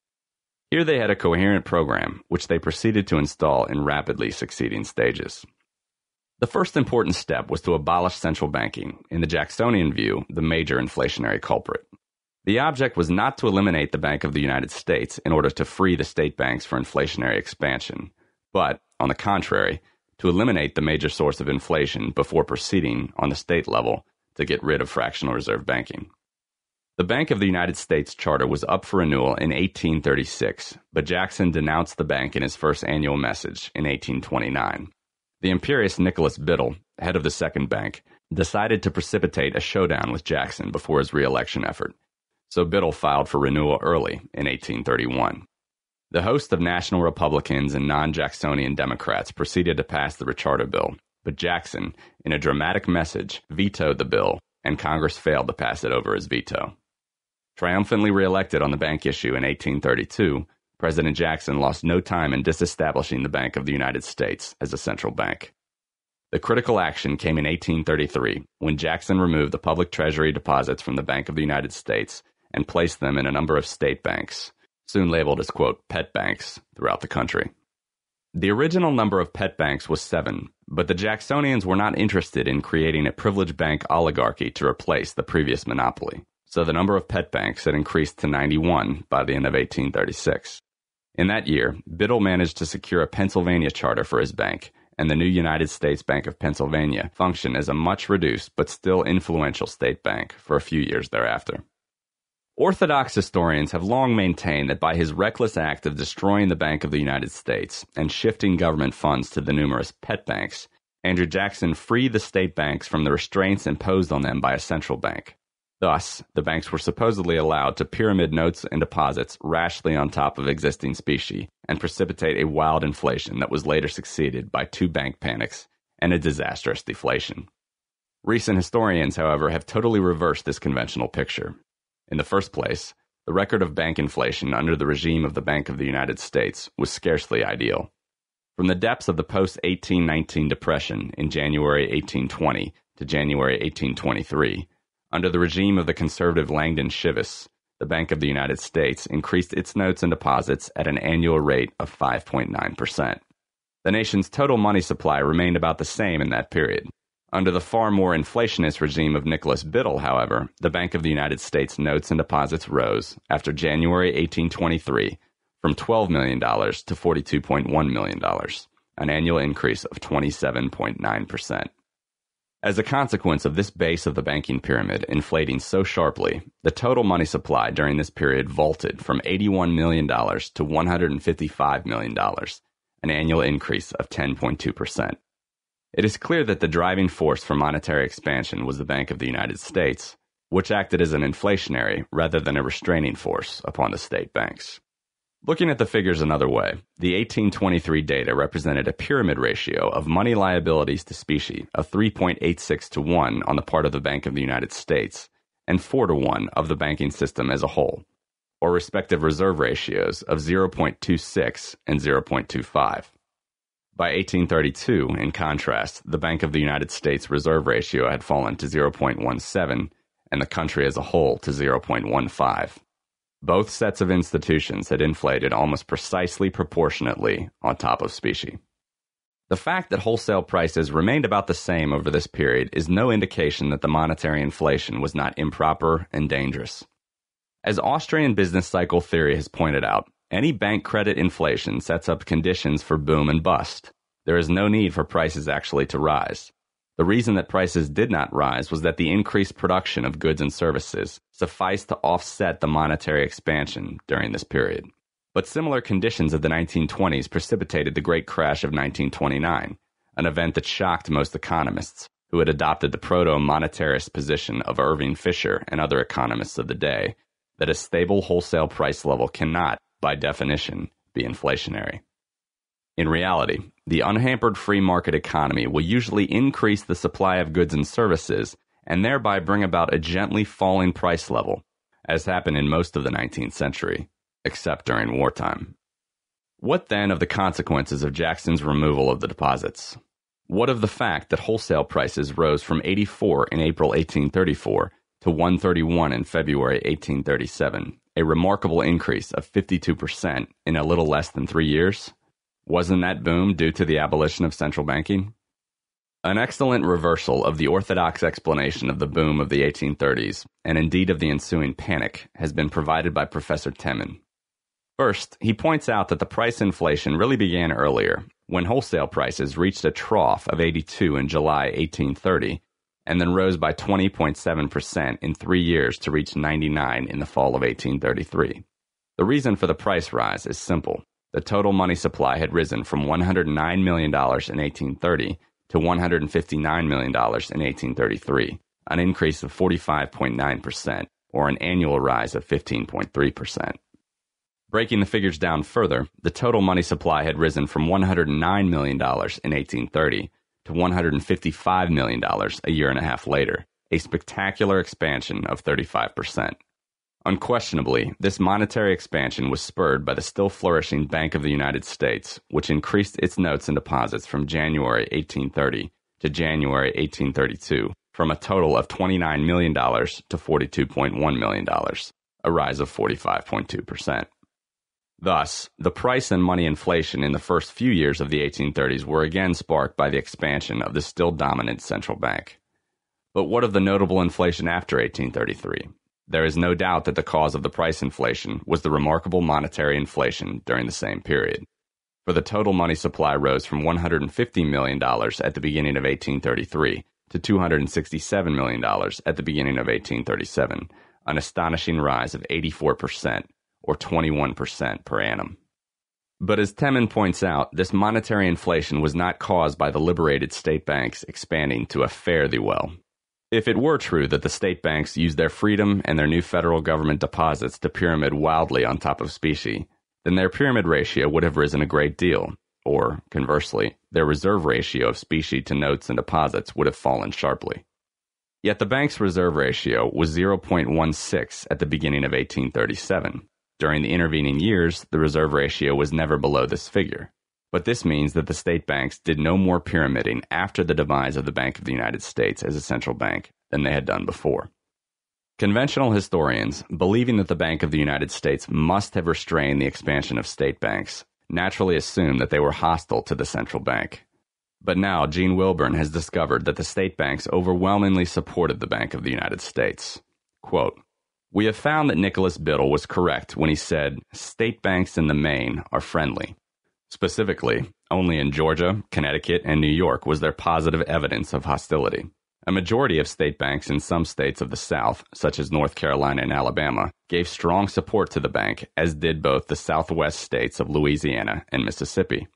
Here they had a coherent program, which they proceeded to install in rapidly succeeding stages. The first important step was to abolish central banking, in the Jacksonian view, the major inflationary culprit. The object was not to eliminate the Bank of the United States in order to free the state banks for inflationary expansion, but, on the contrary, to eliminate the major source of inflation before proceeding, on the state level, to get rid of fractional reserve banking. The Bank of the United States charter was up for renewal in 1836, but Jackson denounced the bank in his first annual message in 1829. The imperious Nicholas Biddle, head of the second bank, decided to precipitate a showdown with Jackson before his reelection effort, so Biddle filed for renewal early in 1831. The host of national Republicans and non Jacksonian Democrats proceeded to pass the Recharter bill, but Jackson, in a dramatic message, vetoed the bill, and Congress failed to pass it over his veto. Triumphantly reelected on the bank issue in 1832, President Jackson lost no time in disestablishing the Bank of the United States as a central bank. The critical action came in 1833 when Jackson removed the public treasury deposits from the Bank of the United States and placed them in a number of state banks, soon labeled as, quote, pet banks, throughout the country. The original number of pet banks was seven, but the Jacksonians were not interested in creating a privileged bank oligarchy to replace the previous monopoly, so the number of pet banks had increased to 91 by the end of 1836. In that year, Biddle managed to secure a Pennsylvania charter for his bank, and the new United States Bank of Pennsylvania functioned as a much reduced but still influential state bank for a few years thereafter. Orthodox historians have long maintained that by his reckless act of destroying the Bank of the United States and shifting government funds to the numerous pet banks, Andrew Jackson freed the state banks from the restraints imposed on them by a central bank. Thus, the banks were supposedly allowed to pyramid notes and deposits rashly on top of existing specie and precipitate a wild inflation that was later succeeded by two bank panics and a disastrous deflation. Recent historians, however, have totally reversed this conventional picture. In the first place, the record of bank inflation under the regime of the Bank of the United States was scarcely ideal. From the depths of the post 1819 depression in January 1820 to January 1823, under the regime of the conservative Langdon Cheves, the Bank of the United States increased its notes and deposits at an annual rate of 5.9%. The nation's total money supply remained about the same in that period. Under the far more inflationist regime of Nicholas Biddle, however, the Bank of the United States notes and deposits rose after January 1823 from $12 million to $42.1 million, an annual increase of 27.9%. As a consequence of this base of the banking pyramid inflating so sharply, the total money supply during this period vaulted from $81 million to $155 million, an annual increase of 10.2%. It is clear that the driving force for monetary expansion was the Bank of the United States, which acted as an inflationary rather than a restraining force upon the state banks. Looking at the figures another way, the 1823 data represented a pyramid ratio of money liabilities to specie of 3.86 to 1 on the part of the Bank of the United States and 4 to 1 of the banking system as a whole, or respective reserve ratios of 0.26 and 0.25. By 1832, in contrast, the Bank of the United States reserve ratio had fallen to 0.17 and the country as a whole to 0.15. Both sets of institutions had inflated almost precisely proportionately on top of specie. The fact that wholesale prices remained about the same over this period is no indication that the monetary inflation was not improper and dangerous. As Austrian business cycle theory has pointed out, any bank credit inflation sets up conditions for boom and bust. There is no need for prices actually to rise. The reason that prices did not rise was that the increased production of goods and services sufficed to offset the monetary expansion during this period. But similar conditions of the 1920s precipitated the great crash of 1929, an event that shocked most economists, who had adopted the proto monetarist position of Irving Fisher and other economists of the day that a stable wholesale price level cannot, by definition, be inflationary. In reality, the unhampered free market economy will usually increase the supply of goods and services and thereby bring about a gently falling price level, as happened in most of the 19th century, except during wartime. What then of the consequences of Jackson's removal of the deposits? What of the fact that wholesale prices rose from 84 in April 1834 to 131 in February 1837, a remarkable increase of 52% in a little less than three years? Wasn't that boom due to the abolition of central banking? An excellent reversal of the orthodox explanation of the boom of the 1830s, and indeed of the ensuing panic, has been provided by Professor Temin. First, he points out that the price inflation really began earlier, when wholesale prices reached a trough of 82 in July 1830, and then rose by 20.7% in three years to reach 99 in the fall of 1833. The reason for the price rise is simple the total money supply had risen from $109 million in 1830 to $159 million in 1833, an increase of 45.9%, or an annual rise of 15.3%. Breaking the figures down further, the total money supply had risen from $109 million in 1830 to $155 million a year and a half later, a spectacular expansion of 35%. Unquestionably, this monetary expansion was spurred by the still flourishing Bank of the United States, which increased its notes and deposits from January 1830 to January 1832 from a total of $29 million to $42.1 million, a rise of 45.2%. Thus, the price and money inflation in the first few years of the 1830s were again sparked by the expansion of the still dominant central bank. But what of the notable inflation after 1833? there is no doubt that the cause of the price inflation was the remarkable monetary inflation during the same period. For the total money supply rose from $150 million at the beginning of 1833 to $267 million at the beginning of 1837, an astonishing rise of 84%, or 21% per annum. But as Temin points out, this monetary inflation was not caused by the liberated state banks expanding to a fare thee well. If it were true that the state banks used their freedom and their new federal government deposits to pyramid wildly on top of specie, then their pyramid ratio would have risen a great deal, or, conversely, their reserve ratio of specie to notes and deposits would have fallen sharply. Yet the bank's reserve ratio was 0.16 at the beginning of 1837. During the intervening years, the reserve ratio was never below this figure. But this means that the state banks did no more pyramiding after the demise of the Bank of the United States as a central bank than they had done before. Conventional historians, believing that the Bank of the United States must have restrained the expansion of state banks, naturally assume that they were hostile to the central bank. But now Gene Wilburn has discovered that the state banks overwhelmingly supported the Bank of the United States. Quote, we have found that Nicholas Biddle was correct when he said state banks in the main are friendly. Specifically, only in Georgia, Connecticut, and New York was there positive evidence of hostility. A majority of state banks in some states of the South, such as North Carolina and Alabama, gave strong support to the bank, as did both the Southwest states of Louisiana and Mississippi.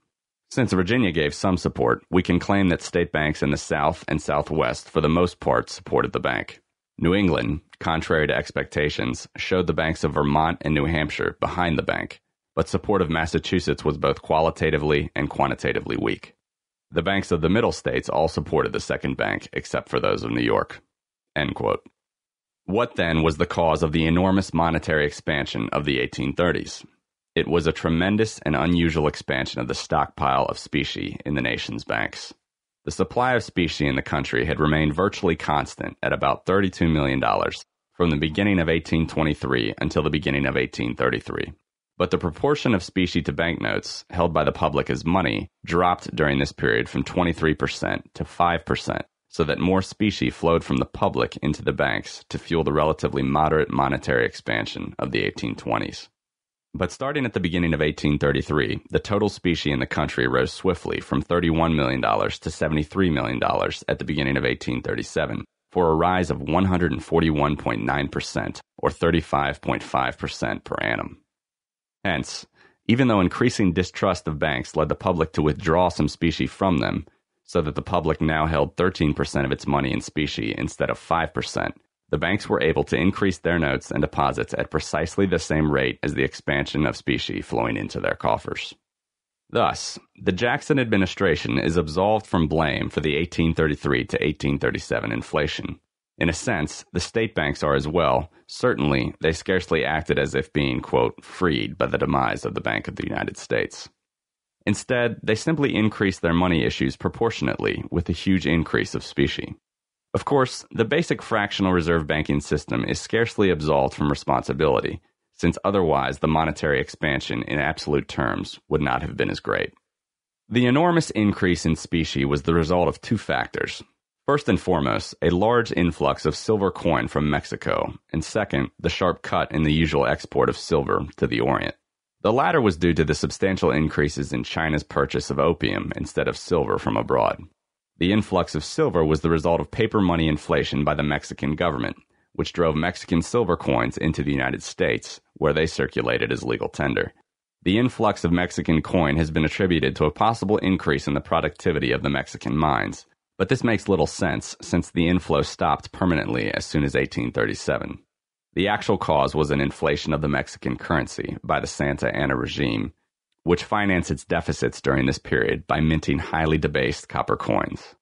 Since Virginia gave some support, we can claim that state banks in the South and Southwest, for the most part, supported the bank. New England, contrary to expectations, showed the banks of Vermont and New Hampshire behind the bank, but support of Massachusetts was both qualitatively and quantitatively weak. The banks of the middle states all supported the second bank, except for those of New York. What then was the cause of the enormous monetary expansion of the 1830s? It was a tremendous and unusual expansion of the stockpile of specie in the nation's banks. The supply of specie in the country had remained virtually constant at about $32 million from the beginning of 1823 until the beginning of 1833. But the proportion of specie to banknotes held by the public as money dropped during this period from 23% to 5%, so that more specie flowed from the public into the banks to fuel the relatively moderate monetary expansion of the 1820s. But starting at the beginning of 1833, the total specie in the country rose swiftly from $31 million to $73 million at the beginning of 1837, for a rise of 141.9%, or 35.5% per annum. Hence, even though increasing distrust of banks led the public to withdraw some specie from them, so that the public now held 13% of its money in specie instead of 5%, the banks were able to increase their notes and deposits at precisely the same rate as the expansion of specie flowing into their coffers. Thus, the Jackson administration is absolved from blame for the 1833 to 1837 inflation. In a sense, the state banks are as well. Certainly, they scarcely acted as if being, quote, freed by the demise of the Bank of the United States. Instead, they simply increased their money issues proportionately with a huge increase of specie. Of course, the basic fractional reserve banking system is scarcely absolved from responsibility, since otherwise the monetary expansion in absolute terms would not have been as great. The enormous increase in specie was the result of two factors. First and foremost, a large influx of silver coin from Mexico, and second, the sharp cut in the usual export of silver to the Orient. The latter was due to the substantial increases in China's purchase of opium instead of silver from abroad. The influx of silver was the result of paper money inflation by the Mexican government, which drove Mexican silver coins into the United States, where they circulated as legal tender. The influx of Mexican coin has been attributed to a possible increase in the productivity of the Mexican mines, but this makes little sense since the inflow stopped permanently as soon as 1837. The actual cause was an inflation of the Mexican currency by the Santa Anna regime, which financed its deficits during this period by minting highly debased copper coins.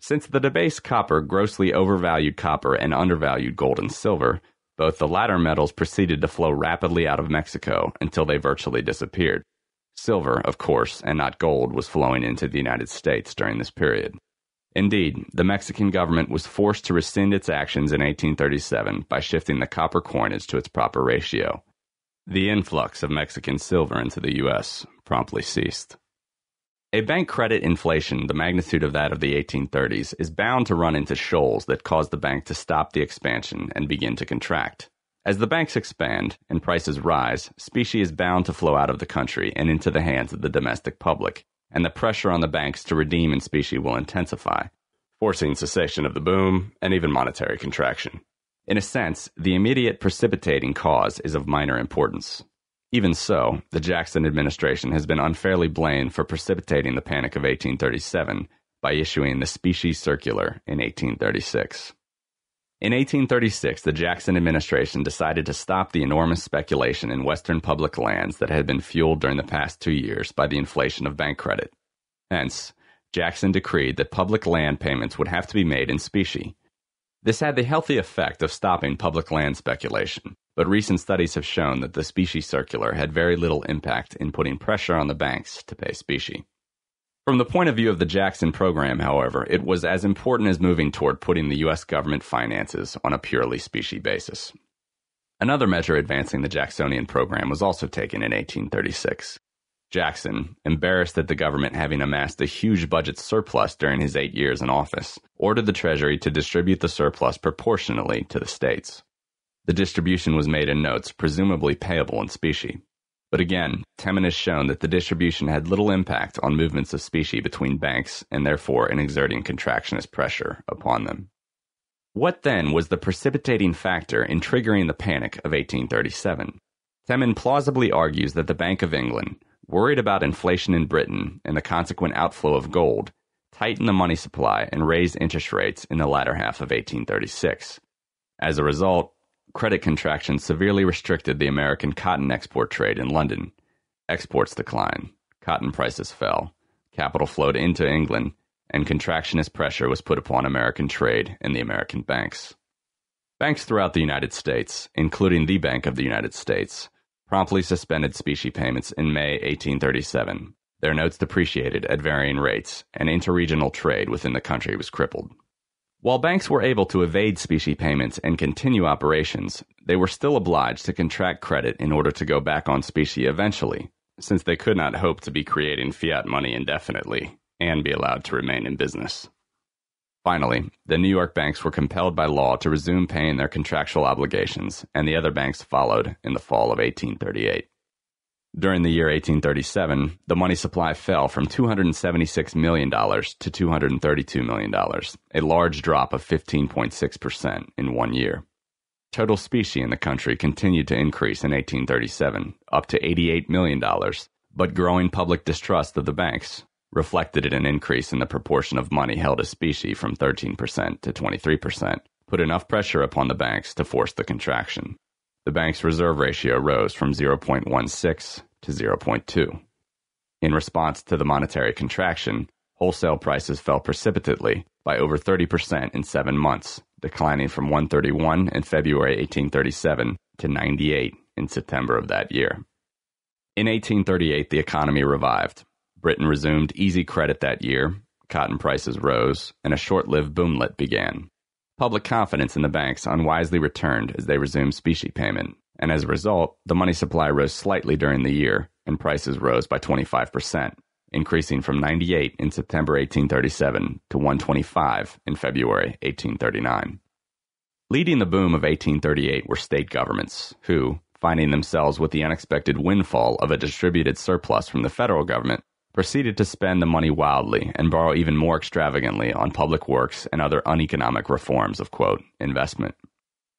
Since the debased copper grossly overvalued copper and undervalued gold and silver, both the latter metals proceeded to flow rapidly out of Mexico until they virtually disappeared. Silver, of course, and not gold, was flowing into the United States during this period. Indeed, the Mexican government was forced to rescind its actions in 1837 by shifting the copper coinage to its proper ratio. The influx of Mexican silver into the U.S. promptly ceased. A bank credit inflation the magnitude of that of the 1830s is bound to run into shoals that cause the bank to stop the expansion and begin to contract. As the banks expand and prices rise, specie is bound to flow out of the country and into the hands of the domestic public, and the pressure on the banks to redeem in specie will intensify, forcing cessation of the boom and even monetary contraction. In a sense, the immediate precipitating cause is of minor importance. Even so, the Jackson administration has been unfairly blamed for precipitating the Panic of 1837 by issuing the Specie Circular in 1836. In 1836, the Jackson administration decided to stop the enormous speculation in Western public lands that had been fueled during the past two years by the inflation of bank credit. Hence, Jackson decreed that public land payments would have to be made in specie. This had the healthy effect of stopping public land speculation, but recent studies have shown that the specie circular had very little impact in putting pressure on the banks to pay specie. From the point of view of the Jackson program, however, it was as important as moving toward putting the U.S. government finances on a purely specie basis. Another measure advancing the Jacksonian program was also taken in 1836. Jackson, embarrassed at the government having amassed a huge budget surplus during his eight years in office, ordered the Treasury to distribute the surplus proportionally to the states. The distribution was made in notes, presumably payable in specie. But again, Temin has shown that the distribution had little impact on movements of specie between banks and therefore in exerting contractionist pressure upon them. What then was the precipitating factor in triggering the panic of 1837? Temin plausibly argues that the Bank of England, worried about inflation in Britain and the consequent outflow of gold, tightened the money supply and raised interest rates in the latter half of 1836. As a result, credit contraction severely restricted the American cotton export trade in London. Exports declined, cotton prices fell, capital flowed into England, and contractionist pressure was put upon American trade and the American banks. Banks throughout the United States, including the Bank of the United States, promptly suspended specie payments in May 1837. Their notes depreciated at varying rates, and interregional trade within the country was crippled. While banks were able to evade specie payments and continue operations, they were still obliged to contract credit in order to go back on specie eventually, since they could not hope to be creating fiat money indefinitely and be allowed to remain in business. Finally, the New York banks were compelled by law to resume paying their contractual obligations, and the other banks followed in the fall of 1838. During the year 1837, the money supply fell from $276 million to $232 million, a large drop of 15.6% in one year. Total specie in the country continued to increase in 1837, up to $88 million, but growing public distrust of the banks reflected in an increase in the proportion of money held as specie from 13% to 23%, put enough pressure upon the banks to force the contraction the bank's reserve ratio rose from 0.16 to 0.2. In response to the monetary contraction, wholesale prices fell precipitately by over 30% in seven months, declining from 131 in February 1837 to 98 in September of that year. In 1838, the economy revived. Britain resumed easy credit that year, cotton prices rose, and a short lived boomlet began. Public confidence in the banks unwisely returned as they resumed specie payment, and as a result, the money supply rose slightly during the year, and prices rose by 25%, increasing from 98 in September 1837 to 125 in February 1839. Leading the boom of 1838 were state governments, who, finding themselves with the unexpected windfall of a distributed surplus from the federal government, proceeded to spend the money wildly and borrow even more extravagantly on public works and other uneconomic reforms of, quote, investment.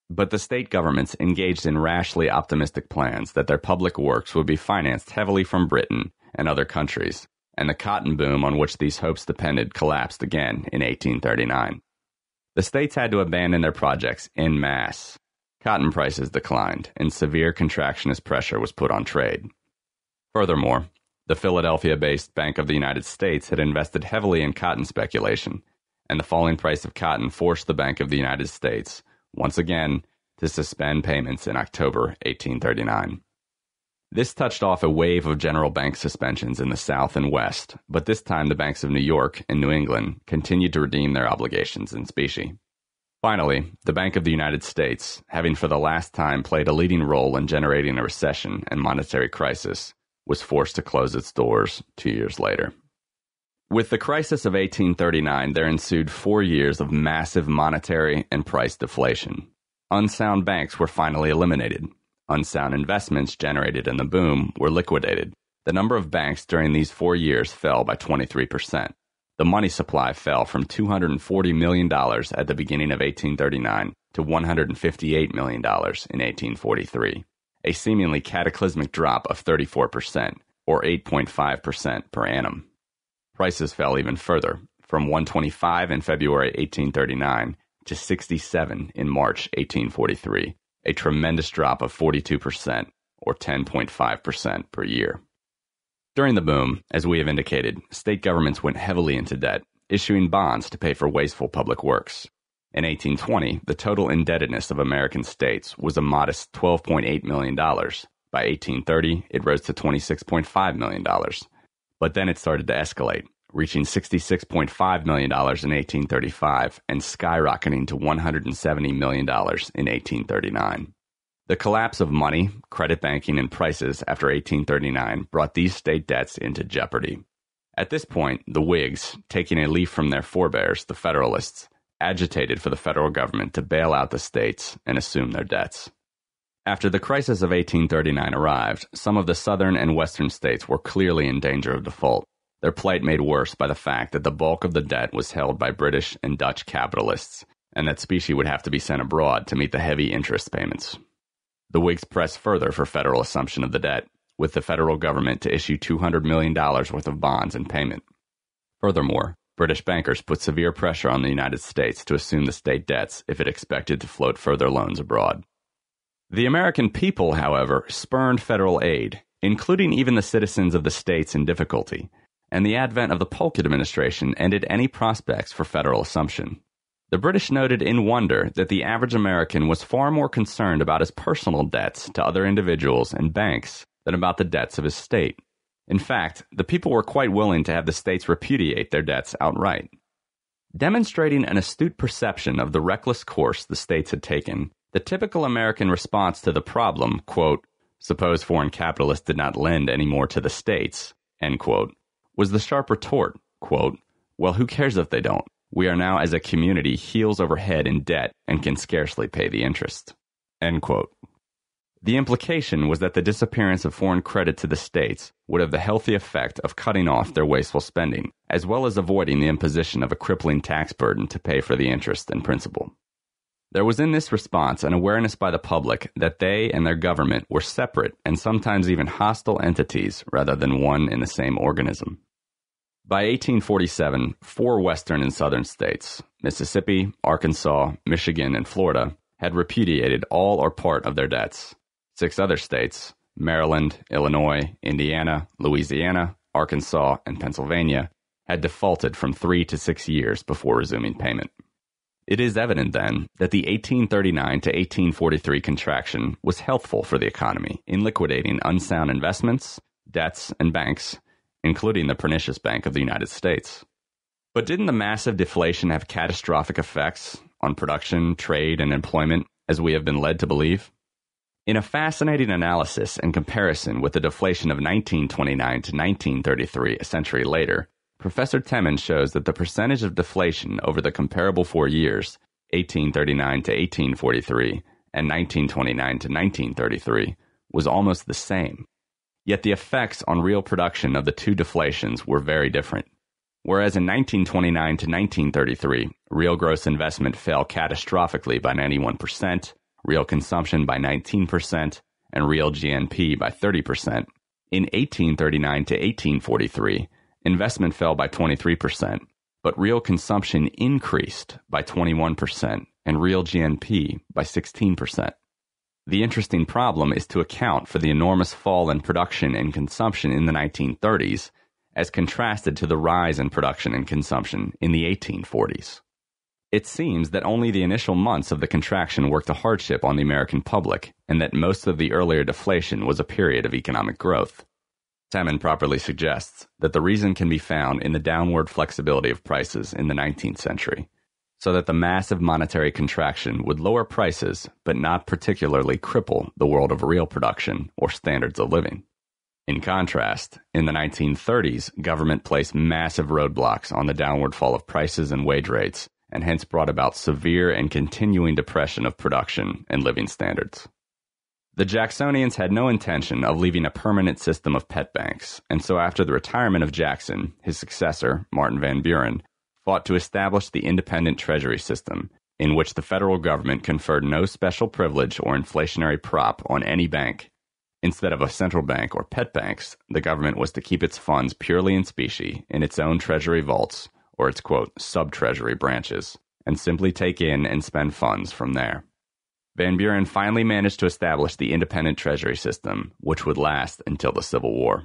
But the state governments engaged in rashly optimistic plans that their public works would be financed heavily from Britain and other countries, and the cotton boom on which these hopes depended collapsed again in 1839. The states had to abandon their projects en masse. Cotton prices declined, and severe contractionist pressure was put on trade. Furthermore, the Philadelphia based Bank of the United States had invested heavily in cotton speculation, and the falling price of cotton forced the Bank of the United States, once again, to suspend payments in October 1839. This touched off a wave of general bank suspensions in the South and West, but this time the banks of New York and New England continued to redeem their obligations in specie. Finally, the Bank of the United States, having for the last time played a leading role in generating a recession and monetary crisis, was forced to close its doors two years later. With the crisis of 1839, there ensued four years of massive monetary and price deflation. unsound banks were finally eliminated. Unsound investments generated in the boom were liquidated. The number of banks during these four years fell by 23%. The money supply fell from $240 million at the beginning of 1839 to $158 million in 1843, a seemingly cataclysmic drop of 34%, or 8.5% per annum. Prices fell even further, from 125 in February 1839 to 67 in March 1843, a tremendous drop of 42%, or 10.5% per year. During the boom, as we have indicated, state governments went heavily into debt, issuing bonds to pay for wasteful public works. In 1820, the total indebtedness of American states was a modest $12.8 million. By 1830, it rose to $26.5 million. But then it started to escalate, reaching $66.5 million in 1835 and skyrocketing to $170 million in 1839. The collapse of money, credit banking, and prices after 1839 brought these state debts into jeopardy. At this point, the Whigs, taking a leaf from their forebears, the Federalists, agitated for the federal government to bail out the states and assume their debts. After the crisis of 1839 arrived, some of the southern and western states were clearly in danger of default, their plight made worse by the fact that the bulk of the debt was held by British and Dutch capitalists, and that specie would have to be sent abroad to meet the heavy interest payments. The Whigs pressed further for federal assumption of the debt, with the federal government to issue $200 million worth of bonds in payment. Furthermore, British bankers put severe pressure on the United States to assume the state debts if it expected to float further loans abroad. The American people, however, spurned federal aid, including even the citizens of the states in difficulty, and the advent of the Polk administration ended any prospects for federal assumption. The British noted in wonder that the average American was far more concerned about his personal debts to other individuals and banks than about the debts of his state. In fact, the people were quite willing to have the states repudiate their debts outright. Demonstrating an astute perception of the reckless course the states had taken, the typical American response to the problem, quote, suppose foreign capitalists did not lend any more to the states, quote, was the sharp retort, quote, well, who cares if they don't? We are now, as a community, heels over head in debt and can scarcely pay the interest. End quote. The implication was that the disappearance of foreign credit to the states would have the healthy effect of cutting off their wasteful spending, as well as avoiding the imposition of a crippling tax burden to pay for the interest and principal. There was in this response an awareness by the public that they and their government were separate and sometimes even hostile entities rather than one in the same organism. By 1847, four western and southern states, Mississippi, Arkansas, Michigan, and Florida, had repudiated all or part of their debts. Six other states, Maryland, Illinois, Indiana, Louisiana, Arkansas, and Pennsylvania, had defaulted from three to six years before resuming payment. It is evident, then, that the 1839 to 1843 contraction was healthful for the economy in liquidating unsound investments, debts, and banks including the pernicious Bank of the United States. But didn't the massive deflation have catastrophic effects on production, trade, and employment, as we have been led to believe? In a fascinating analysis and comparison with the deflation of 1929 to 1933, a century later, Professor Temin shows that the percentage of deflation over the comparable four years, 1839 to 1843 and 1929 to 1933, was almost the same. Yet the effects on real production of the two deflations were very different. Whereas in 1929 to 1933, real gross investment fell catastrophically by 91%, real consumption by 19%, and real GNP by 30%. In 1839 to 1843, investment fell by 23%, but real consumption increased by 21% and real GNP by 16%. The interesting problem is to account for the enormous fall in production and consumption in the 1930s as contrasted to the rise in production and consumption in the 1840s. It seems that only the initial months of the contraction worked a hardship on the American public, and that most of the earlier deflation was a period of economic growth. Temin properly suggests that the reason can be found in the downward flexibility of prices in the 19th century so that the massive monetary contraction would lower prices but not particularly cripple the world of real production or standards of living. In contrast, in the 1930s, government placed massive roadblocks on the downward fall of prices and wage rates and hence brought about severe and continuing depression of production and living standards. The Jacksonians had no intention of leaving a permanent system of pet banks, and so after the retirement of Jackson, his successor, Martin Van Buren, fought to establish the independent treasury system, in which the federal government conferred no special privilege or inflationary prop on any bank. Instead of a central bank or pet banks, the government was to keep its funds purely in specie in its own treasury vaults or its quote sub treasury branches and simply take in and spend funds from there. Van Buren finally managed to establish the independent treasury system, which would last until the Civil War.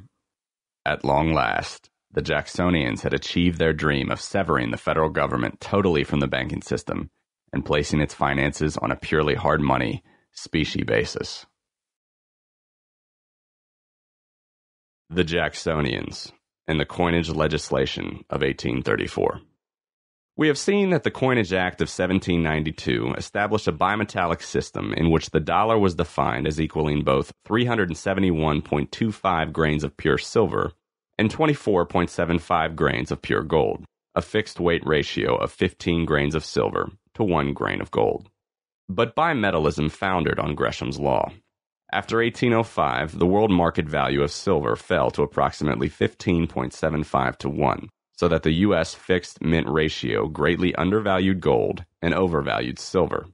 At long last, the Jacksonians had achieved their dream of severing the federal government totally from the banking system and placing its finances on a purely hard money, specie basis. The Jacksonians and the coinage legislation of 1834. We have seen that the Coinage Act of 1792 established a bimetallic system in which the dollar was defined as equaling both 371.25 grains of pure silver and 24.75 grains of pure gold, a fixed weight ratio of 15 grains of silver to 1 grain of gold. But bimetallism foundered on Gresham's law. After 1805, the world market value of silver fell to approximately 15.75 to 1, so that the U.S. fixed mint ratio greatly undervalued gold and overvalued silver.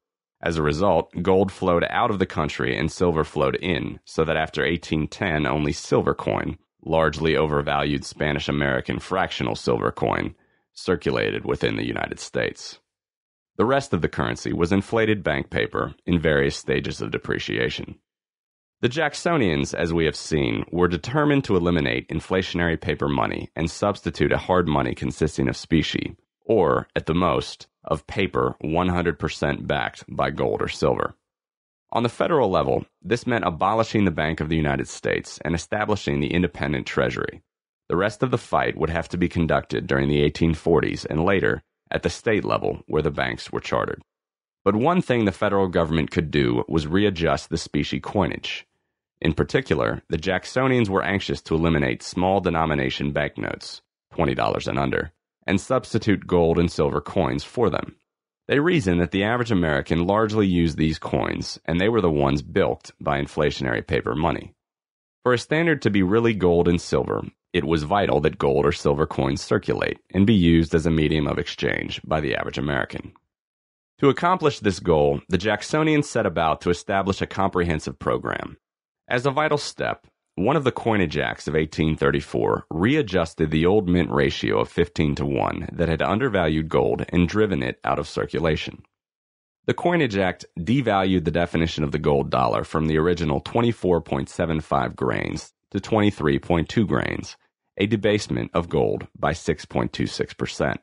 As a result, gold flowed out of the country and silver flowed in, so that after 1810, only silver coin, largely overvalued Spanish American fractional silver coin, circulated within the United States. The rest of the currency was inflated bank paper in various stages of depreciation. The Jacksonians, as we have seen, were determined to eliminate inflationary paper money and substitute a hard money consisting of specie, or, at the most, of paper 100% backed by gold or silver. On the federal level, this meant abolishing the Bank of the United States and establishing the independent Treasury. The rest of the fight would have to be conducted during the 1840s and later at the state level where the banks were chartered. But one thing the federal government could do was readjust the specie coinage. In particular, the Jacksonians were anxious to eliminate small denomination banknotes, $20 and under, and substitute gold and silver coins for them. They reasoned that the average American largely used these coins, and they were the ones bilked by inflationary paper money. For a standard to be really gold and silver, it was vital that gold or silver coins circulate and be used as a medium of exchange by the average American. To accomplish this goal, the Jacksonians set about to establish a comprehensive program. As a vital step, one of the coinage acts of 1834 readjusted the old mint ratio of 15 to 1 that had undervalued gold and driven it out of circulation. The Coinage Act devalued the definition of the gold dollar from the original 24.75 grains to 23.2 grains, a debasement of gold by 6.26%.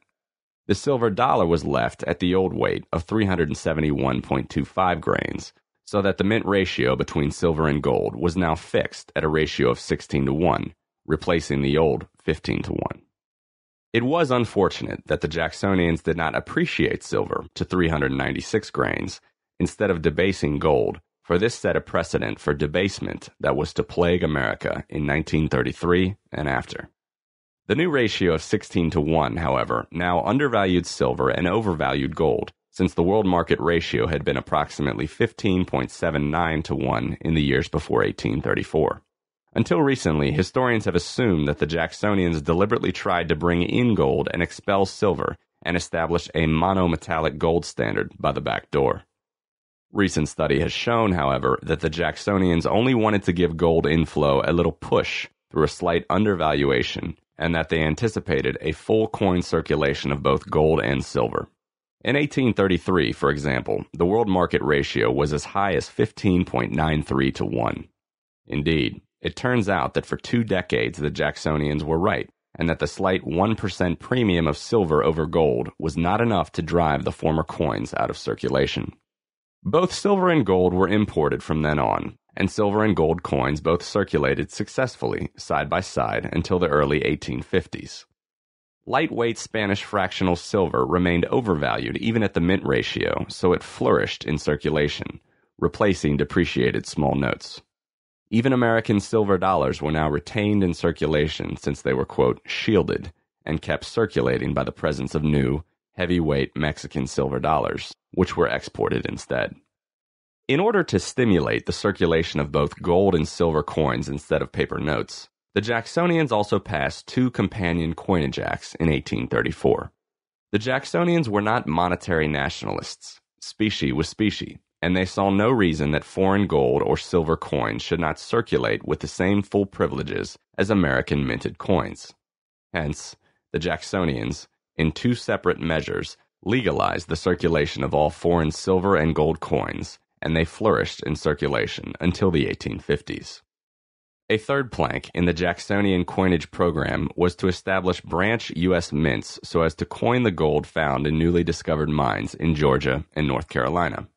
The silver dollar was left at the old weight of 371.25 grains, so that the mint ratio between silver and gold was now fixed at a ratio of 16 to 1, replacing the old 15 to 1. It was unfortunate that the Jacksonians did not appreciate silver to 396 grains instead of debasing gold, for this set a precedent for debasement that was to plague America in 1933 and after. The new ratio of 16 to 1, however, now undervalued silver and overvalued gold, since the world market ratio had been approximately 15.79 to 1 in the years before 1834. Until recently, historians have assumed that the Jacksonians deliberately tried to bring in gold and expel silver and establish a monometallic gold standard by the back door. Recent study has shown, however, that the Jacksonians only wanted to give gold inflow a little push through a slight undervaluation and that they anticipated a full coin circulation of both gold and silver. In 1833, for example, the world market ratio was as high as 15.93 to 1. Indeed, it turns out that for two decades the Jacksonians were right, and that the slight 1% premium of silver over gold was not enough to drive the former coins out of circulation. Both silver and gold were imported from then on, and silver and gold coins both circulated successfully side by side until the early 1850s. Lightweight Spanish fractional silver remained overvalued even at the mint ratio, so it flourished in circulation, replacing depreciated small notes. Even American silver dollars were now retained in circulation since they were, quote, shielded and kept circulating by the presence of new, heavyweight Mexican silver dollars, which were exported instead. In order to stimulate the circulation of both gold and silver coins instead of paper notes, the Jacksonians also passed two companion coinage acts in 1834. The Jacksonians were not monetary nationalists. Specie was specie, and they saw no reason that foreign gold or silver coins should not circulate with the same full privileges as American minted coins. Hence, the Jacksonians, in two separate measures, legalized the circulation of all foreign silver and gold coins, and they flourished in circulation until the 1850s. A third plank in the Jacksonian coinage program was to establish branch U.S. mints so as to coin the gold found in newly discovered mines in Georgia and North Carolina.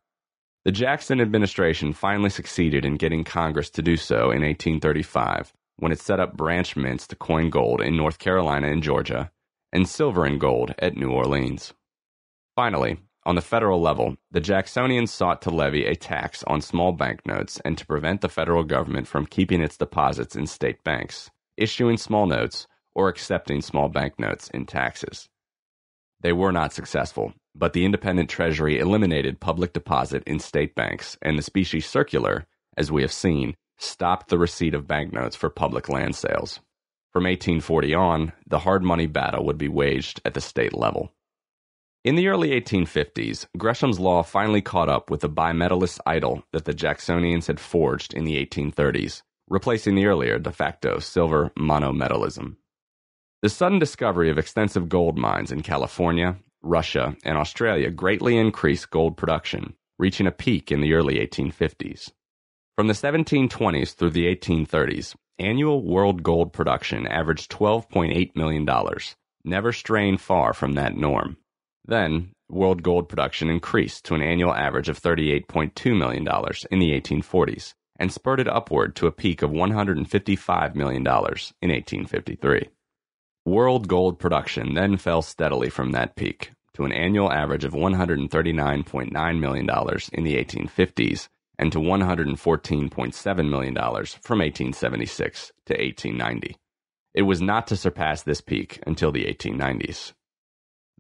The Jackson administration finally succeeded in getting Congress to do so in 1835 when it set up branch mints to coin gold in North Carolina and Georgia, and silver and gold at New Orleans. Finally, on the federal level, the Jacksonians sought to levy a tax on small banknotes and to prevent the federal government from keeping its deposits in state banks, issuing small notes, or accepting small banknotes in taxes. They were not successful, but the independent treasury eliminated public deposit in state banks, and the specie circular, as we have seen, stopped the receipt of banknotes for public land sales. From 1840 on, the hard money battle would be waged at the state level. In the early 1850s, Gresham's law finally caught up with the bimetallist idol that the Jacksonians had forged in the 1830s, replacing the earlier de facto silver monometallism. The sudden discovery of extensive gold mines in California, Russia, and Australia greatly increased gold production, reaching a peak in the early 1850s. From the 1720s through the 1830s, annual world gold production averaged $12.8 million, never straying far from that norm. Then, world gold production increased to an annual average of $38.2 million in the 1840s and spurted upward to a peak of $155 million in 1853. World gold production then fell steadily from that peak to an annual average of $139.9 million in the 1850s and to $114.7 million from 1876 to 1890. It was not to surpass this peak until the 1890s.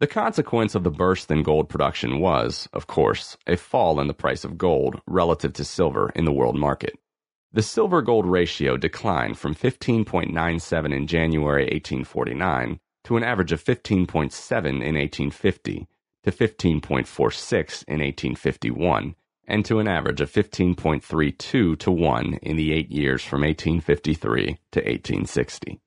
The consequence of the burst in gold production was, of course, a fall in the price of gold relative to silver in the world market. The silver gold ratio declined from 15.97 in January 1849 to an average of 15.7 in 1850 to 15.46 in 1851 and to an average of 15.32 to 1 in the eight years from 1853 to 1860.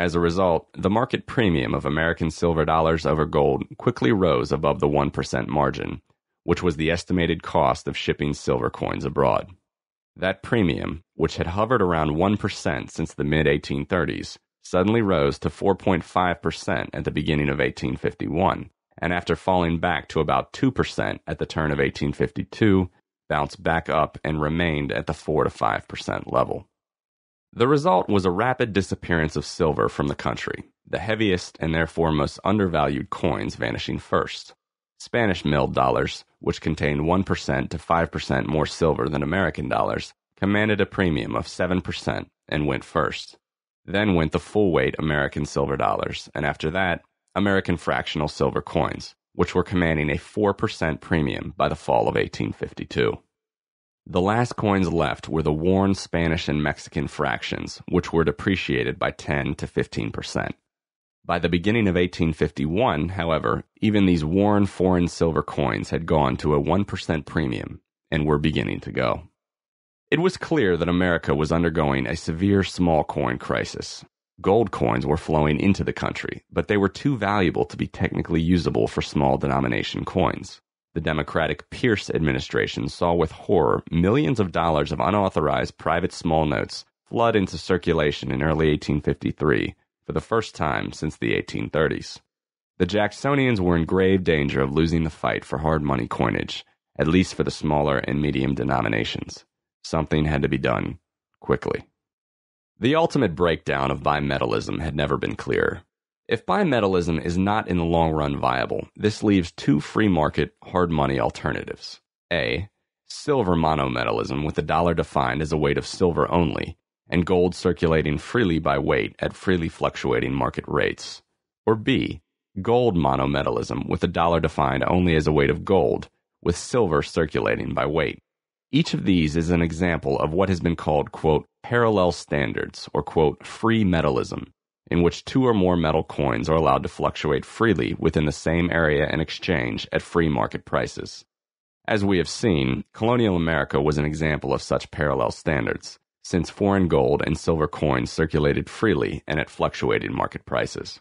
As a result, the market premium of American silver dollars over gold quickly rose above the 1% margin, which was the estimated cost of shipping silver coins abroad. That premium, which had hovered around 1% since the mid 1830s, suddenly rose to 4.5% at the beginning of 1851, and after falling back to about 2% at the turn of 1852, bounced back up and remained at the 4 to 5% level. The result was a rapid disappearance of silver from the country, the heaviest and therefore most undervalued coins vanishing first. Spanish milled dollars, which contained 1% to 5% more silver than American dollars, commanded a premium of 7% and went first. Then went the full weight American silver dollars, and after that, American fractional silver coins, which were commanding a 4% premium by the fall of 1852. The last coins left were the worn Spanish and Mexican fractions, which were depreciated by 10 to 15%. By the beginning of 1851, however, even these worn foreign silver coins had gone to a 1% premium and were beginning to go. It was clear that America was undergoing a severe small coin crisis. Gold coins were flowing into the country, but they were too valuable to be technically usable for small denomination coins. The Democratic Pierce administration saw with horror millions of dollars of unauthorized private small notes flood into circulation in early 1853 for the first time since the 1830s. The Jacksonians were in grave danger of losing the fight for hard money coinage, at least for the smaller and medium denominations. Something had to be done quickly. The ultimate breakdown of bimetallism had never been clearer. If bimetallism is not in the long run viable, this leaves two free market hard money alternatives. A. Silver monometallism with the dollar defined as a weight of silver only, and gold circulating freely by weight at freely fluctuating market rates. Or B, gold monometallism, with the dollar defined only as a weight of gold, with silver circulating by weight. Each of these is an example of what has been called, quote, parallel standards, or, quote, free metalism, in which two or more metal coins are allowed to fluctuate freely within the same area and exchange at free market prices. As we have seen, colonial America was an example of such parallel standards, since foreign gold and silver coins circulated freely and at fluctuating market prices.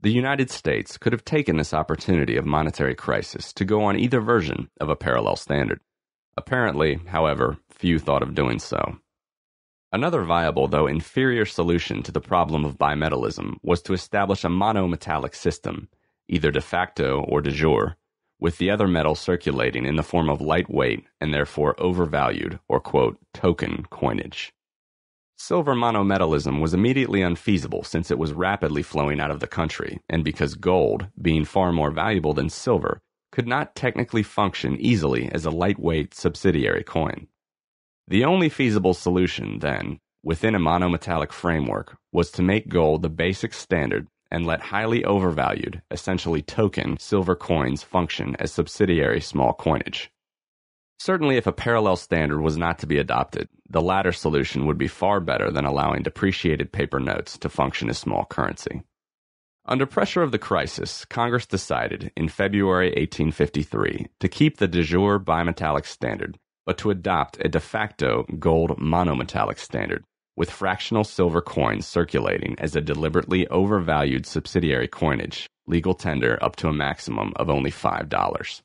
The United States could have taken this opportunity of monetary crisis to go on either version of a parallel standard. Apparently, however, few thought of doing so. Another viable, though inferior, solution to the problem of bimetallism was to establish a monometallic system, either de facto or de jure, with the other metal circulating in the form of lightweight and therefore overvalued or quote, token coinage. Silver monometallism was immediately unfeasible since it was rapidly flowing out of the country, and because gold, being far more valuable than silver, could not technically function easily as a lightweight subsidiary coin. The only feasible solution, then, within a monometallic framework, was to make gold the basic standard and let highly overvalued, essentially token, silver coins function as subsidiary small coinage. Certainly, if a parallel standard was not to be adopted, the latter solution would be far better than allowing depreciated paper notes to function as small currency. Under pressure of the crisis, Congress decided in February 1853 to keep the de jure bimetallic standard, but to adopt a de facto gold monometallic standard, with fractional silver coins circulating as a deliberately overvalued subsidiary coinage, legal tender up to a maximum of only $5.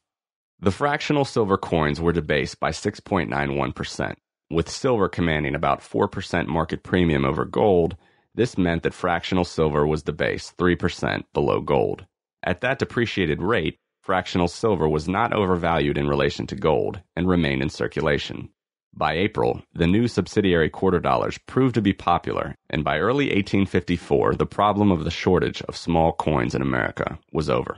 The fractional silver coins were debased by 6.91%, with silver commanding about 4% market premium over gold. This meant that fractional silver was debased 3% below gold. At that depreciated rate, fractional silver was not overvalued in relation to gold and remained in circulation. By April, the new subsidiary quarter dollars proved to be popular, and by early 1854, the problem of the shortage of small coins in America was over.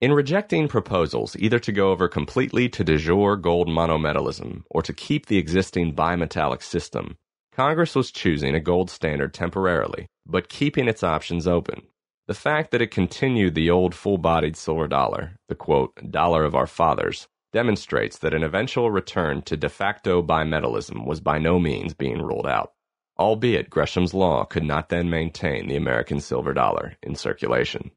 In rejecting proposals either to go over completely to de jure gold monometallism or to keep the existing bimetallic system, Congress was choosing a gold standard temporarily, but keeping its options open. The fact that it continued the old full bodied silver dollar, the quote, dollar of our fathers, demonstrates that an eventual return to de facto bimetallism was by no means being ruled out, albeit Gresham's law could not then maintain the American silver dollar in circulation.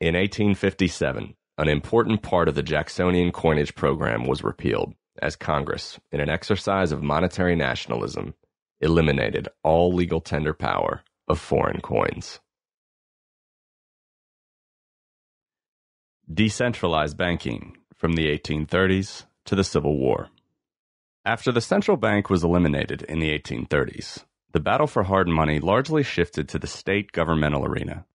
In 1857, an important part of the Jacksonian coinage program was repealed, as Congress, in an exercise of monetary nationalism, eliminated all legal tender power of foreign coins. Decentralized banking from the 1830s to the Civil War. After the central bank was eliminated in the 1830s, the battle for hard money largely shifted to the state governmental arena.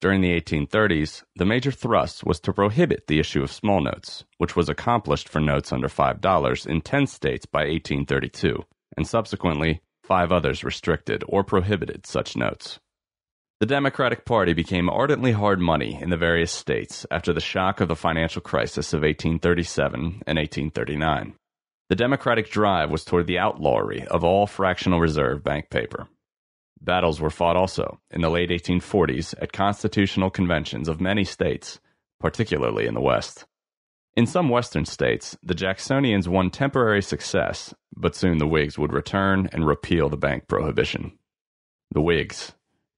During the 1830s, the major thrust was to prohibit the issue of small notes, which was accomplished for notes under $5 in 10 states by 1832, and subsequently, five others restricted or prohibited such notes. The Democratic Party became ardently hard money in the various states after the shock of the financial crisis of 1837 and 1839. The Democratic drive was toward the outlawry of all fractional reserve bank paper. Battles were fought also in the late 1840s at constitutional conventions of many states, particularly in the West. In some Western states, the Jacksonians won temporary success, but soon the Whigs would return and repeal the bank prohibition. The Whigs,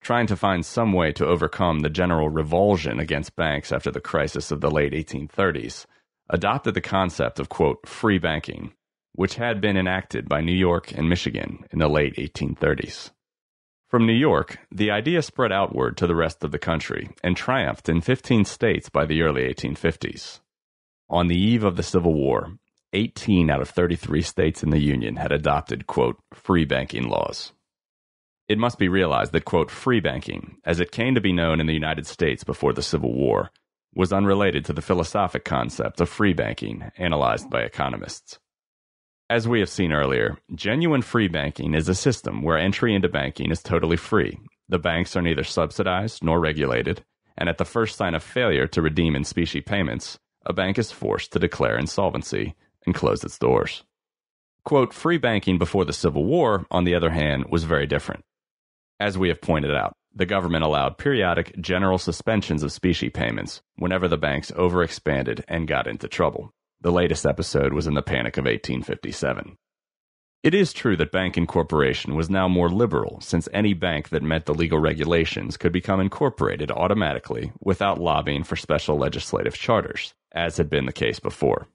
trying to find some way to overcome the general revulsion against banks after the crisis of the late 1830s, adopted the concept of, quote, free banking, which had been enacted by New York and Michigan in the late 1830s. From New York, the idea spread outward to the rest of the country and triumphed in 15 states by the early 1850s. On the eve of the Civil War, 18 out of 33 states in the Union had adopted, quote, free banking laws. It must be realized that, quote, free banking, as it came to be known in the United States before the Civil War, was unrelated to the philosophic concept of free banking analyzed by economists. As we have seen earlier, genuine free banking is a system where entry into banking is totally free. The banks are neither subsidized nor regulated, and at the first sign of failure to redeem in specie payments, a bank is forced to declare insolvency and close its doors. Quote, free banking before the Civil War, on the other hand, was very different. As we have pointed out, the government allowed periodic general suspensions of specie payments whenever the banks overexpanded and got into trouble. The latest episode was in the Panic of 1857. It is true that bank incorporation was now more liberal, since any bank that met the legal regulations could become incorporated automatically without lobbying for special legislative charters, as had been the case before.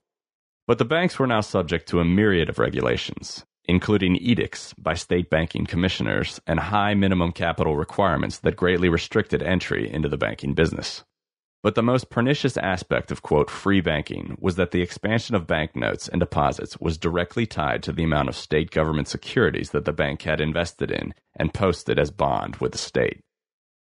But the banks were now subject to a myriad of regulations, including edicts by state banking commissioners and high minimum capital requirements that greatly restricted entry into the banking business. But the most pernicious aspect of, quote, free banking was that the expansion of banknotes and deposits was directly tied to the amount of state government securities that the bank had invested in and posted as bond with the state.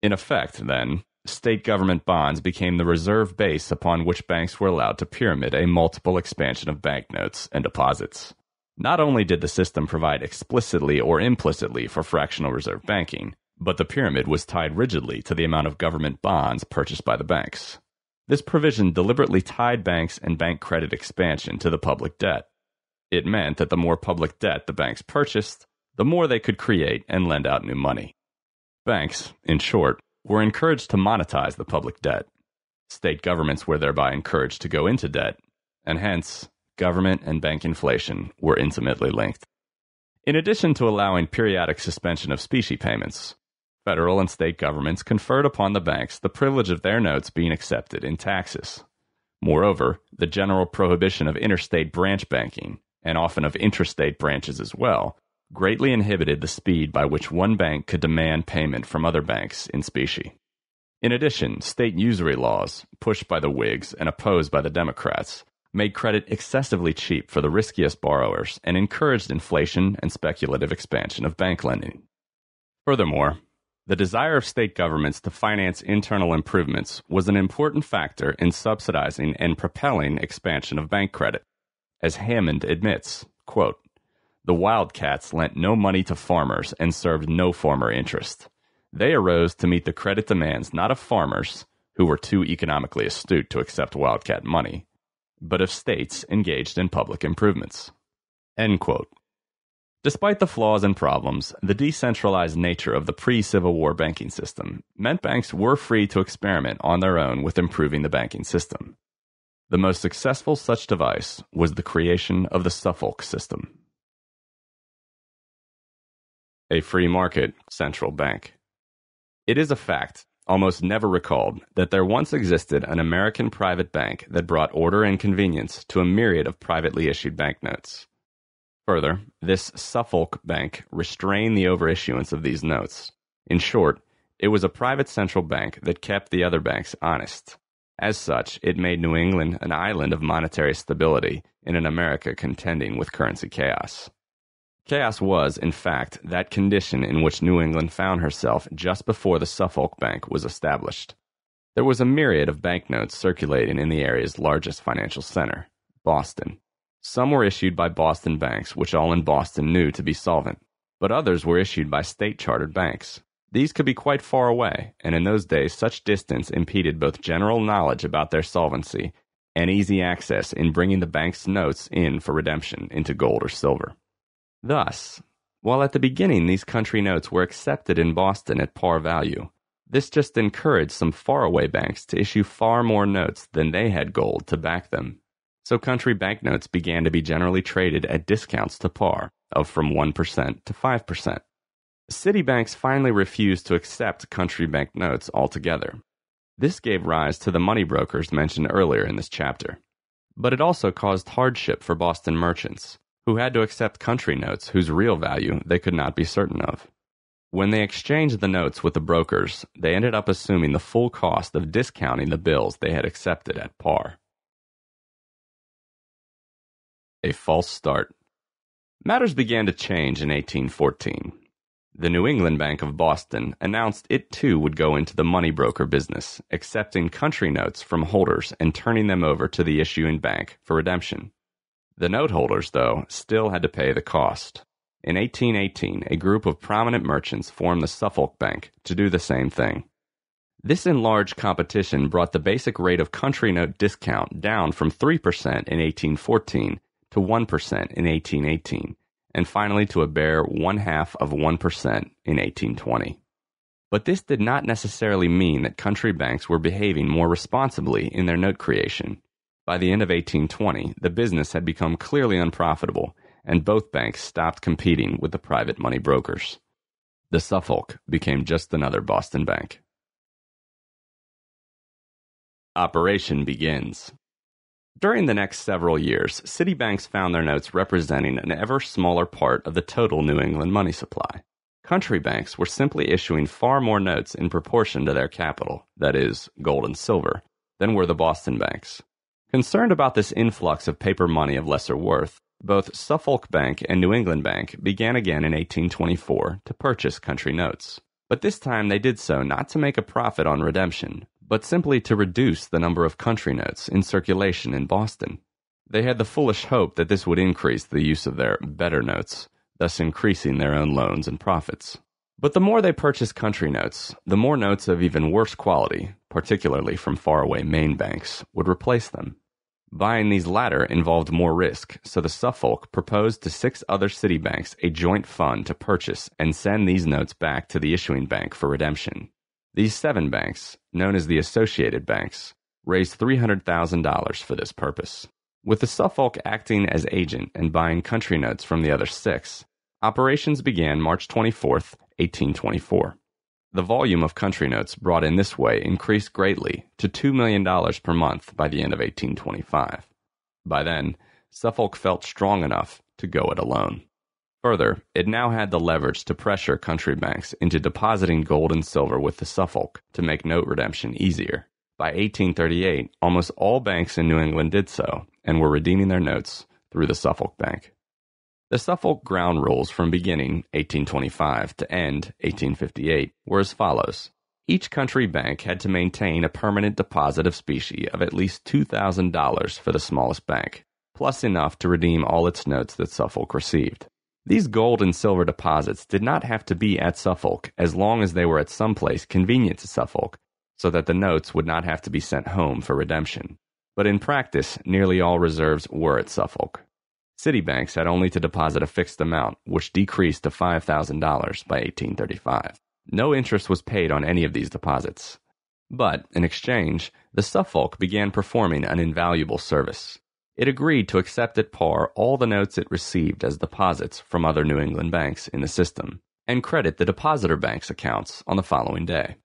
In effect, then, state government bonds became the reserve base upon which banks were allowed to pyramid a multiple expansion of banknotes and deposits. Not only did the system provide explicitly or implicitly for fractional reserve banking, but the pyramid was tied rigidly to the amount of government bonds purchased by the banks. This provision deliberately tied banks and bank credit expansion to the public debt. It meant that the more public debt the banks purchased, the more they could create and lend out new money. Banks, in short, were encouraged to monetize the public debt. State governments were thereby encouraged to go into debt, and hence, government and bank inflation were intimately linked. In addition to allowing periodic suspension of specie payments, federal and state governments conferred upon the banks the privilege of their notes being accepted in taxes. Moreover, the general prohibition of interstate branch banking, and often of intrastate branches as well, greatly inhibited the speed by which one bank could demand payment from other banks in specie. In addition, state usury laws, pushed by the Whigs and opposed by the Democrats, made credit excessively cheap for the riskiest borrowers and encouraged inflation and speculative expansion of bank lending. Furthermore, the desire of state governments to finance internal improvements was an important factor in subsidizing and propelling expansion of bank credit. As Hammond admits, quote, the wildcats lent no money to farmers and served no farmer interest. They arose to meet the credit demands not of farmers, who were too economically astute to accept wildcat money, but of states engaged in public improvements. Despite the flaws and problems, the decentralized nature of the pre Civil War banking system meant banks were free to experiment on their own with improving the banking system. The most successful such device was the creation of the Suffolk system. A free market central bank. It is a fact, almost never recalled, that there once existed an American private bank that brought order and convenience to a myriad of privately issued banknotes. Further, this Suffolk Bank restrained the overissuance of these notes. In short, it was a private central bank that kept the other banks honest. As such, it made New England an island of monetary stability in an America contending with currency chaos. Chaos was, in fact, that condition in which New England found herself just before the Suffolk Bank was established. There was a myriad of banknotes circulating in the area's largest financial center, Boston. Some were issued by Boston banks, which all in Boston knew to be solvent, but others were issued by state chartered banks. These could be quite far away, and in those days such distance impeded both general knowledge about their solvency and easy access in bringing the bank's notes in for redemption into gold or silver. Thus, while at the beginning these country notes were accepted in Boston at par value, this just encouraged some faraway banks to issue far more notes than they had gold to back them so country banknotes began to be generally traded at discounts to par of from 1% to 5%. City banks finally refused to accept country banknotes altogether. This gave rise to the money brokers mentioned earlier in this chapter. But it also caused hardship for Boston merchants, who had to accept country notes whose real value they could not be certain of. When they exchanged the notes with the brokers, they ended up assuming the full cost of discounting the bills they had accepted at par. A false start. Matters began to change in 1814. The New England Bank of Boston announced it too would go into the money broker business, accepting country notes from holders and turning them over to the issuing bank for redemption. The note holders, though, still had to pay the cost. In 1818, a group of prominent merchants formed the Suffolk Bank to do the same thing. This enlarged competition brought the basic rate of country note discount down from 3% in 1814 to 1% in 1818, and finally to a bare one half of 1% in 1820. But this did not necessarily mean that country banks were behaving more responsibly in their note creation. By the end of 1820, the business had become clearly unprofitable, and both banks stopped competing with the private money brokers. The Suffolk became just another Boston bank. Operation begins. During the next several years, city banks found their notes representing an ever smaller part of the total New England money supply. Country banks were simply issuing far more notes in proportion to their capital, that is, gold and silver, than were the Boston banks. Concerned about this influx of paper money of lesser worth, both Suffolk Bank and New England Bank began again in 1824 to purchase country notes. But this time they did so not to make a profit on redemption, but simply to reduce the number of country notes in circulation in Boston. They had the foolish hope that this would increase the use of their better notes, thus increasing their own loans and profits. But the more they purchased country notes, the more notes of even worse quality, particularly from faraway Maine banks, would replace them. Buying these latter involved more risk, so the Suffolk proposed to six other city banks a joint fund to purchase and send these notes back to the issuing bank for redemption. These seven banks, known as the Associated Banks, raised $300,000 for this purpose. With the Suffolk acting as agent and buying country notes from the other six, operations began March 24, 1824. The volume of country notes brought in this way increased greatly to $2 million per month by the end of 1825. By then, Suffolk felt strong enough to go it alone. Further, it now had the leverage to pressure country banks into depositing gold and silver with the Suffolk to make note redemption easier. By 1838, almost all banks in New England did so and were redeeming their notes through the Suffolk Bank. The Suffolk ground rules from beginning 1825 to end 1858 were as follows. Each country bank had to maintain a permanent deposit of specie of at least $2,000 for the smallest bank, plus enough to redeem all its notes that Suffolk received. These gold and silver deposits did not have to be at Suffolk as long as they were at some place convenient to Suffolk, so that the notes would not have to be sent home for redemption. But in practice, nearly all reserves were at Suffolk. City banks had only to deposit a fixed amount, which decreased to $5,000 by 1835. No interest was paid on any of these deposits. But, in exchange, the Suffolk began performing an invaluable service. It agreed to accept at par all the notes it received as deposits from other New England banks in the system, and credit the depositor bank's accounts on the following day.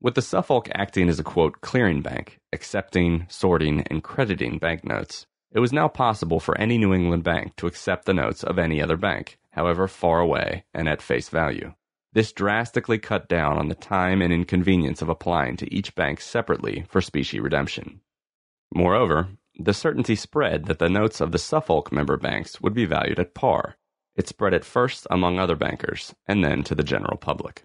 With the Suffolk acting as a quote clearing bank, accepting, sorting, and crediting banknotes, it was now possible for any New England bank to accept the notes of any other bank, however far away and at face value. This drastically cut down on the time and inconvenience of applying to each bank separately for specie redemption. Moreover, the certainty spread that the notes of the Suffolk member banks would be valued at par. It spread at first among other bankers, and then to the general public.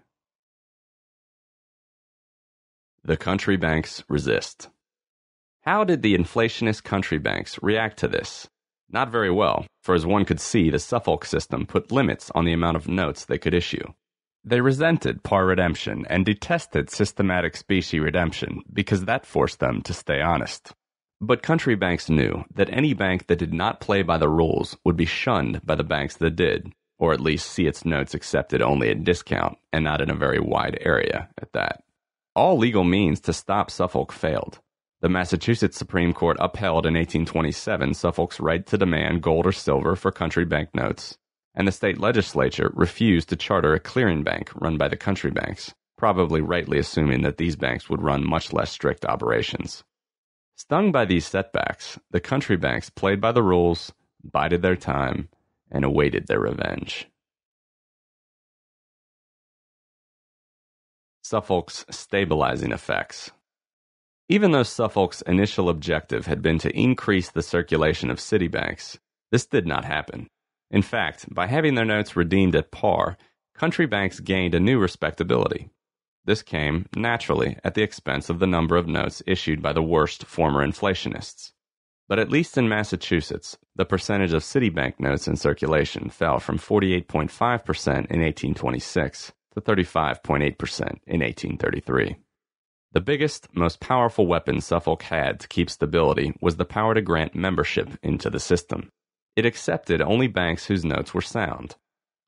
The country banks resist. How did the inflationist country banks react to this? Not very well, for as one could see, the Suffolk system put limits on the amount of notes they could issue. They resented par redemption and detested systematic specie redemption because that forced them to stay honest. But country banks knew that any bank that did not play by the rules would be shunned by the banks that did, or at least see its notes accepted only at discount and not in a very wide area at that. All legal means to stop Suffolk failed. The Massachusetts Supreme Court upheld in 1827 Suffolk's right to demand gold or silver for country bank notes, and the state legislature refused to charter a clearing bank run by the country banks, probably rightly assuming that these banks would run much less strict operations. Stung by these setbacks, the country banks played by the rules, bided their time, and awaited their revenge. Suffolk's stabilizing effects. Even though Suffolk's initial objective had been to increase the circulation of city banks, this did not happen. In fact, by having their notes redeemed at par, country banks gained a new respectability. This came, naturally, at the expense of the number of notes issued by the worst former inflationists. But at least in Massachusetts, the percentage of city bank notes in circulation fell from 48.5% in 1826 to 35.8% in 1833. The biggest, most powerful weapon Suffolk had to keep stability was the power to grant membership into the system. It accepted only banks whose notes were sound.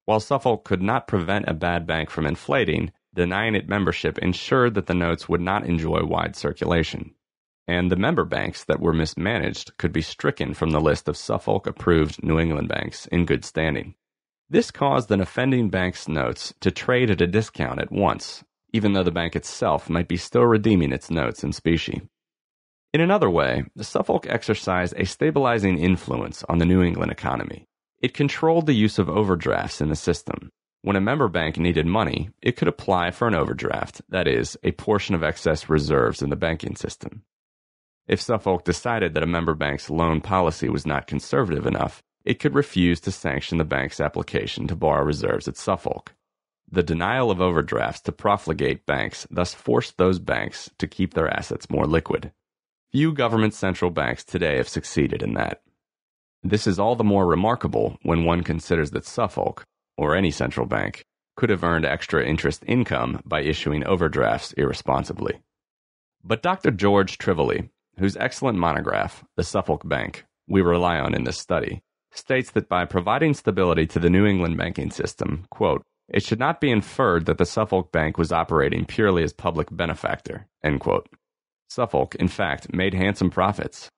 While Suffolk could not prevent a bad bank from inflating, denying it membership ensured that the notes would not enjoy wide circulation. And the member banks that were mismanaged could be stricken from the list of Suffolk approved New England banks in good standing. This caused an offending bank's notes to trade at a discount at once, even though the bank itself might be still redeeming its notes in specie. In another way, the Suffolk exercised a stabilizing influence on the New England economy. It controlled the use of overdrafts in the system. When a member bank needed money, it could apply for an overdraft, that is, a portion of excess reserves in the banking system. If Suffolk decided that a member bank's loan policy was not conservative enough, it could refuse to sanction the bank's application to borrow reserves at Suffolk. The denial of overdrafts to profligate banks thus forced those banks to keep their assets more liquid. Few government central banks today have succeeded in that. This is all the more remarkable when one considers that Suffolk, or any central bank, could have earned extra interest income by issuing overdrafts irresponsibly. But Dr. George Trivoli, whose excellent monograph, The Suffolk Bank, we rely on in this study, states that by providing stability to the New England banking system, quote, it should not be inferred that the Suffolk Bank was operating purely as public benefactor. Suffolk, in fact, made handsome profits.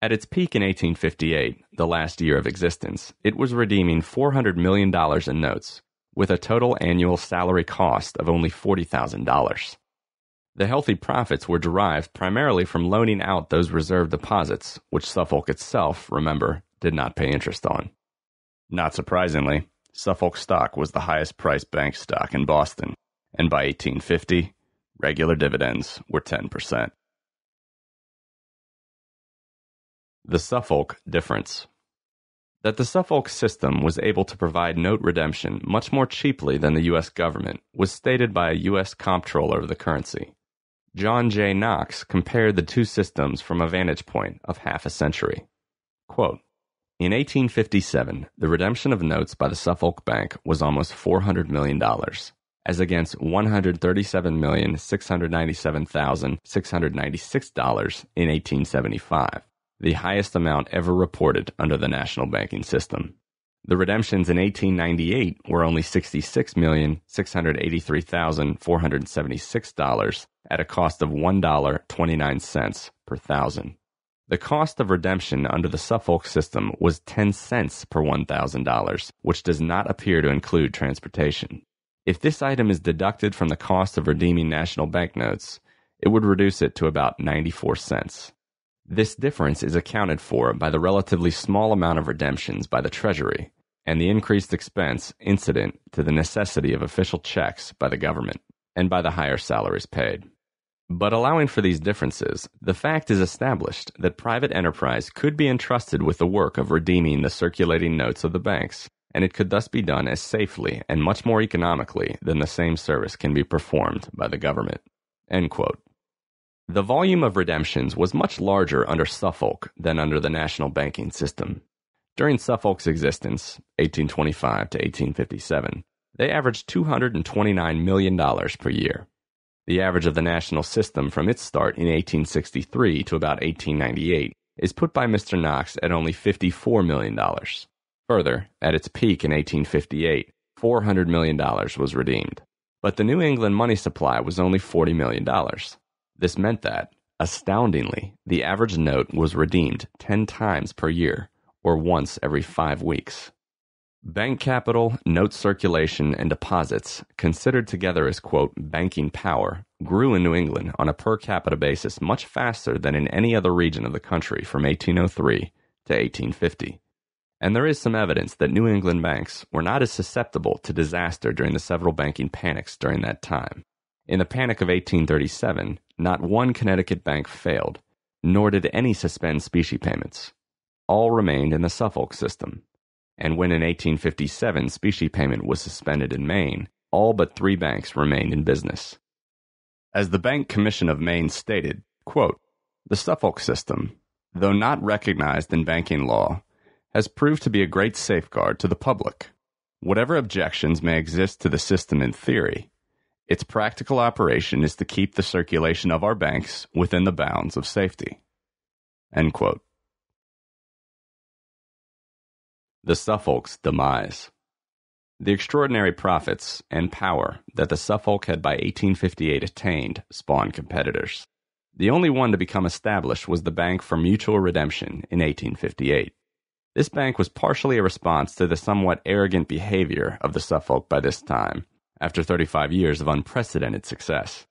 At its peak in 1858, the last year of existence, it was redeeming $400 million in notes, with a total annual salary cost of only $40,000. The healthy profits were derived primarily from loaning out those reserve deposits, which Suffolk itself, remember, did not pay interest on. Not surprisingly, Suffolk stock was the highest priced bank stock in Boston, and by 1850, regular dividends were 10%. The Suffolk Difference That the Suffolk system was able to provide note redemption much more cheaply than the U.S. government was stated by a U.S. comptroller of the currency. John J. Knox compared the two systems from a vantage point of half a century. Quote, in 1857, the redemption of notes by the Suffolk Bank was almost $400 million, as against $137,697,696 in 1875 the highest amount ever reported under the national banking system. The redemptions in 1898 were only $66,683,476 at a cost of $1.29 per thousand. The cost of redemption under the Suffolk system was 10 cents per $1,000, which does not appear to include transportation. If this item is deducted from the cost of redeeming national banknotes, it would reduce it to about 94 cents. This difference is accounted for by the relatively small amount of redemptions by the Treasury and the increased expense incident to the necessity of official checks by the government and by the higher salaries paid. But allowing for these differences, the fact is established that private enterprise could be entrusted with the work of redeeming the circulating notes of the banks, and it could thus be done as safely and much more economically than the same service can be performed by the government. The volume of redemptions was much larger under Suffolk than under the national banking system. During Suffolk's existence, 1825 to 1857, they averaged $229 million per year. The average of the national system from its start in 1863 to about 1898 is put by Mr. Knox at only $54 million. Further, at its peak in 1858, $400 million was redeemed. But the New England money supply was only $40 million. This meant that, astoundingly, the average note was redeemed 10 times per year, or once every five weeks. Bank capital, note circulation, and deposits, considered together as, banking power, grew in New England on a per capita basis much faster than in any other region of the country from 1803 to 1850. And there is some evidence that New England banks were not as susceptible to disaster during the several banking panics during that time. In the Panic of 1837, not one Connecticut bank failed, nor did any suspend specie payments. All remained in the Suffolk system. And when in 1857 specie payment was suspended in Maine, all but three banks remained in business. As the Bank Commission of Maine stated, quote, the Suffolk system, though not recognized in banking law, has proved to be a great safeguard to the public. Whatever objections may exist to the system in theory, its practical operation is to keep the circulation of our banks within the bounds of safety. The Suffolk's demise. The extraordinary profits and power that the Suffolk had by 1858 attained spawned competitors. The only one to become established was the Bank for Mutual Redemption in 1858. This bank was partially a response to the somewhat arrogant behavior of the Suffolk by this time, after 35 years of unprecedented success.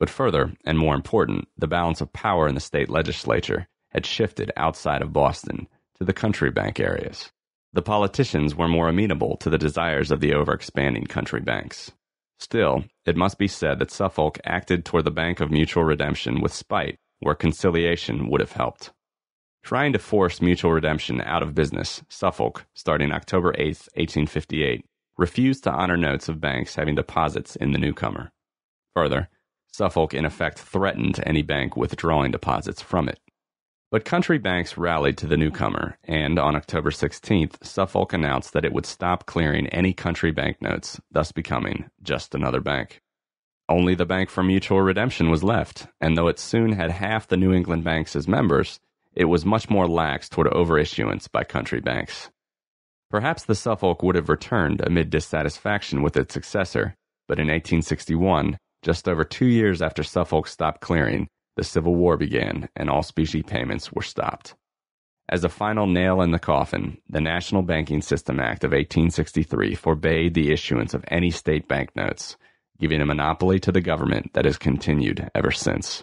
But further, and more important, the balance of power in the state legislature had shifted outside of Boston to the country bank areas. The politicians were more amenable to the desires of the overexpanding country banks. Still, it must be said that Suffolk acted toward the Bank of Mutual Redemption with spite where conciliation would have helped. Trying to force Mutual Redemption out of business, Suffolk, starting October 8, 1858, refused to honor notes of banks having deposits in the newcomer. Further, Suffolk in effect threatened any bank withdrawing deposits from it. But country banks rallied to the newcomer, and on October 16th, Suffolk announced that it would stop clearing any country banknotes, thus becoming just another bank. Only the Bank for Mutual Redemption was left, and though it soon had half the New England banks as members, it was much more lax toward overissuance by country banks. Perhaps the Suffolk would have returned amid dissatisfaction with its successor, but in 1861, just over two years after Suffolk stopped clearing, the Civil War began and all specie payments were stopped. As a final nail in the coffin, the National Banking System Act of 1863 forbade the issuance of any state banknotes, giving a monopoly to the government that has continued ever since.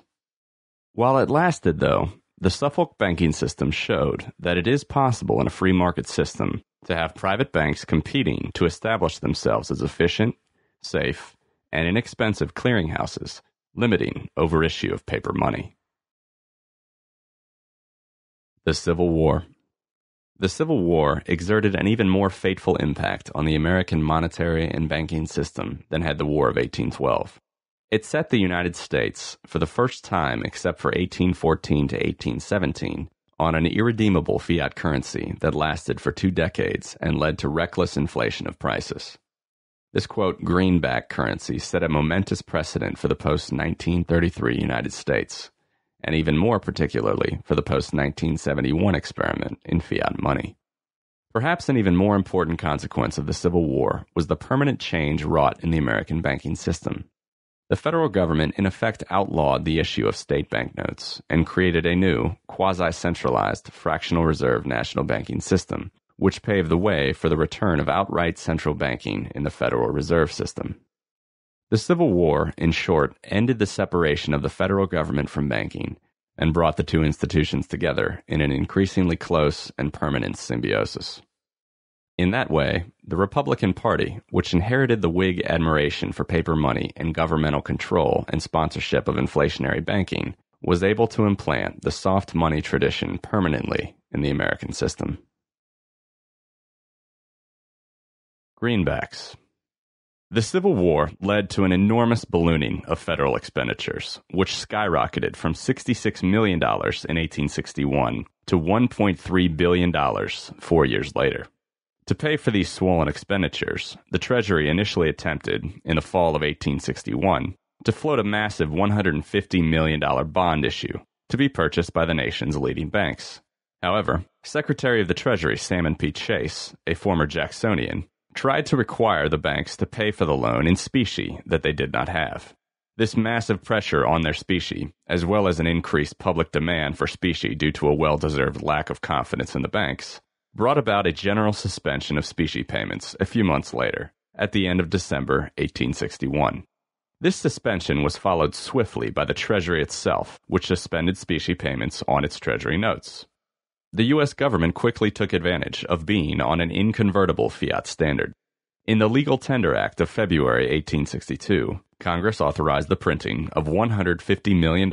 While it lasted, though, the Suffolk banking system showed that it is possible in a free market system to have private banks competing to establish themselves as efficient, safe, and inexpensive clearinghouses limiting overissue of paper money. The Civil War The Civil War exerted an even more fateful impact on the American monetary and banking system than had the War of 1812. It set the United States, for the first time except for 1814 to 1817, on an irredeemable fiat currency that lasted for two decades and led to reckless inflation of prices. This quote, greenback currency set a momentous precedent for the post 1933 United States, and even more particularly for the post 1971 experiment in fiat money. Perhaps an even more important consequence of the Civil War was the permanent change wrought in the American banking system. The federal government in effect outlawed the issue of state banknotes and created a new, quasi centralized fractional reserve national banking system which paved the way for the return of outright central banking in the Federal Reserve System. The Civil War, in short, ended the separation of the federal government from banking and brought the two institutions together in an increasingly close and permanent symbiosis. In that way, the Republican Party, which inherited the Whig admiration for paper money and governmental control and sponsorship of inflationary banking, was able to implant the soft money tradition permanently in the American system. Greenbacks. The Civil War led to an enormous ballooning of federal expenditures, which skyrocketed from $66 million in 1861 to $1.3 billion four years later. To pay for these swollen expenditures, the Treasury initially attempted, in the fall of 1861, to float a massive $150 million bond issue to be purchased by the nation's leading banks. However, Secretary of the Treasury Salmon P. Chase, a former Jacksonian, tried to require the banks to pay for the loan in specie that they did not have. This massive pressure on their specie, as well as an increased public demand for specie due to a well deserved lack of confidence in the banks, brought about a general suspension of specie payments a few months later, at the end of December 1861. This suspension was followed swiftly by the Treasury itself, which suspended specie payments on its Treasury notes. The U.S. government quickly took advantage of being on an inconvertible fiat standard. In the Legal Tender Act of February 1862, Congress authorized the printing of $150 million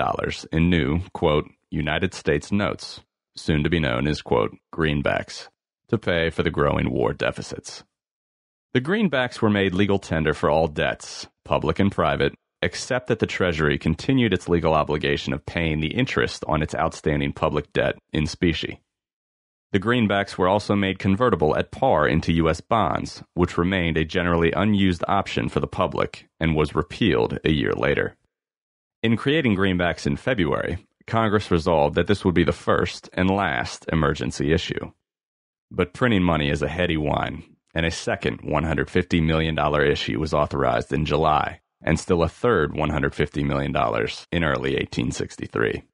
in new, quote, United States notes, soon to be known as, quote, greenbacks, to pay for the growing war deficits. The greenbacks were made legal tender for all debts, public and private, except that the Treasury continued its legal obligation of paying the interest on its outstanding public debt in specie. The greenbacks were also made convertible at par into U.S. bonds, which remained a generally unused option for the public and was repealed a year later. In creating greenbacks in February, Congress resolved that this would be the first and last emergency issue. But printing money is a heady wine, and a second $150 million issue was authorized in July, and still a third $150 million in early 1863.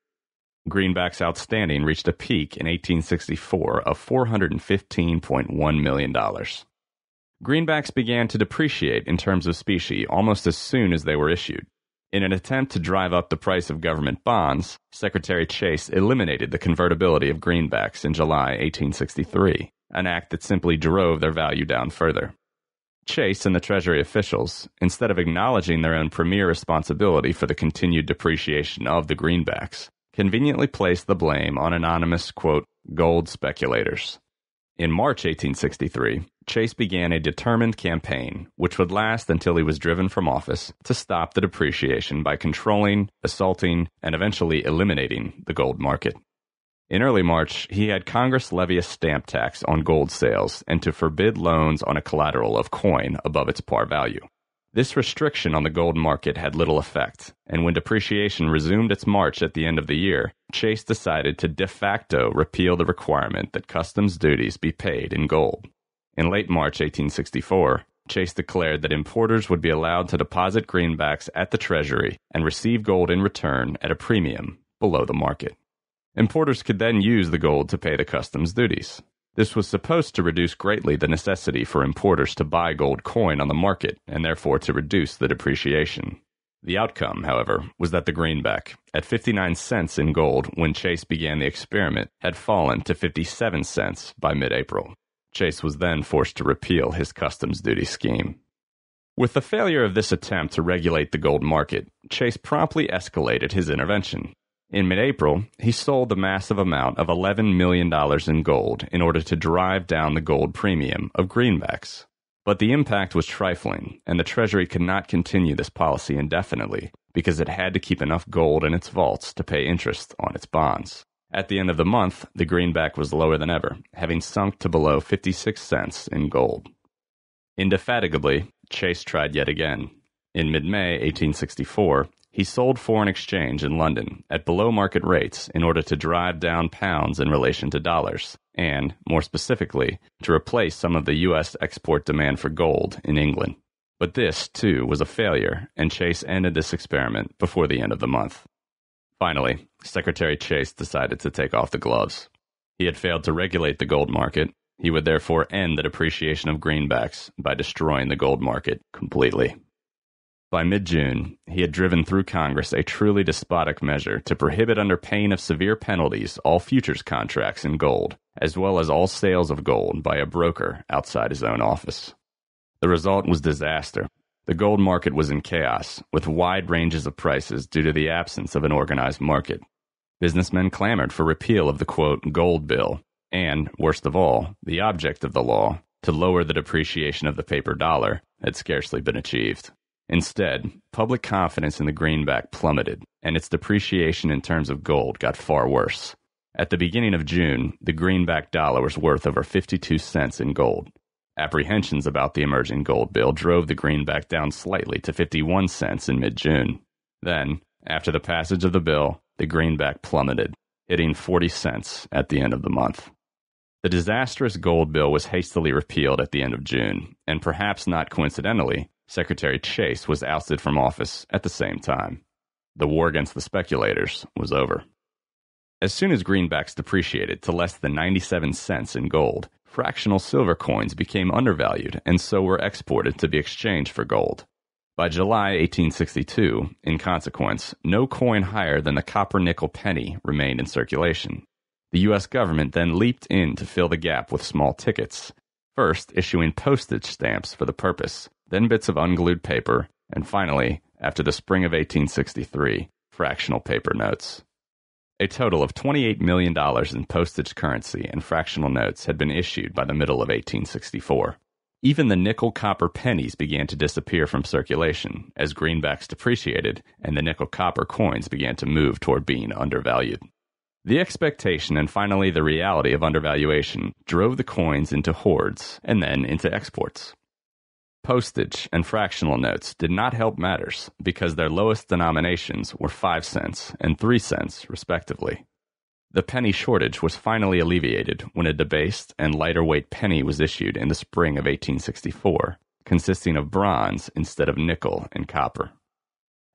Greenback's outstanding reached a peak in 1864 of $415.1 million. Greenbacks began to depreciate in terms of specie almost as soon as they were issued. In an attempt to drive up the price of government bonds, Secretary Chase eliminated the convertibility of greenbacks in July 1863, an act that simply drove their value down further. Chase and the Treasury officials, instead of acknowledging their own premier responsibility for the continued depreciation of the greenbacks, conveniently placed the blame on anonymous, quote, gold speculators. In March 1863, Chase began a determined campaign, which would last until he was driven from office, to stop the depreciation by controlling, assaulting, and eventually eliminating the gold market. In early March, he had Congress levy a stamp tax on gold sales and to forbid loans on a collateral of coin above its par value. This restriction on the gold market had little effect, and when depreciation resumed its march at the end of the year, Chase decided to de facto repeal the requirement that customs duties be paid in gold. In late March 1864, Chase declared that importers would be allowed to deposit greenbacks at the Treasury and receive gold in return at a premium below the market. Importers could then use the gold to pay the customs duties. This was supposed to reduce greatly the necessity for importers to buy gold coin on the market and therefore to reduce the depreciation. The outcome, however, was that the greenback, at 59 cents in gold when Chase began the experiment, had fallen to 57 cents by mid April. Chase was then forced to repeal his customs duty scheme. With the failure of this attempt to regulate the gold market, Chase promptly escalated his intervention. In mid April, he sold the massive amount of $11 million in gold in order to drive down the gold premium of greenbacks. But the impact was trifling, and the Treasury could not continue this policy indefinitely because it had to keep enough gold in its vaults to pay interest on its bonds. At the end of the month, the greenback was lower than ever, having sunk to below 56 cents in gold. Indefatigably, Chase tried yet again. In mid May 1864, he sold foreign exchange in London at below market rates in order to drive down pounds in relation to dollars, and, more specifically, to replace some of the U.S. export demand for gold in England. But this, too, was a failure, and Chase ended this experiment before the end of the month. Finally, Secretary Chase decided to take off the gloves. He had failed to regulate the gold market. He would therefore end the depreciation of greenbacks by destroying the gold market completely. By mid June, he had driven through Congress a truly despotic measure to prohibit, under pain of severe penalties, all futures contracts in gold, as well as all sales of gold by a broker outside his own office. The result was disaster, the gold market was in chaos, with wide ranges of prices due to the absence of an organized market. Businessmen clamored for repeal of the quote, gold bill, and, worst of all, the object of the law, to lower the depreciation of the paper dollar, had scarcely been achieved. Instead, public confidence in the greenback plummeted, and its depreciation in terms of gold got far worse. At the beginning of June, the greenback dollar was worth over 52 cents in gold, Apprehensions about the emerging gold bill drove the greenback down slightly to 51 cents in mid June. Then, after the passage of the bill, the greenback plummeted, hitting 40 cents at the end of the month. The disastrous gold bill was hastily repealed at the end of June, and perhaps not coincidentally, Secretary Chase was ousted from office at the same time. The war against the speculators was over. As soon as greenbacks depreciated to less than 97 cents in gold, fractional silver coins became undervalued and so were exported to be exchanged for gold. By July 1862, in consequence, no coin higher than the copper nickel penny remained in circulation. The U.S. government then leaped in to fill the gap with small tickets, first issuing postage stamps for the purpose, then bits of unglued paper, and finally, after the spring of 1863, fractional paper notes. A total of $28 million in postage currency and fractional notes had been issued by the middle of 1864. Even the nickel copper pennies began to disappear from circulation as greenbacks depreciated and the nickel copper coins began to move toward being undervalued. The expectation and finally the reality of undervaluation drove the coins into hoards and then into exports. Postage and fractional notes did not help matters because their lowest denominations were 5 cents and 3 cents, respectively. The penny shortage was finally alleviated when a debased and lighter weight penny was issued in the spring of 1864, consisting of bronze instead of nickel and copper.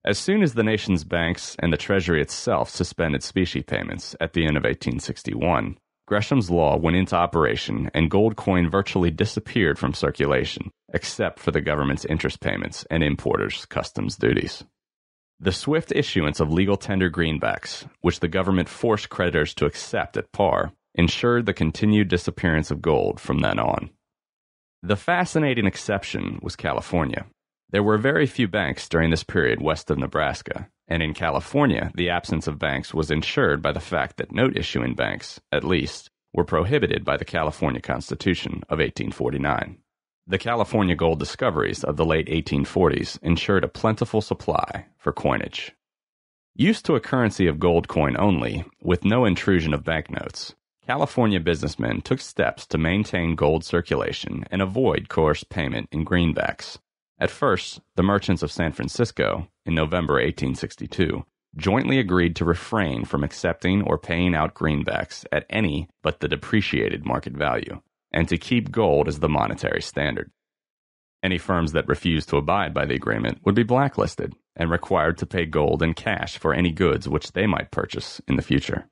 As soon as the nation's banks and the Treasury itself suspended specie payments at the end of 1861, Gresham's Law went into operation and gold coin virtually disappeared from circulation, except for the government's interest payments and importers' customs duties. The swift issuance of legal tender greenbacks, which the government forced creditors to accept at par, ensured the continued disappearance of gold from then on. The fascinating exception was California. There were very few banks during this period west of Nebraska, and in California, the absence of banks was ensured by the fact that note issuing banks, at least, were prohibited by the California Constitution of 1849. The California gold discoveries of the late 1840s ensured a plentiful supply for coinage. Used to a currency of gold coin only, with no intrusion of banknotes, California businessmen took steps to maintain gold circulation and avoid coerced payment in greenbacks. At first, the merchants of San Francisco, in November 1862, jointly agreed to refrain from accepting or paying out greenbacks at any but the depreciated market value and to keep gold as the monetary standard. Any firms that refused to abide by the agreement would be blacklisted and required to pay gold in cash for any goods which they might purchase in the future.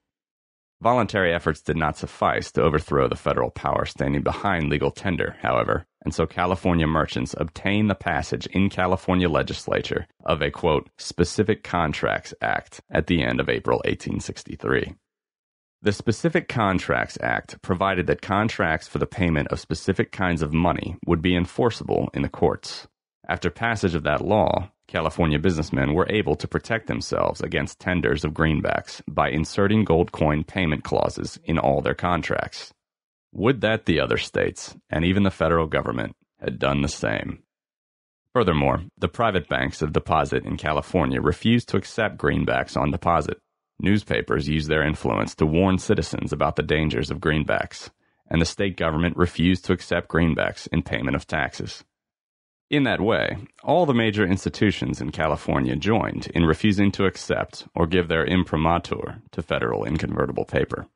Voluntary efforts did not suffice to overthrow the federal power standing behind legal tender, however, and so California merchants obtained the passage in California legislature of a quote, Specific Contracts Act at the end of April 1863. The Specific Contracts Act provided that contracts for the payment of specific kinds of money would be enforceable in the courts. After passage of that law, California businessmen were able to protect themselves against tenders of greenbacks by inserting gold coin payment clauses in all their contracts. Would that the other states, and even the federal government, had done the same. Furthermore, the private banks of deposit in California refused to accept greenbacks on deposit. Newspapers used their influence to warn citizens about the dangers of greenbacks, and the state government refused to accept greenbacks in payment of taxes. In that way, all the major institutions in California joined in refusing to accept or give their imprimatur to federal inconvertible paper.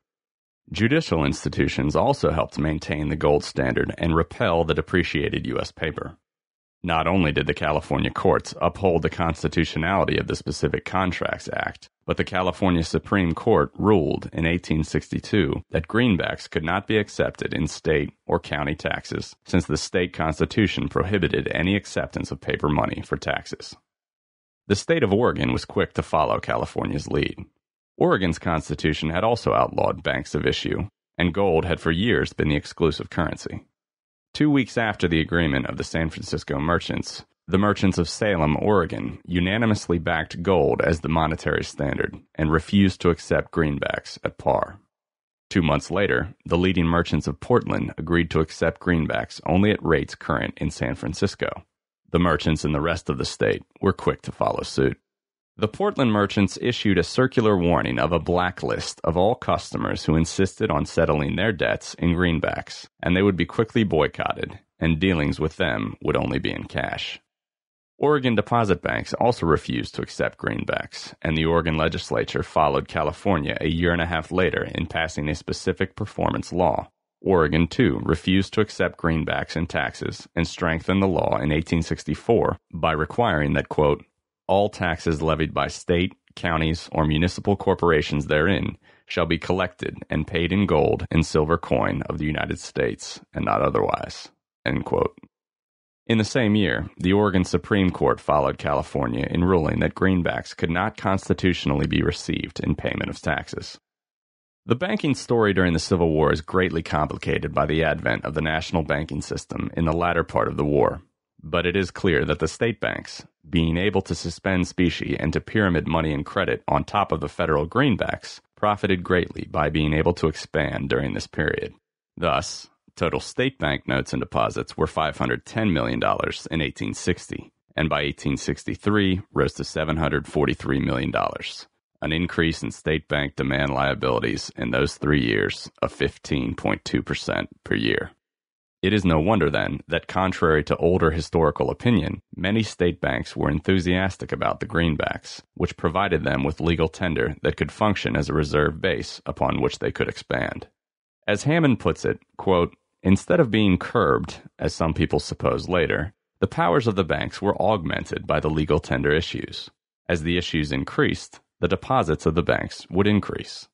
Judicial institutions also helped maintain the gold standard and repel the depreciated U.S. paper. Not only did the California courts uphold the constitutionality of the Specific Contracts Act, but the California Supreme Court ruled in 1862 that greenbacks could not be accepted in state or county taxes since the state constitution prohibited any acceptance of paper money for taxes. The state of Oregon was quick to follow California's lead. Oregon's constitution had also outlawed banks of issue, and gold had for years been the exclusive currency. Two weeks after the agreement of the San Francisco merchants, the merchants of Salem, Oregon, unanimously backed gold as the monetary standard and refused to accept greenbacks at par. Two months later, the leading merchants of Portland agreed to accept greenbacks only at rates current in San Francisco. The merchants in the rest of the state were quick to follow suit. The Portland merchants issued a circular warning of a blacklist of all customers who insisted on settling their debts in greenbacks, and they would be quickly boycotted, and dealings with them would only be in cash. Oregon deposit banks also refused to accept greenbacks, and the Oregon legislature followed California a year and a half later in passing a specific performance law. Oregon, too, refused to accept greenbacks and taxes and strengthened the law in 1864 by requiring that, quote, all taxes levied by state, counties, or municipal corporations therein shall be collected and paid in gold and silver coin of the United States, and not otherwise. In the same year, the Oregon Supreme Court followed California in ruling that greenbacks could not constitutionally be received in payment of taxes. The banking story during the Civil War is greatly complicated by the advent of the national banking system in the latter part of the war, but it is clear that the state banks, being able to suspend specie and to pyramid money and credit on top of the federal greenbacks, profited greatly by being able to expand during this period. Thus, total state bank notes and deposits were $510 million in 1860, and by 1863 rose to $743 million, an increase in state bank demand liabilities in those three years of 15.2% per year. It is no wonder, then, that contrary to older historical opinion, many state banks were enthusiastic about the greenbacks, which provided them with legal tender that could function as a reserve base upon which they could expand. As Hammond puts it, quote, instead of being curbed, as some people suppose later, the powers of the banks were augmented by the legal tender issues. As the issues increased, the deposits of the banks would increase.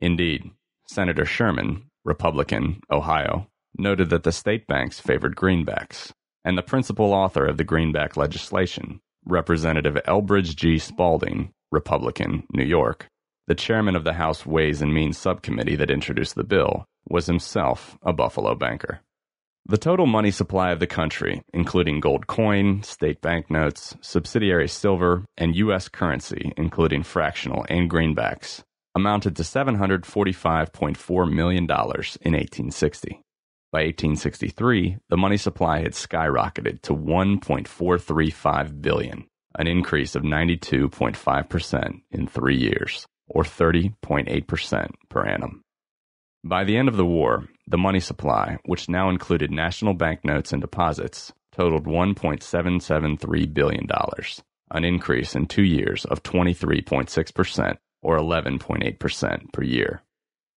Indeed, Senator Sherman, Republican, Ohio, noted that the state banks favored greenbacks, and the principal author of the greenback legislation, Representative Elbridge G. Spalding, Republican, New York, the chairman of the House Ways and Means Subcommittee that introduced the bill, was himself a Buffalo banker. The total money supply of the country, including gold coin, state banknotes, subsidiary silver, and U.S. currency, including fractional and greenbacks, amounted to $745.4 million in 1860. By 1863, the money supply had skyrocketed to 1.435 billion, an increase of 92.5% in 3 years, or 30.8% per annum. By the end of the war, the money supply, which now included national banknotes and deposits, totaled $1.773 billion, an increase in 2 years of 23.6% or 11.8% per year.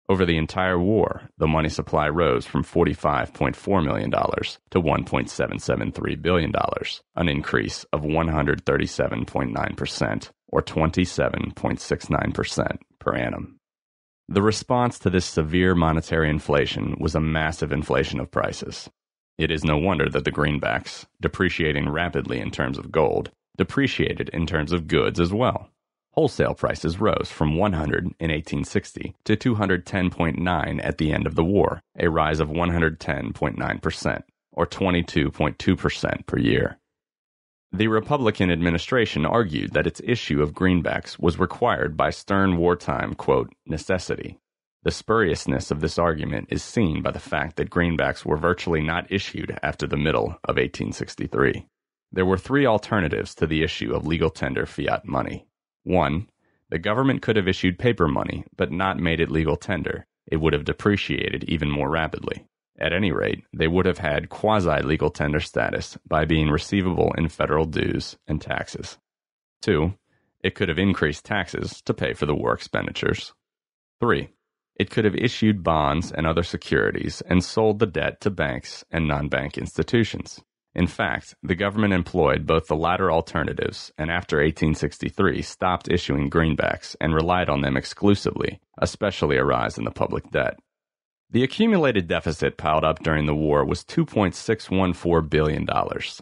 Over the entire war, the money supply rose from $45.4 million to $1.773 billion, an increase of 137.9%, or 27.69% per annum. The response to this severe monetary inflation was a massive inflation of prices. It is no wonder that the greenbacks, depreciating rapidly in terms of gold, depreciated in terms of goods as well. Wholesale prices rose from 100 in 1860 to 210.9 at the end of the war, a rise of 110.9%, or 22.2% per year. The Republican administration argued that its issue of greenbacks was required by stern wartime, quote, necessity. The spuriousness of this argument is seen by the fact that greenbacks were virtually not issued after the middle of 1863. There were three alternatives to the issue of legal tender fiat money. 1. The government could have issued paper money, but not made it legal tender. It would have depreciated even more rapidly. At any rate, they would have had quasi legal tender status by being receivable in federal dues and taxes. 2. It could have increased taxes to pay for the war expenditures. 3. It could have issued bonds and other securities and sold the debt to banks and non bank institutions. In fact, the government employed both the latter alternatives and after 1863 stopped issuing greenbacks and relied on them exclusively, especially a rise in the public debt. The accumulated deficit piled up during the war was $2.614 billion,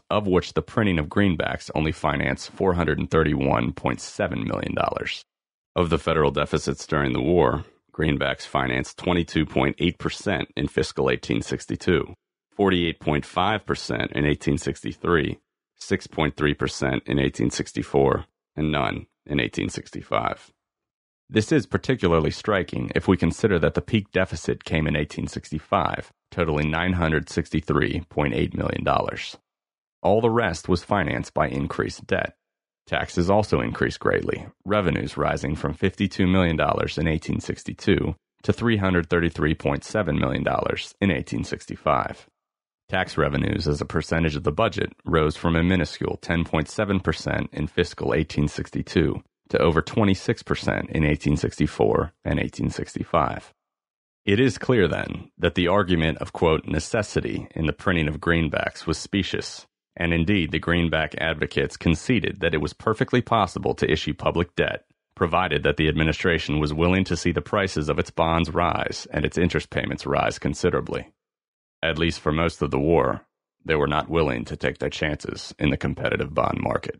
of which the printing of greenbacks only financed $431.7 million. Of the federal deficits during the war, greenbacks financed 22.8% in fiscal 1862, 48.5% in 1863, 6.3% in 1864, and none in 1865. This is particularly striking if we consider that the peak deficit came in 1865, totaling $963.8 million. All the rest was financed by increased debt. Taxes also increased greatly, revenues rising from $52 million in 1862 to $333.7 million in 1865. Tax revenues as a percentage of the budget rose from a minuscule 10.7% in fiscal 1862 to over 26% in 1864 and 1865. It is clear, then, that the argument of, quote, necessity in the printing of greenbacks was specious, and indeed the greenback advocates conceded that it was perfectly possible to issue public debt, provided that the administration was willing to see the prices of its bonds rise and its interest payments rise considerably. At least for most of the war, they were not willing to take their chances in the competitive bond market.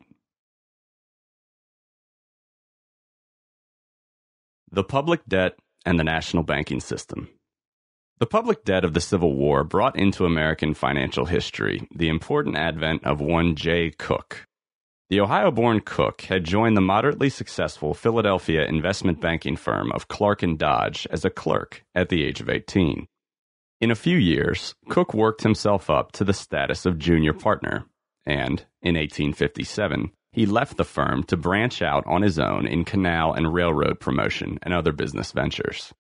The public debt and the national banking system. The public debt of the Civil War brought into American financial history the important advent of one Jay Cooke. The Ohio born Cooke had joined the moderately successful Philadelphia investment banking firm of Clark and Dodge as a clerk at the age of 18. In a few years, Cooke worked himself up to the status of junior partner, and in 1857, he left the firm to branch out on his own in canal and railroad promotion and other business ventures.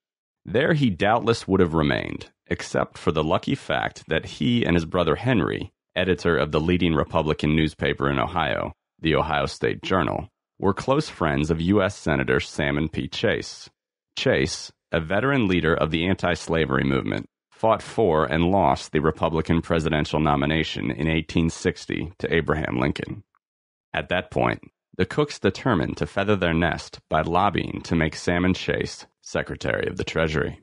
There he doubtless would have remained, except for the lucky fact that he and his brother Henry, editor of the leading Republican newspaper in Ohio, the Ohio State Journal, were close friends of U.S. Senator Salmon P. Chase. Chase, a veteran leader of the anti slavery movement, fought for and lost the Republican presidential nomination in 1860 to Abraham Lincoln. At that point, the Cookes determined to feather their nest by lobbying to make Salmon Chase Secretary of the Treasury.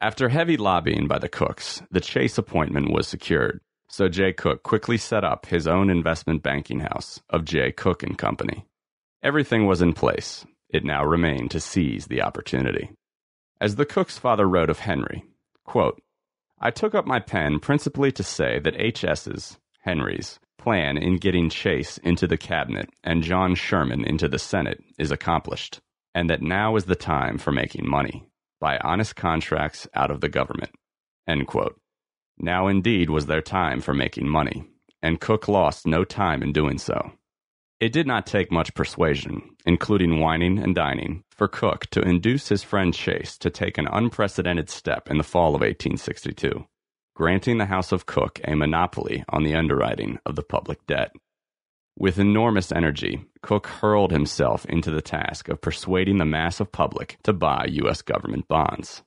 After heavy lobbying by the Cookes, the Chase appointment was secured, so Jay Cooke quickly set up his own investment banking house of Jay Cooke and Company. Everything was in place. It now remained to seize the opportunity. As the Cooke's father wrote of Henry, quote, I took up my pen principally to say that H.S.'s, Henry's, plan in getting Chase into the cabinet and John Sherman into the Senate is accomplished and that now is the time for making money by honest contracts out of the government. Now indeed was their time for making money, and Cooke lost no time in doing so. It did not take much persuasion, including wining and dining, for Cooke to induce his friend Chase to take an unprecedented step in the fall of 1862, granting the House of Cooke a monopoly on the underwriting of the public debt. With enormous energy, Cooke hurled himself into the task of persuading the mass of public to buy U.S. government bonds.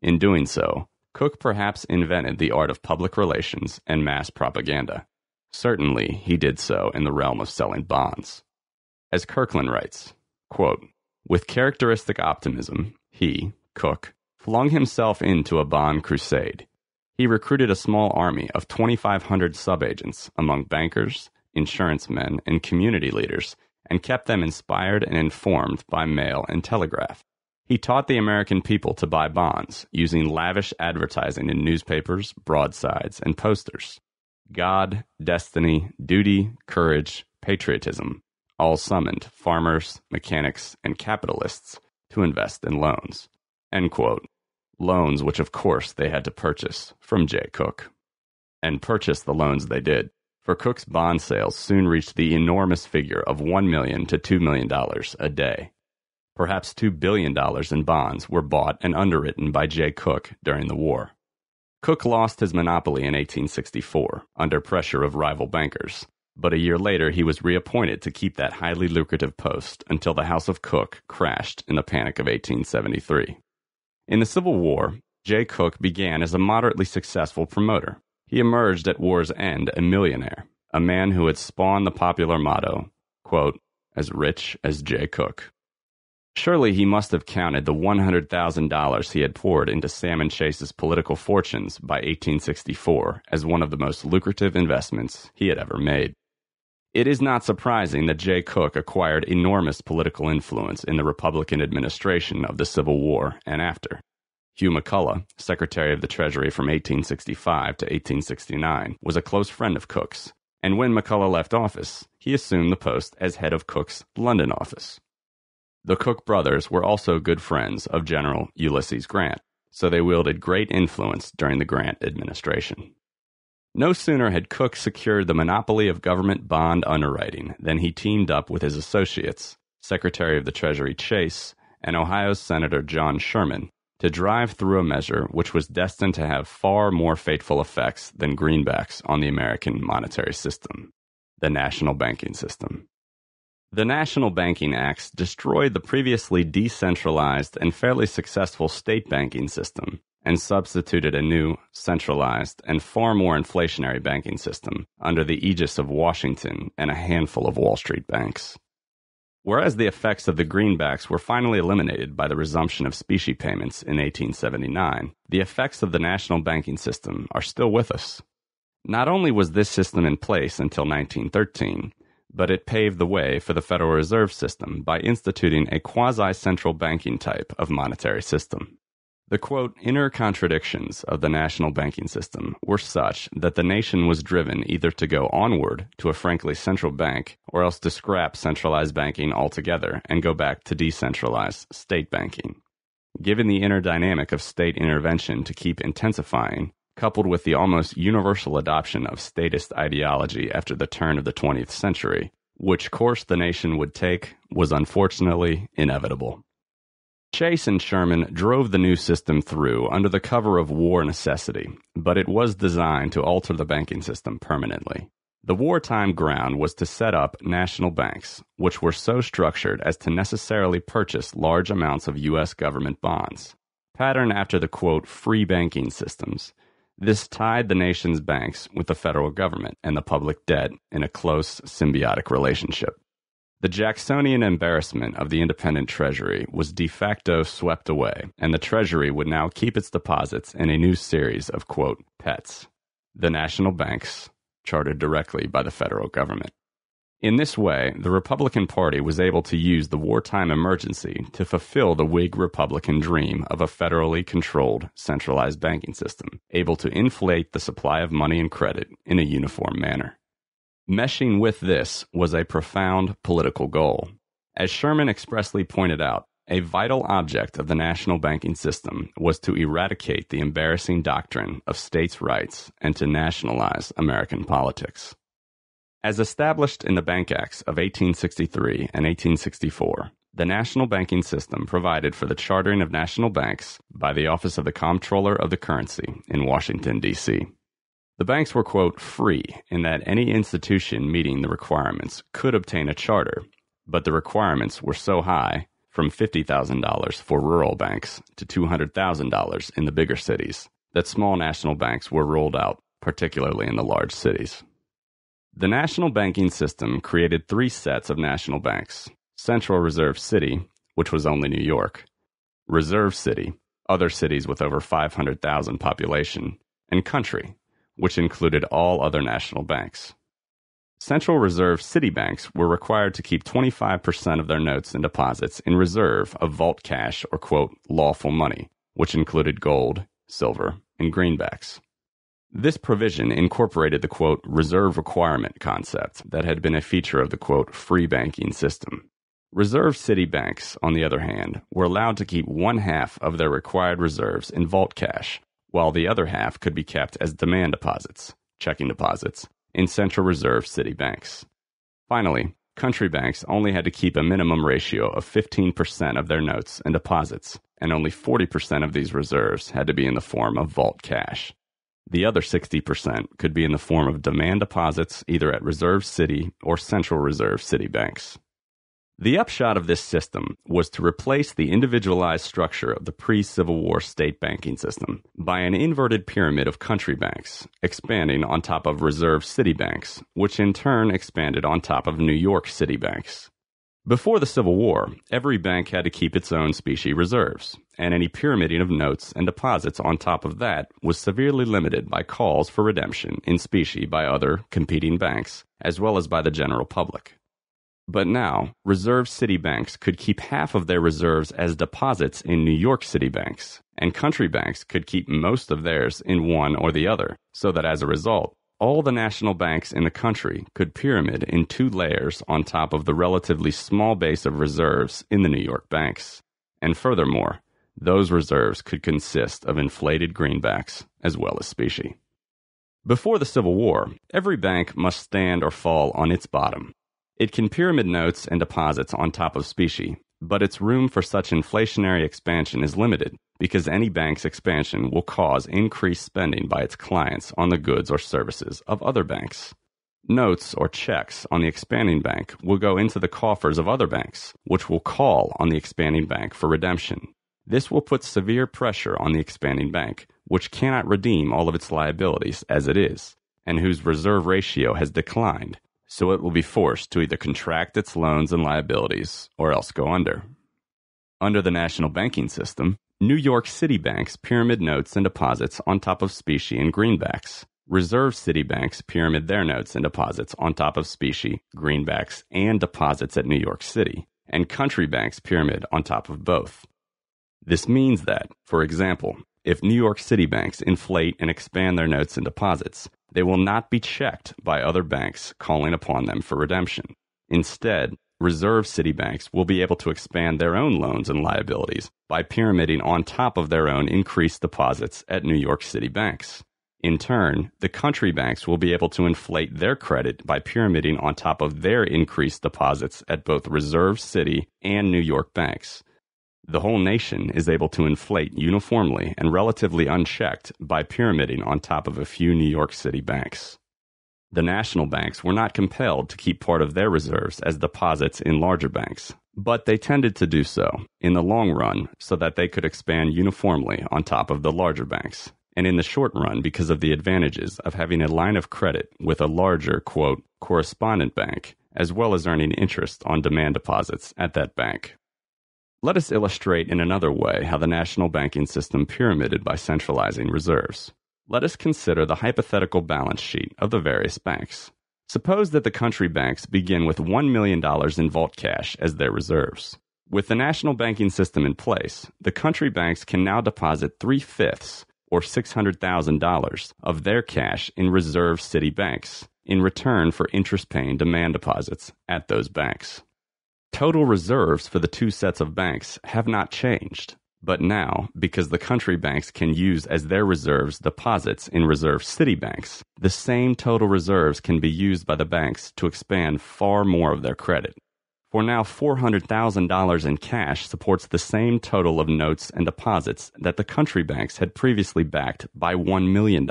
In doing so, Cooke perhaps invented the art of public relations and mass propaganda. Certainly, he did so in the realm of selling bonds. As Kirkland writes, quote, with characteristic optimism, he, Cooke, flung himself into a bond crusade. He recruited a small army of 2,500 subagents among bankers, insurance men, and community leaders, and kept them inspired and informed by mail and telegraph. He taught the American people to buy bonds using lavish advertising in newspapers, broadsides, and posters. God, destiny, duty, courage, patriotism all summoned farmers, mechanics, and capitalists to invest in loans. Loans which, of course, they had to purchase from Jay Cooke. And purchase the loans they did for Cooke's bond sales soon reached the enormous figure of 1 million to $2 million a day. Perhaps $2 billion in bonds were bought and underwritten by Jay Cooke during the war. Cooke lost his monopoly in 1864 under pressure of rival bankers, but a year later he was reappointed to keep that highly lucrative post until the House of Cooke crashed in the Panic of 1873. In the Civil War, Jay Cooke began as a moderately successful promoter. He emerged at war's end a millionaire, a man who had spawned the popular motto, quote, as rich as Jay Cooke. Surely he must have counted the $100,000 he had poured into Salmon Chase's political fortunes by 1864 as one of the most lucrative investments he had ever made. It is not surprising that Jay Cooke acquired enormous political influence in the Republican administration of the Civil War and after. Hugh McCulloch, Secretary of the Treasury from 1865 to 1869, was a close friend of Cooke's, and when McCulloch left office, he assumed the post as head of Cooke's London office. The Cooke brothers were also good friends of General Ulysses Grant, so they wielded great influence during the Grant administration. No sooner had Cooke secured the monopoly of government bond underwriting than he teamed up with his associates, Secretary of the Treasury Chase and Ohio's Senator John Sherman, to drive through a measure which was destined to have far more fateful effects than greenbacks on the American monetary system the national banking system. The National Banking Acts destroyed the previously decentralized and fairly successful state banking system and substituted a new, centralized, and far more inflationary banking system under the aegis of Washington and a handful of Wall Street banks. Whereas the effects of the greenbacks were finally eliminated by the resumption of specie payments in 1879, the effects of the national banking system are still with us. Not only was this system in place until 1913, but it paved the way for the Federal Reserve System by instituting a quasi central banking type of monetary system. The quote, inner contradictions of the national banking system were such that the nation was driven either to go onward to a frankly central bank or else to scrap centralized banking altogether and go back to decentralized state banking. Given the inner dynamic of state intervention to keep intensifying, coupled with the almost universal adoption of statist ideology after the turn of the 20th century, which course the nation would take was unfortunately inevitable. Chase and Sherman drove the new system through under the cover of war necessity, but it was designed to alter the banking system permanently. The wartime ground was to set up national banks, which were so structured as to necessarily purchase large amounts of U.S. government bonds. Patterned after the quote, free banking systems, this tied the nation's banks with the federal government and the public debt in a close symbiotic relationship. The Jacksonian embarrassment of the independent Treasury was de facto swept away, and the Treasury would now keep its deposits in a new series of, quote, pets, the national banks, chartered directly by the federal government. In this way, the Republican Party was able to use the wartime emergency to fulfill the Whig Republican dream of a federally controlled, centralized banking system, able to inflate the supply of money and credit in a uniform manner. Meshing with this was a profound political goal. As Sherman expressly pointed out, a vital object of the national banking system was to eradicate the embarrassing doctrine of states' rights and to nationalize American politics. As established in the Bank Acts of 1863 and 1864, the national banking system provided for the chartering of national banks by the Office of the Comptroller of the Currency in Washington, D.C. The banks were, quote, free in that any institution meeting the requirements could obtain a charter, but the requirements were so high from $50,000 for rural banks to $200,000 in the bigger cities, that small national banks were rolled out, particularly in the large cities. The national banking system created three sets of national banks Central Reserve City, which was only New York, Reserve City, other cities with over 500,000 population, and Country, which included all other national banks. Central Reserve city banks were required to keep 25% of their notes and deposits in reserve of vault cash or, quote, lawful money, which included gold, silver, and greenbacks. This provision incorporated the, quote, reserve requirement concept that had been a feature of the, quote, free banking system. Reserve city banks, on the other hand, were allowed to keep one half of their required reserves in vault cash, while the other half could be kept as demand deposits, checking deposits, in Central Reserve city banks. Finally, country banks only had to keep a minimum ratio of 15% of their notes and deposits, and only 40% of these reserves had to be in the form of vault cash. The other 60% could be in the form of demand deposits either at Reserve City or Central Reserve City banks. The upshot of this system was to replace the individualized structure of the pre Civil War state banking system by an inverted pyramid of country banks, expanding on top of reserve city banks, which in turn expanded on top of New York city banks. Before the Civil War, every bank had to keep its own specie reserves, and any pyramiding of notes and deposits on top of that was severely limited by calls for redemption in specie by other competing banks, as well as by the general public. But now, reserve city banks could keep half of their reserves as deposits in New York City banks, and country banks could keep most of theirs in one or the other, so that as a result, all the national banks in the country could pyramid in two layers on top of the relatively small base of reserves in the New York banks. And furthermore, those reserves could consist of inflated greenbacks as well as specie. Before the Civil War, every bank must stand or fall on its bottom, it can pyramid notes and deposits on top of specie, but its room for such inflationary expansion is limited because any bank's expansion will cause increased spending by its clients on the goods or services of other banks. Notes or checks on the expanding bank will go into the coffers of other banks, which will call on the expanding bank for redemption. This will put severe pressure on the expanding bank, which cannot redeem all of its liabilities as it is, and whose reserve ratio has declined so it will be forced to either contract its loans and liabilities or else go under. Under the national banking system, New York City banks pyramid notes and deposits on top of specie and greenbacks. Reserve City banks pyramid their notes and deposits on top of specie, greenbacks, and deposits at New York City, and country banks pyramid on top of both. This means that, for example, if New York City banks inflate and expand their notes and deposits, they will not be checked by other banks calling upon them for redemption. Instead, reserve city banks will be able to expand their own loans and liabilities by pyramiding on top of their own increased deposits at New York City banks. In turn, the country banks will be able to inflate their credit by pyramiding on top of their increased deposits at both Reserve City and New York banks. The whole nation is able to inflate uniformly and relatively unchecked by pyramiding on top of a few New York City banks. The national banks were not compelled to keep part of their reserves as deposits in larger banks, but they tended to do so in the long run so that they could expand uniformly on top of the larger banks, and in the short run because of the advantages of having a line of credit with a larger, quote, correspondent bank, as well as earning interest on demand deposits at that bank. Let us illustrate in another way how the national banking system pyramided by centralizing reserves. Let us consider the hypothetical balance sheet of the various banks. Suppose that the country banks begin with $1 million in vault cash as their reserves. With the national banking system in place, the country banks can now deposit three fifths, or $600,000, of their cash in reserve city banks in return for interest paying demand deposits at those banks. Total reserves for the two sets of banks have not changed. But now, because the country banks can use as their reserves deposits in reserve city banks, the same total reserves can be used by the banks to expand far more of their credit. For now, $400,000 in cash supports the same total of notes and deposits that the country banks had previously backed by $1 million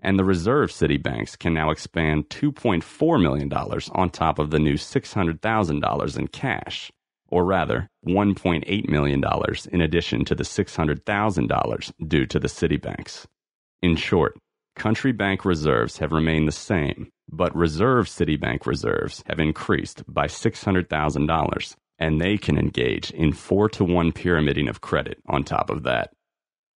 and the reserve city banks can now expand $2.4 million on top of the new $600,000 in cash, or rather, $1.8 million in addition to the $600,000 due to the city banks. In short, country bank reserves have remained the same, but reserve city bank reserves have increased by $600,000, and they can engage in 4 to 1 pyramiding of credit on top of that.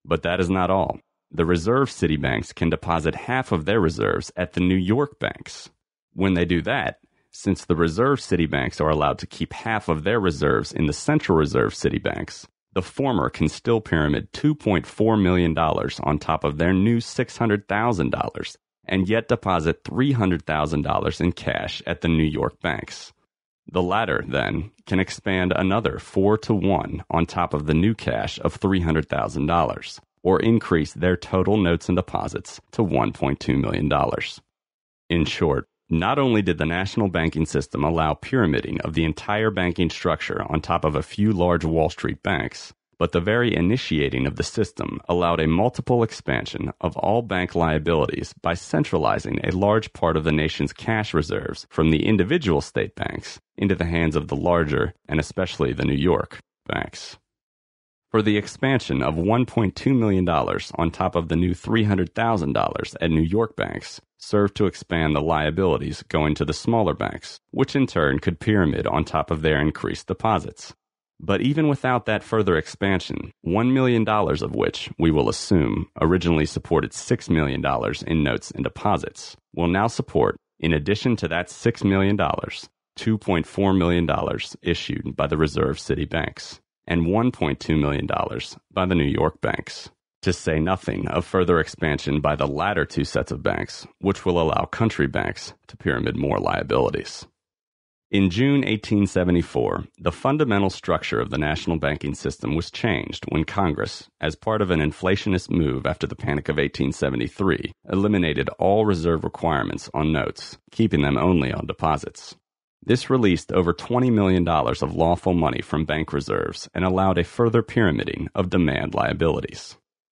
But that is not all the reserve city banks can deposit half of their reserves at the New York banks. When they do that, since the reserve city banks are allowed to keep half of their reserves in the central reserve city banks, the former can still pyramid $2.4 million on top of their new $600,000 and yet deposit $300,000 in cash at the New York banks. The latter, then, can expand another 4 to 1 on top of the new cash of $300,000 or increase their total notes and deposits to $1.2 million. In short, not only did the national banking system allow pyramiding of the entire banking structure on top of a few large Wall Street banks, but the very initiating of the system allowed a multiple expansion of all bank liabilities by centralizing a large part of the nation's cash reserves from the individual state banks into the hands of the larger, and especially the New York, banks for the expansion of $1.2 million on top of the new $300,000 at New York banks served to expand the liabilities going to the smaller banks, which in turn could pyramid on top of their increased deposits. But even without that further expansion, $1 million of which, we will assume, originally supported $6 million in notes and deposits, will now support, in addition to that $6 million, $2.4 million issued by the Reserve City banks and $1.2 million by the New York banks. To say nothing of further expansion by the latter two sets of banks, which will allow country banks to pyramid more liabilities. In June 1874, the fundamental structure of the national banking system was changed when Congress, as part of an inflationist move after the Panic of 1873, eliminated all reserve requirements on notes, keeping them only on deposits. This released over $20 million of lawful money from bank reserves and allowed a further pyramiding of demand liabilities.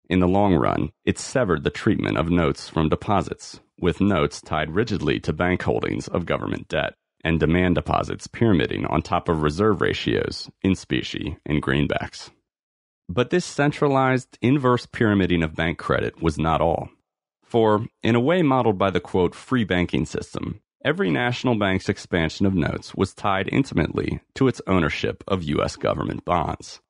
In the long run, it severed the treatment of notes from deposits, with notes tied rigidly to bank holdings of government debt, and demand deposits pyramiding on top of reserve ratios in specie and greenbacks. But this centralized, inverse pyramiding of bank credit was not all. For, in a way modeled by the quote, free banking system, Every national bank's expansion of notes was tied intimately to its ownership of U.S. government bonds.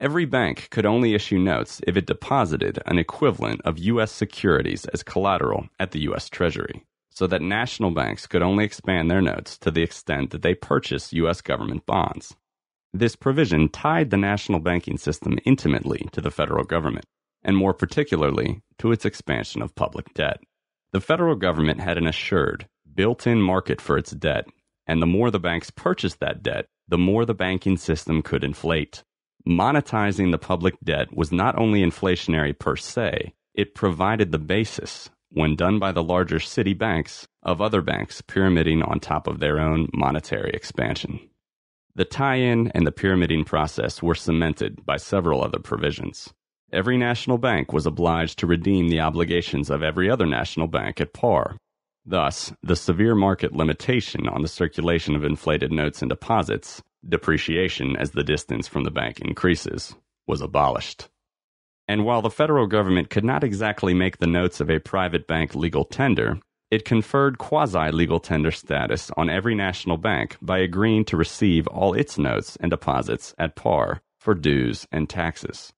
Every bank could only issue notes if it deposited an equivalent of U.S. securities as collateral at the U.S. Treasury, so that national banks could only expand their notes to the extent that they purchased U.S. government bonds. This provision tied the national banking system intimately to the federal government, and more particularly to its expansion of public debt. The federal government had an assured, built in market for its debt, and the more the banks purchased that debt, the more the banking system could inflate. Monetizing the public debt was not only inflationary per se, it provided the basis, when done by the larger city banks, of other banks pyramiding on top of their own monetary expansion. The tie in and the pyramiding process were cemented by several other provisions. Every national bank was obliged to redeem the obligations of every other national bank at par. Thus, the severe market limitation on the circulation of inflated notes and deposits, depreciation as the distance from the bank increases, was abolished. And while the federal government could not exactly make the notes of a private bank legal tender, it conferred quasi legal tender status on every national bank by agreeing to receive all its notes and deposits at par for dues and taxes.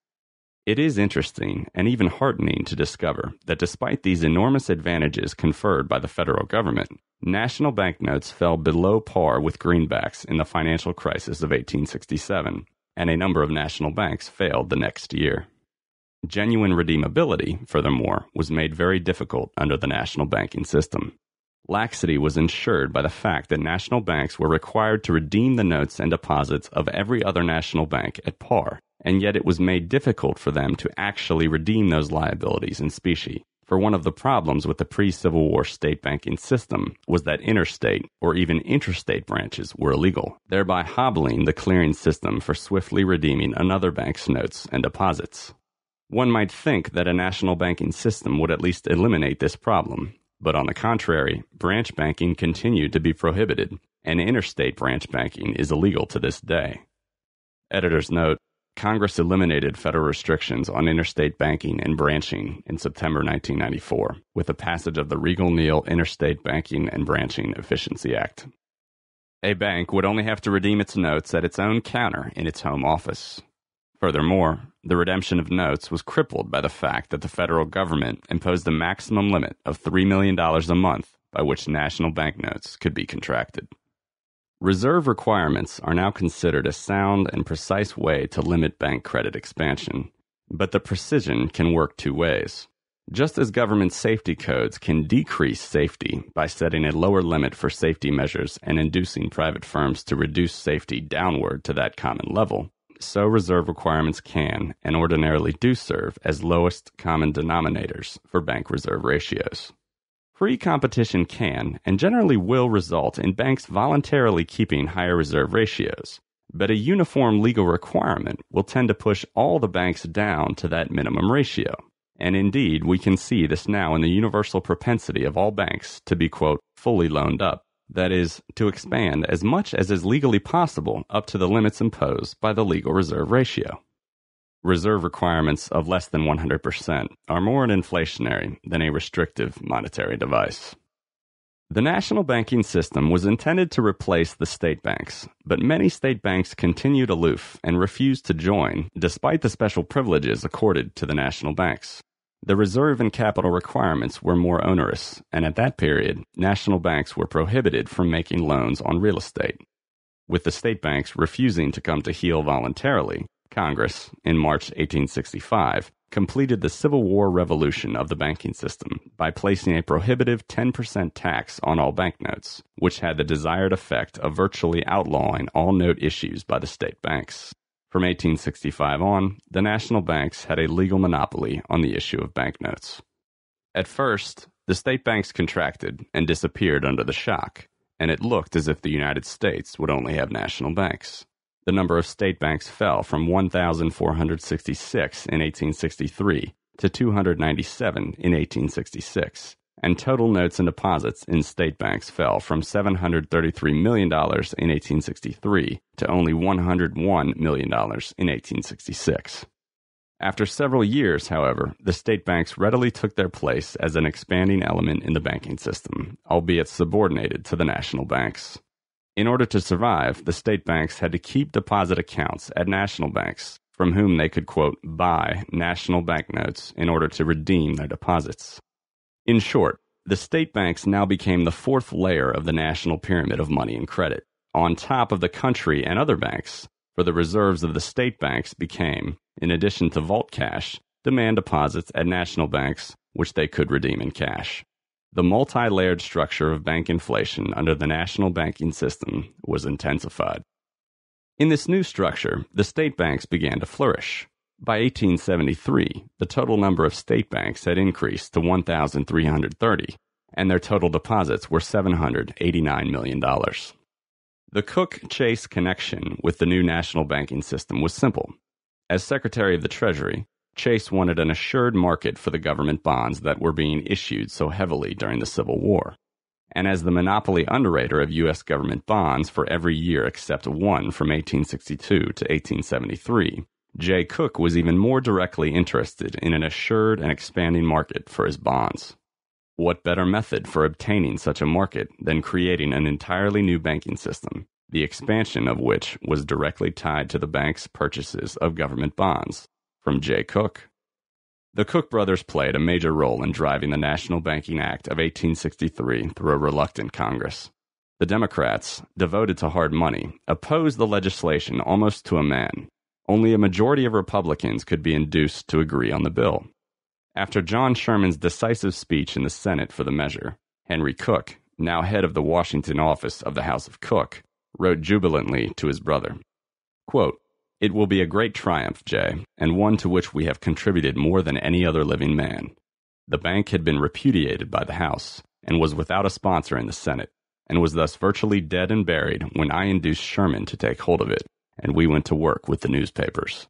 It is interesting and even heartening to discover that despite these enormous advantages conferred by the federal government, national banknotes fell below par with greenbacks in the financial crisis of 1867, and a number of national banks failed the next year. Genuine redeemability, furthermore, was made very difficult under the national banking system. Laxity was ensured by the fact that national banks were required to redeem the notes and deposits of every other national bank at par, and yet it was made difficult for them to actually redeem those liabilities in specie. For one of the problems with the pre Civil War state banking system was that interstate or even interstate branches were illegal, thereby hobbling the clearing system for swiftly redeeming another bank's notes and deposits. One might think that a national banking system would at least eliminate this problem, but on the contrary, branch banking continued to be prohibited, and interstate branch banking is illegal to this day. Editor's note Congress eliminated federal restrictions on interstate banking and branching in September 1994 with the passage of the Riegle-Neal Interstate Banking and Branching Efficiency Act. A bank would only have to redeem its notes at its own counter in its home office. Furthermore, the redemption of notes was crippled by the fact that the federal government imposed a maximum limit of $3 million a month by which national banknotes could be contracted. Reserve requirements are now considered a sound and precise way to limit bank credit expansion, but the precision can work two ways. Just as government safety codes can decrease safety by setting a lower limit for safety measures and inducing private firms to reduce safety downward to that common level, so reserve requirements can and ordinarily do serve as lowest common denominators for bank reserve ratios. Free competition can and generally will result in banks voluntarily keeping higher reserve ratios, but a uniform legal requirement will tend to push all the banks down to that minimum ratio. And indeed, we can see this now in the universal propensity of all banks to be, quote, fully loaned up that is, to expand as much as is legally possible up to the limits imposed by the legal reserve ratio. Reserve requirements of less than 100% are more an inflationary than a restrictive monetary device. The national banking system was intended to replace the state banks, but many state banks continued aloof and refused to join despite the special privileges accorded to the national banks. The reserve and capital requirements were more onerous, and at that period, national banks were prohibited from making loans on real estate. With the state banks refusing to come to heel voluntarily, Congress, in March 1865, completed the Civil War revolution of the banking system by placing a prohibitive 10% tax on all banknotes, which had the desired effect of virtually outlawing all note issues by the state banks. From 1865 on, the national banks had a legal monopoly on the issue of banknotes. At first, the state banks contracted and disappeared under the shock, and it looked as if the United States would only have national banks. The number of state banks fell from 1,466 in 1863 to 297 in 1866, and total notes and deposits in state banks fell from $733 million in 1863 to only $101 million in 1866. After several years, however, the state banks readily took their place as an expanding element in the banking system, albeit subordinated to the national banks. In order to survive, the state banks had to keep deposit accounts at national banks, from whom they could, quote, buy national banknotes in order to redeem their deposits. In short, the state banks now became the fourth layer of the national pyramid of money and credit, on top of the country and other banks, for the reserves of the state banks became, in addition to vault cash, demand deposits at national banks, which they could redeem in cash. The multi layered structure of bank inflation under the national banking system was intensified. In this new structure, the state banks began to flourish. By 1873, the total number of state banks had increased to 1,330, and their total deposits were $789 million. The Cooke Chase connection with the new national banking system was simple. As Secretary of the Treasury, Chase wanted an assured market for the government bonds that were being issued so heavily during the Civil War. And as the monopoly underwriter of U.S. government bonds for every year except one from 1862 to 1873, Jay Cooke was even more directly interested in an assured and expanding market for his bonds. What better method for obtaining such a market than creating an entirely new banking system, the expansion of which was directly tied to the bank's purchases of government bonds from Jay Cooke? The Cooke brothers played a major role in driving the National Banking Act of 1863 through a reluctant Congress. The Democrats, devoted to hard money, opposed the legislation almost to a man. Only a majority of Republicans could be induced to agree on the bill. After John Sherman's decisive speech in the Senate for the measure, Henry Cooke, now head of the Washington office of the House of Cooke, wrote jubilantly to his brother quote, It will be a great triumph, Jay, and one to which we have contributed more than any other living man. The bank had been repudiated by the House and was without a sponsor in the Senate, and was thus virtually dead and buried when I induced Sherman to take hold of it, and we went to work with the newspapers.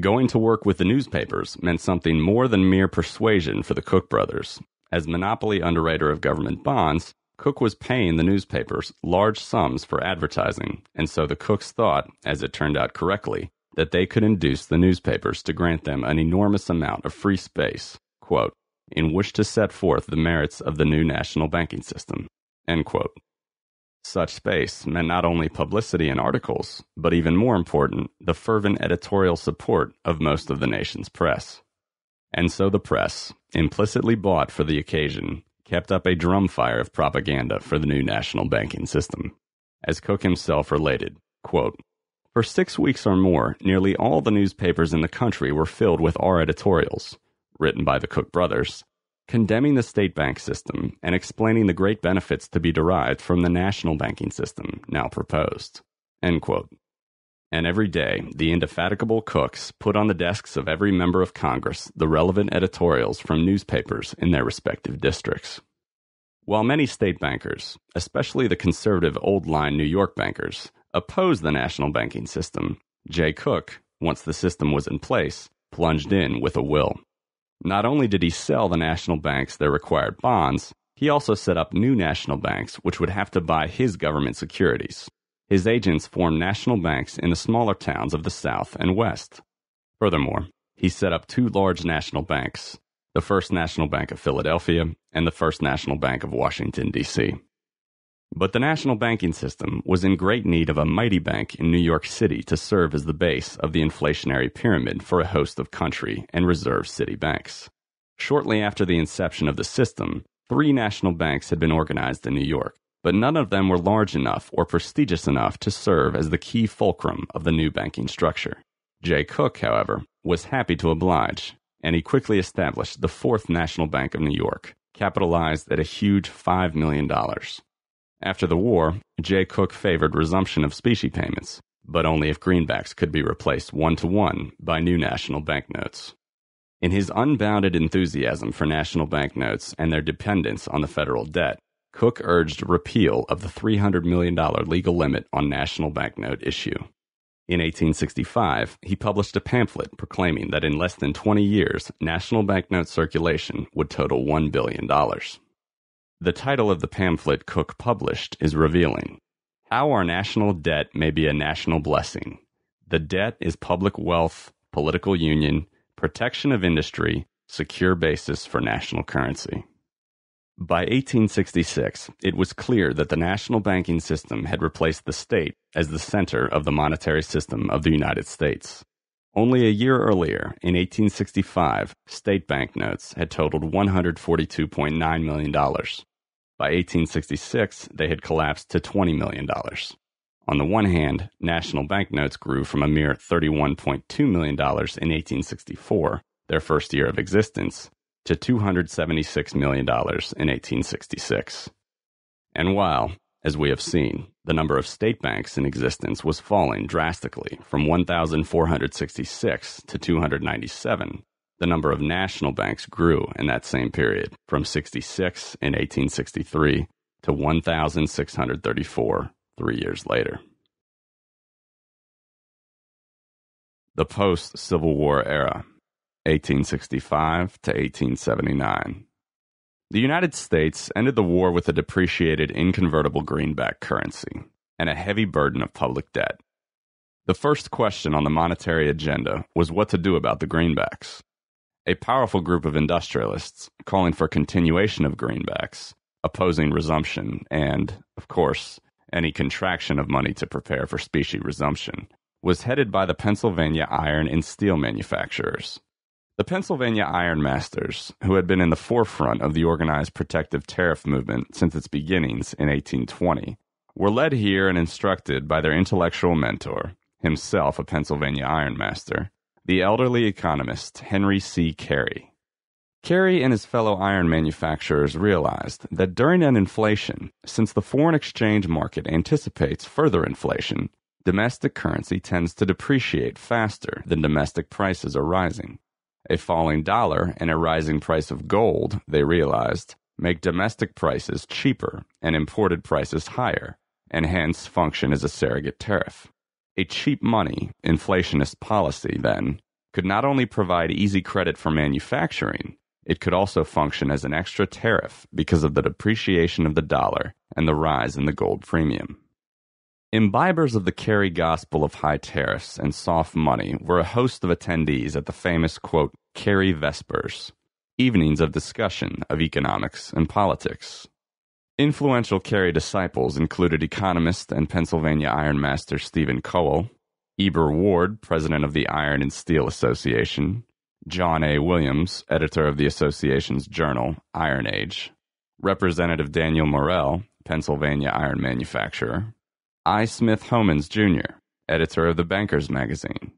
Going to work with the newspapers meant something more than mere persuasion for the Cooke brothers. As monopoly underwriter of government bonds, Cooke was paying the newspapers large sums for advertising, and so the Cookes thought, as it turned out correctly, that they could induce the newspapers to grant them an enormous amount of free space, quote, in which to set forth the merits of the new national banking system. Such space meant not only publicity in articles, but even more important, the fervent editorial support of most of the nation's press. And so the press, implicitly bought for the occasion, kept up a drumfire of propaganda for the new national banking system. As Cooke himself related, quote, For six weeks or more, nearly all the newspapers in the country were filled with our editorials, written by the Cooke brothers, condemning the state bank system and explaining the great benefits to be derived from the national banking system now proposed. And every day, the indefatigable Cookes put on the desks of every member of Congress the relevant editorials from newspapers in their respective districts. While many state bankers, especially the conservative old line New York bankers, opposed the national banking system, Jay Cooke, once the system was in place, plunged in with a will. Not only did he sell the national banks their required bonds, he also set up new national banks which would have to buy his government securities. His agents formed national banks in the smaller towns of the South and West. Furthermore, he set up two large national banks the First National Bank of Philadelphia and the First National Bank of Washington, D.C. But the national banking system was in great need of a mighty bank in New York City to serve as the base of the inflationary pyramid for a host of country and reserve city banks. Shortly after the inception of the system, three national banks had been organized in New York, but none of them were large enough or prestigious enough to serve as the key fulcrum of the new banking structure. Jay Cooke, however, was happy to oblige, and he quickly established the Fourth National Bank of New York, capitalized at a huge $5 million. After the war, Jay Cooke favored resumption of specie payments, but only if greenbacks could be replaced one to one by new national banknotes. In his unbounded enthusiasm for national banknotes and their dependence on the federal debt, Cooke urged repeal of the $300 million legal limit on national banknote issue. In 1865, he published a pamphlet proclaiming that in less than 20 years, national banknote circulation would total $1 billion. The title of the pamphlet Cooke published is revealing. How our national debt may be a national blessing. The debt is public wealth, political union, protection of industry, secure basis for national currency. By 1866, it was clear that the national banking system had replaced the state as the center of the monetary system of the United States. Only a year earlier, in 1865, state banknotes had totaled $142.9 million. By 1866, they had collapsed to $20 million. On the one hand, national banknotes grew from a mere $31.2 million in 1864, their first year of existence, to $276 million in 1866. And while, as we have seen, the number of state banks in existence was falling drastically from 1,466 to 297, the number of national banks grew in that same period from 66 in 1863 to 1,634 three years later. The post Civil War era, 1865 to 1879. The United States ended the war with a depreciated inconvertible greenback currency and a heavy burden of public debt. The first question on the monetary agenda was what to do about the greenbacks. A powerful group of industrialists, calling for continuation of greenbacks, opposing resumption, and, of course, any contraction of money to prepare for specie resumption, was headed by the Pennsylvania iron and steel manufacturers. The Pennsylvania Iron Masters, who had been in the forefront of the organized protective tariff movement since its beginnings in 1820, were led here and instructed by their intellectual mentor, himself a Pennsylvania ironmaster, the elderly economist Henry C. Carey. Carey and his fellow iron manufacturers realized that during an inflation, since the foreign exchange market anticipates further inflation, domestic currency tends to depreciate faster than domestic prices are rising. A falling dollar and a rising price of gold, they realized, make domestic prices cheaper and imported prices higher, and hence function as a surrogate tariff. A cheap money, inflationist policy, then, could not only provide easy credit for manufacturing, it could also function as an extra tariff because of the depreciation of the dollar and the rise in the gold premium. Imbibers of the Carey gospel of high tariffs and soft money were a host of attendees at the famous, quote, Carey Vespers, evenings of discussion of economics and politics. Influential Carey disciples included economist and Pennsylvania ironmaster Stephen Colwell, Eber Ward, president of the Iron and Steel Association, John A. Williams, editor of the association's journal, Iron Age, Representative Daniel Morrell, Pennsylvania iron manufacturer, I. Smith Homans, Jr., editor of the Bankers magazine,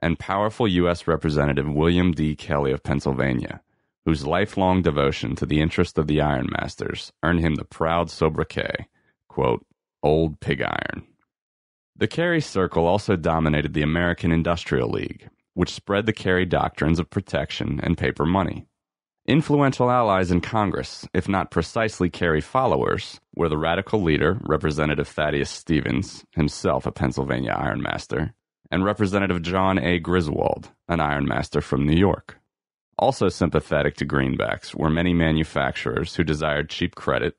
and powerful U.S. Representative William D. Kelley of Pennsylvania, whose lifelong devotion to the interest of the Iron Masters earned him the proud sobriquet, quote, Old Pig Iron. The Carey Circle also dominated the American Industrial League, which spread the Carey doctrines of protection and paper money. Influential allies in Congress, if not precisely Carey followers, were the radical leader, Representative Thaddeus Stevens, himself a Pennsylvania ironmaster, and Representative John A. Griswold, an ironmaster from New York. Also sympathetic to greenbacks were many manufacturers who desired cheap credit,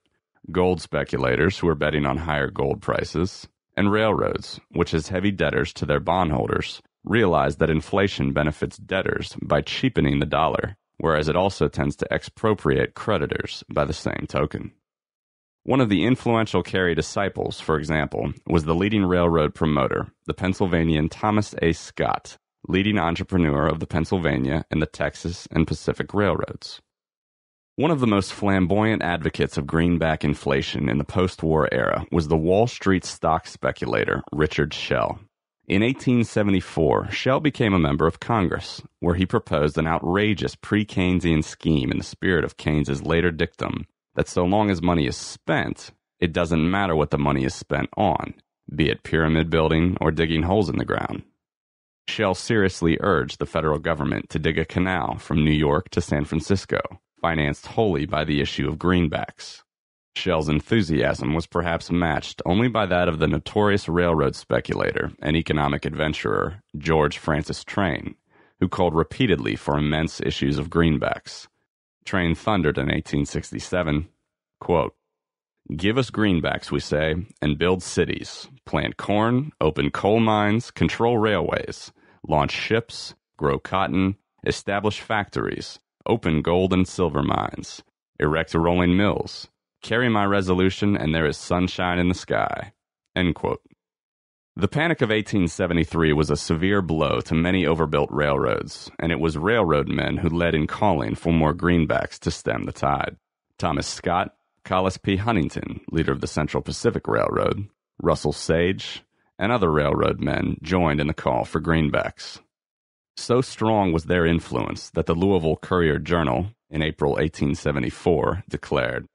gold speculators who were betting on higher gold prices, and railroads, which as heavy debtors to their bondholders realized that inflation benefits debtors by cheapening the dollar, whereas it also tends to expropriate creditors by the same token. One of the influential Carey disciples, for example, was the leading railroad promoter, the Pennsylvanian Thomas A. Scott, leading entrepreneur of the Pennsylvania and the Texas and Pacific Railroads. One of the most flamboyant advocates of greenback inflation in the post war era was the Wall Street stock speculator Richard Schell. In 1874, Schell became a member of Congress, where he proposed an outrageous pre Keynesian scheme in the spirit of Keynes's later dictum that so long as money is spent, it doesn't matter what the money is spent on, be it pyramid building or digging holes in the ground. Schell seriously urged the federal government to dig a canal from New York to San Francisco, financed wholly by the issue of greenbacks. Schell's enthusiasm was perhaps matched only by that of the notorious railroad speculator and economic adventurer George Francis Train, who called repeatedly for immense issues of greenbacks. Train thundered in 1867, quote, Give us greenbacks, we say, and build cities, plant corn, open coal mines, control railways, launch ships, grow cotton, establish factories, open gold and silver mines, erect rolling mills, carry my resolution, and there is sunshine in the sky. The Panic of 1873 was a severe blow to many overbuilt railroads, and it was railroad men who led in calling for more greenbacks to stem the tide. Thomas Scott, Collis P. Huntington, leader of the Central Pacific Railroad, Russell Sage, and other railroad men joined in the call for greenbacks. So strong was their influence that the Louisville Courier Journal, in April 1874, declared,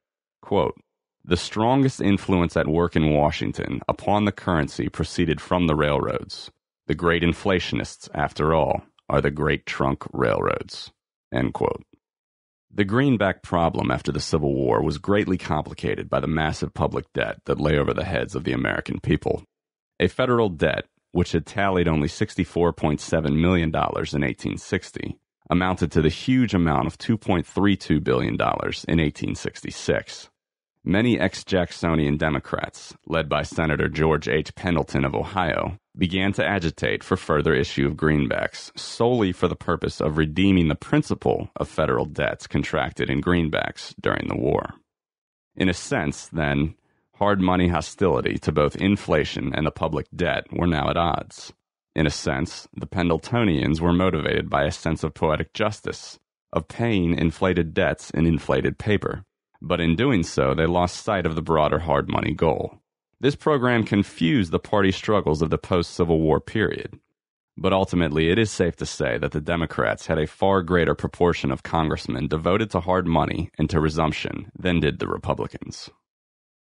quote, The strongest influence at work in Washington upon the currency proceeded from the railroads. The great inflationists, after all, are the great trunk railroads. The greenback problem after the Civil War was greatly complicated by the massive public debt that lay over the heads of the American people. A federal debt, which had tallied only $64.7 million in 1860, amounted to the huge amount of $2.32 billion in 1866. Many ex Jacksonian Democrats, led by Senator George H. Pendleton of Ohio, began to agitate for further issue of greenbacks solely for the purpose of redeeming the principal of federal debts contracted in greenbacks during the war. In a sense, then, hard money hostility to both inflation and the public debt were now at odds. In a sense, the Pendletonians were motivated by a sense of poetic justice, of paying inflated debts in inflated paper but in doing so, they lost sight of the broader hard money goal. This program confused the party struggles of the post Civil War period. But ultimately, it is safe to say that the Democrats had a far greater proportion of congressmen devoted to hard money and to resumption than did the Republicans.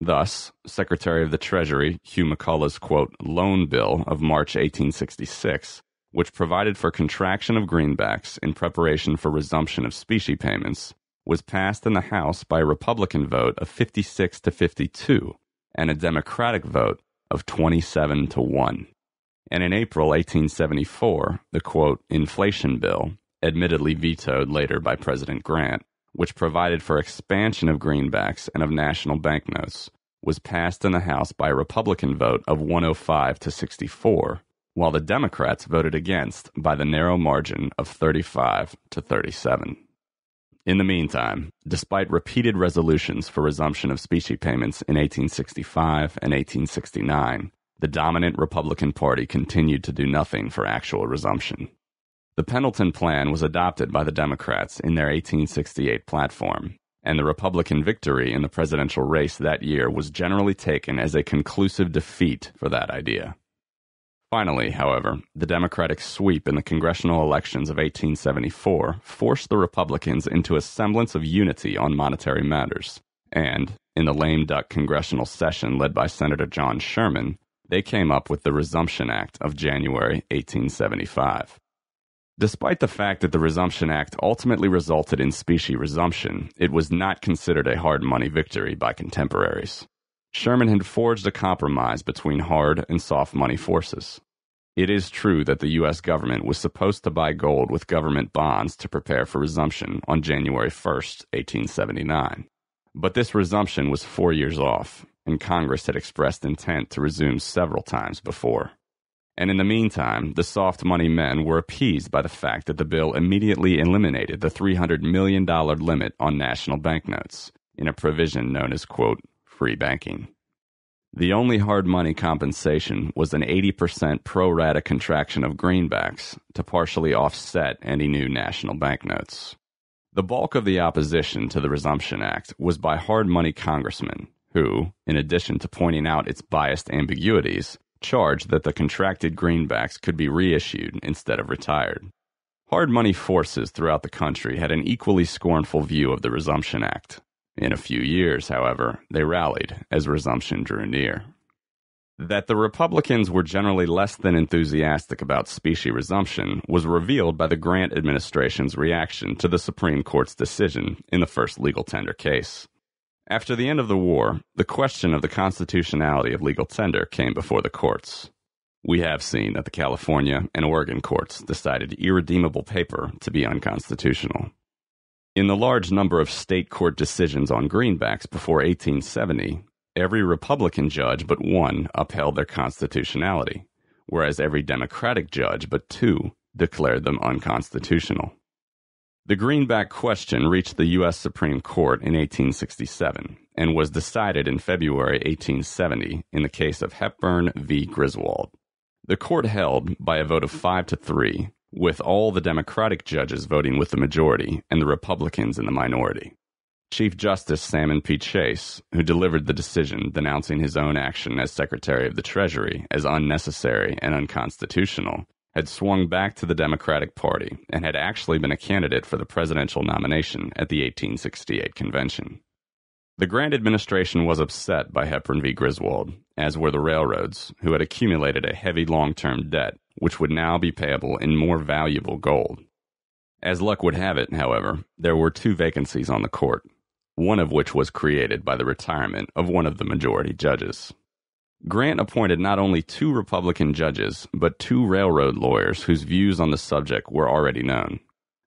Thus, Secretary of the Treasury Hugh McCulloch's quote, loan bill of March 1866, which provided for contraction of greenbacks in preparation for resumption of specie payments, was passed in the House by a Republican vote of 56 to 52 and a Democratic vote of 27 to 1. And in April 1874, the quote, inflation bill, admittedly vetoed later by President Grant, which provided for expansion of greenbacks and of national banknotes, was passed in the House by a Republican vote of 105 to 64, while the Democrats voted against by the narrow margin of 35 to 37. In the meantime, despite repeated resolutions for resumption of specie payments in 1865 and 1869, the dominant Republican Party continued to do nothing for actual resumption. The Pendleton Plan was adopted by the Democrats in their 1868 platform, and the Republican victory in the presidential race that year was generally taken as a conclusive defeat for that idea. Finally, however, the Democratic sweep in the congressional elections of 1874 forced the Republicans into a semblance of unity on monetary matters, and, in the lame duck congressional session led by Senator John Sherman, they came up with the Resumption Act of January 1875. Despite the fact that the Resumption Act ultimately resulted in specie resumption, it was not considered a hard money victory by contemporaries. Sherman had forged a compromise between hard and soft money forces. It is true that the U.S. government was supposed to buy gold with government bonds to prepare for resumption on January 1, 1879. But this resumption was four years off, and Congress had expressed intent to resume several times before. And in the meantime, the soft money men were appeased by the fact that the bill immediately eliminated the $300 million limit on national banknotes in a provision known as, quote, free banking. The only hard money compensation was an 80% pro rata contraction of greenbacks to partially offset any new national banknotes. The bulk of the opposition to the Resumption Act was by hard money congressmen who, in addition to pointing out its biased ambiguities, charged that the contracted greenbacks could be reissued instead of retired. Hard money forces throughout the country had an equally scornful view of the Resumption Act, in a few years, however, they rallied as resumption drew near. That the Republicans were generally less than enthusiastic about specie resumption was revealed by the Grant administration's reaction to the Supreme Court's decision in the first legal tender case. After the end of the war, the question of the constitutionality of legal tender came before the courts. We have seen that the California and Oregon courts decided irredeemable paper to be unconstitutional. In the large number of state court decisions on greenbacks before 1870, every Republican judge but one upheld their constitutionality, whereas every Democratic judge but two declared them unconstitutional. The greenback question reached the U.S. Supreme Court in 1867 and was decided in February 1870 in the case of Hepburn v. Griswold. The court held, by a vote of five to three, with all the Democratic judges voting with the majority and the Republicans in the minority. Chief Justice Salmon P. Chase, who delivered the decision denouncing his own action as Secretary of the Treasury as unnecessary and unconstitutional, had swung back to the Democratic Party and had actually been a candidate for the presidential nomination at the 1868 convention. The Grant administration was upset by Hepburn v. Griswold, as were the railroads, who had accumulated a heavy long term debt which would now be payable in more valuable gold. As luck would have it, however, there were two vacancies on the court, one of which was created by the retirement of one of the majority judges. Grant appointed not only two Republican judges, but two railroad lawyers whose views on the subject were already known.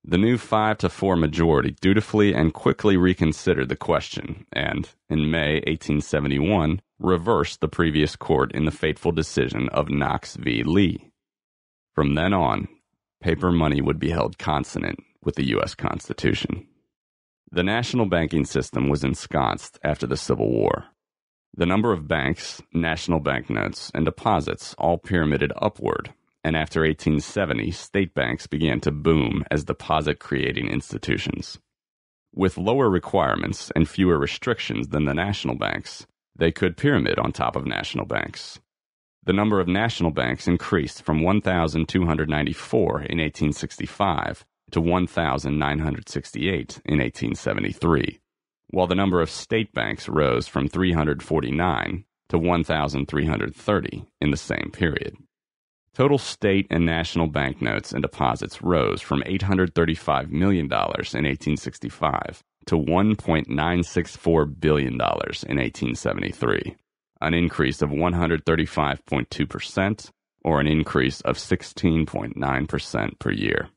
The new 5 to 4 majority dutifully and quickly reconsidered the question and, in May 1871, reversed the previous court in the fateful decision of Knox v. Lee. From then on, paper money would be held consonant with the U.S. Constitution. The national banking system was ensconced after the Civil War. The number of banks, national banknotes, and deposits all pyramided upward, and after 1870, state banks began to boom as deposit creating institutions. With lower requirements and fewer restrictions than the national banks, they could pyramid on top of national banks. The number of national banks increased from 1,294 in 1865 to 1,968 in 1873 while the number of state banks rose from 349 to 1,330 in the same period. Total state and national banknotes and deposits rose from $835 million in 1865 to $1.964 billion in 1873, an increase of 135.2%, or an increase of 16.9% per year.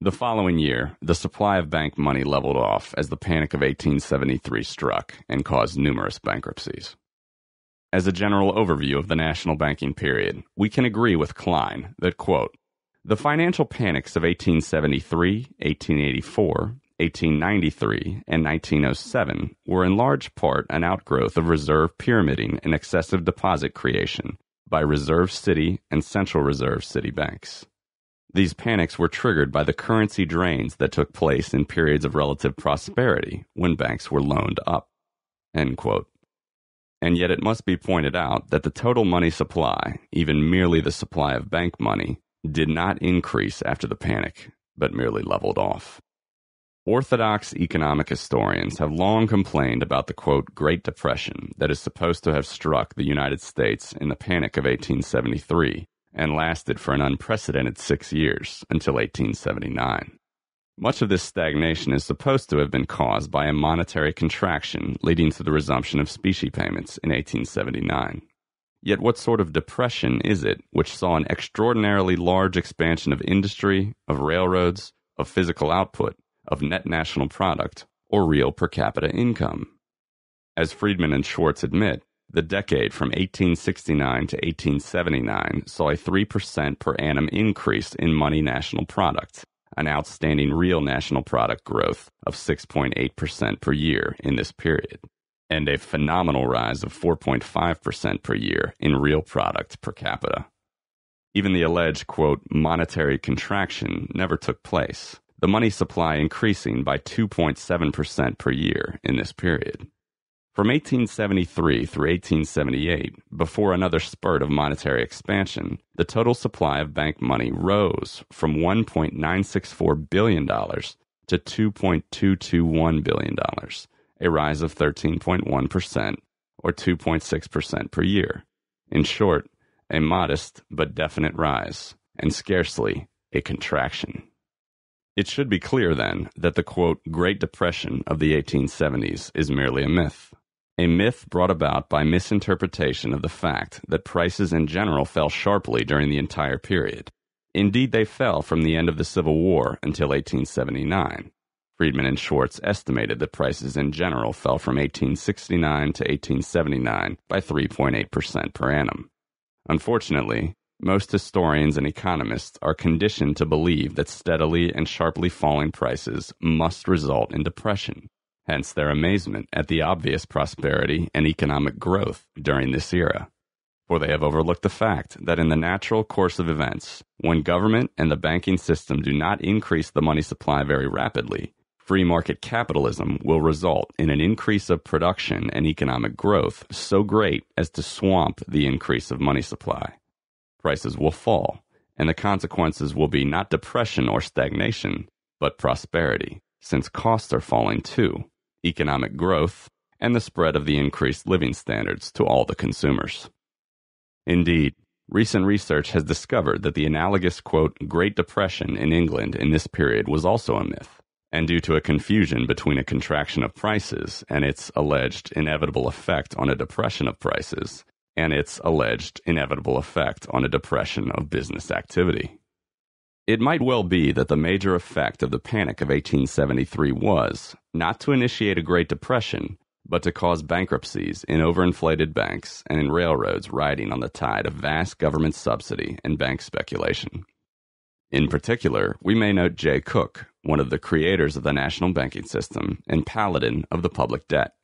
The following year, the supply of bank money leveled off as the Panic of 1873 struck and caused numerous bankruptcies. As a general overview of the national banking period, we can agree with Klein that, quote, the financial panics of 1873, 1884, 1893, and 1907 were in large part an outgrowth of reserve pyramiding and excessive deposit creation by reserve city and central reserve city banks. These panics were triggered by the currency drains that took place in periods of relative prosperity when banks were loaned up. And yet it must be pointed out that the total money supply, even merely the supply of bank money, did not increase after the panic, but merely leveled off. Orthodox economic historians have long complained about the quote, Great Depression that is supposed to have struck the United States in the panic of 1873 and lasted for an unprecedented six years until 1879. Much of this stagnation is supposed to have been caused by a monetary contraction leading to the resumption of specie payments in 1879. Yet what sort of depression is it which saw an extraordinarily large expansion of industry, of railroads, of physical output, of net national product, or real per capita income? As Friedman and Schwartz admit, the decade from 1869 to 1879 saw a 3% per annum increase in money national product, an outstanding real national product growth of 6.8% per year in this period, and a phenomenal rise of 4.5% per year in real product per capita. Even the alleged, quote, monetary contraction never took place, the money supply increasing by 2.7% per year in this period. From 1873 through 1878, before another spurt of monetary expansion, the total supply of bank money rose from $1.964 billion to $2.221 billion, a rise of 13.1%, or 2.6% per year. In short, a modest but definite rise, and scarcely a contraction. It should be clear, then, that the quote, Great Depression of the 1870s is merely a myth a myth brought about by misinterpretation of the fact that prices in general fell sharply during the entire period. Indeed, they fell from the end of the Civil War until 1879. Friedman and Schwartz estimated that prices in general fell from 1869 to 1879 by 3.8% per annum. Unfortunately, most historians and economists are conditioned to believe that steadily and sharply falling prices must result in depression, hence their amazement at the obvious prosperity and economic growth during this era. For they have overlooked the fact that in the natural course of events, when government and the banking system do not increase the money supply very rapidly, free market capitalism will result in an increase of production and economic growth so great as to swamp the increase of money supply. Prices will fall, and the consequences will be not depression or stagnation, but prosperity, since costs are falling too, economic growth, and the spread of the increased living standards to all the consumers. Indeed, Recent research has discovered that the analogous, quote, Great Depression in England in this period was also a myth, and due to a confusion between a contraction of prices and its alleged inevitable effect on a depression of prices, and its alleged inevitable effect on a depression of business activity. It might well be that the major effect of the Panic of 1873 was not to initiate a Great Depression, but to cause bankruptcies in overinflated banks and in railroads riding on the tide of vast government subsidy and bank speculation. In particular, we may note Jay Cooke, one of the creators of the national banking system and paladin of the public debt.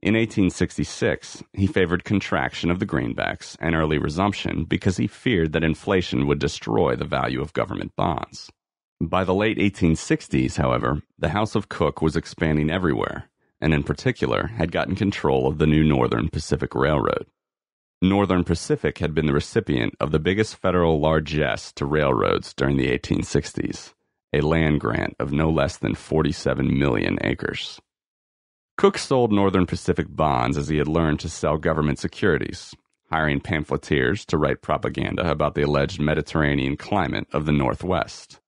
In 1866, he favored contraction of the greenbacks and early resumption because he feared that inflation would destroy the value of government bonds. By the late 1860s, however, the House of Cooke was expanding everywhere, and in particular had gotten control of the new Northern Pacific Railroad. Northern Pacific had been the recipient of the biggest federal largesse to railroads during the 1860s, a land grant of no less than 47 million acres. Cooke sold Northern Pacific bonds as he had learned to sell government securities, hiring pamphleteers to write propaganda about the alleged Mediterranean climate of the Northwest.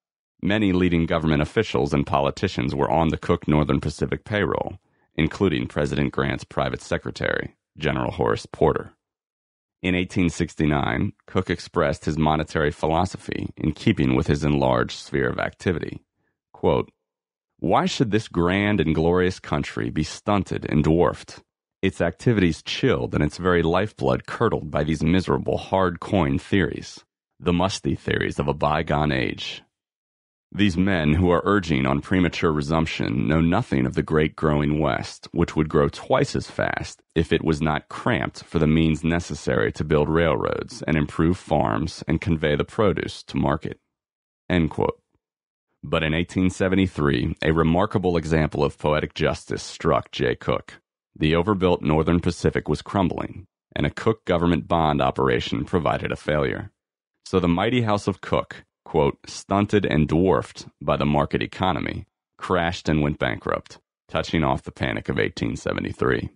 Many leading government officials and politicians were on the Cooke Northern Pacific payroll, including President Grant's private secretary, General Horace Porter. In 1869, Cooke expressed his monetary philosophy in keeping with his enlarged sphere of activity. Quote, Why should this grand and glorious country be stunted and dwarfed? Its activities chilled and its very lifeblood curdled by these miserable hard coin theories, the musty theories of a bygone age, these men who are urging on premature resumption know nothing of the great growing West, which would grow twice as fast if it was not cramped for the means necessary to build railroads and improve farms and convey the produce to market. But in 1873, a remarkable example of poetic justice struck Jay Cooke. The overbuilt Northern Pacific was crumbling, and a Cooke government bond operation provided a failure. So the mighty House of Cooke, quote, stunted and dwarfed by the market economy, crashed and went bankrupt, touching off the Panic of 1873.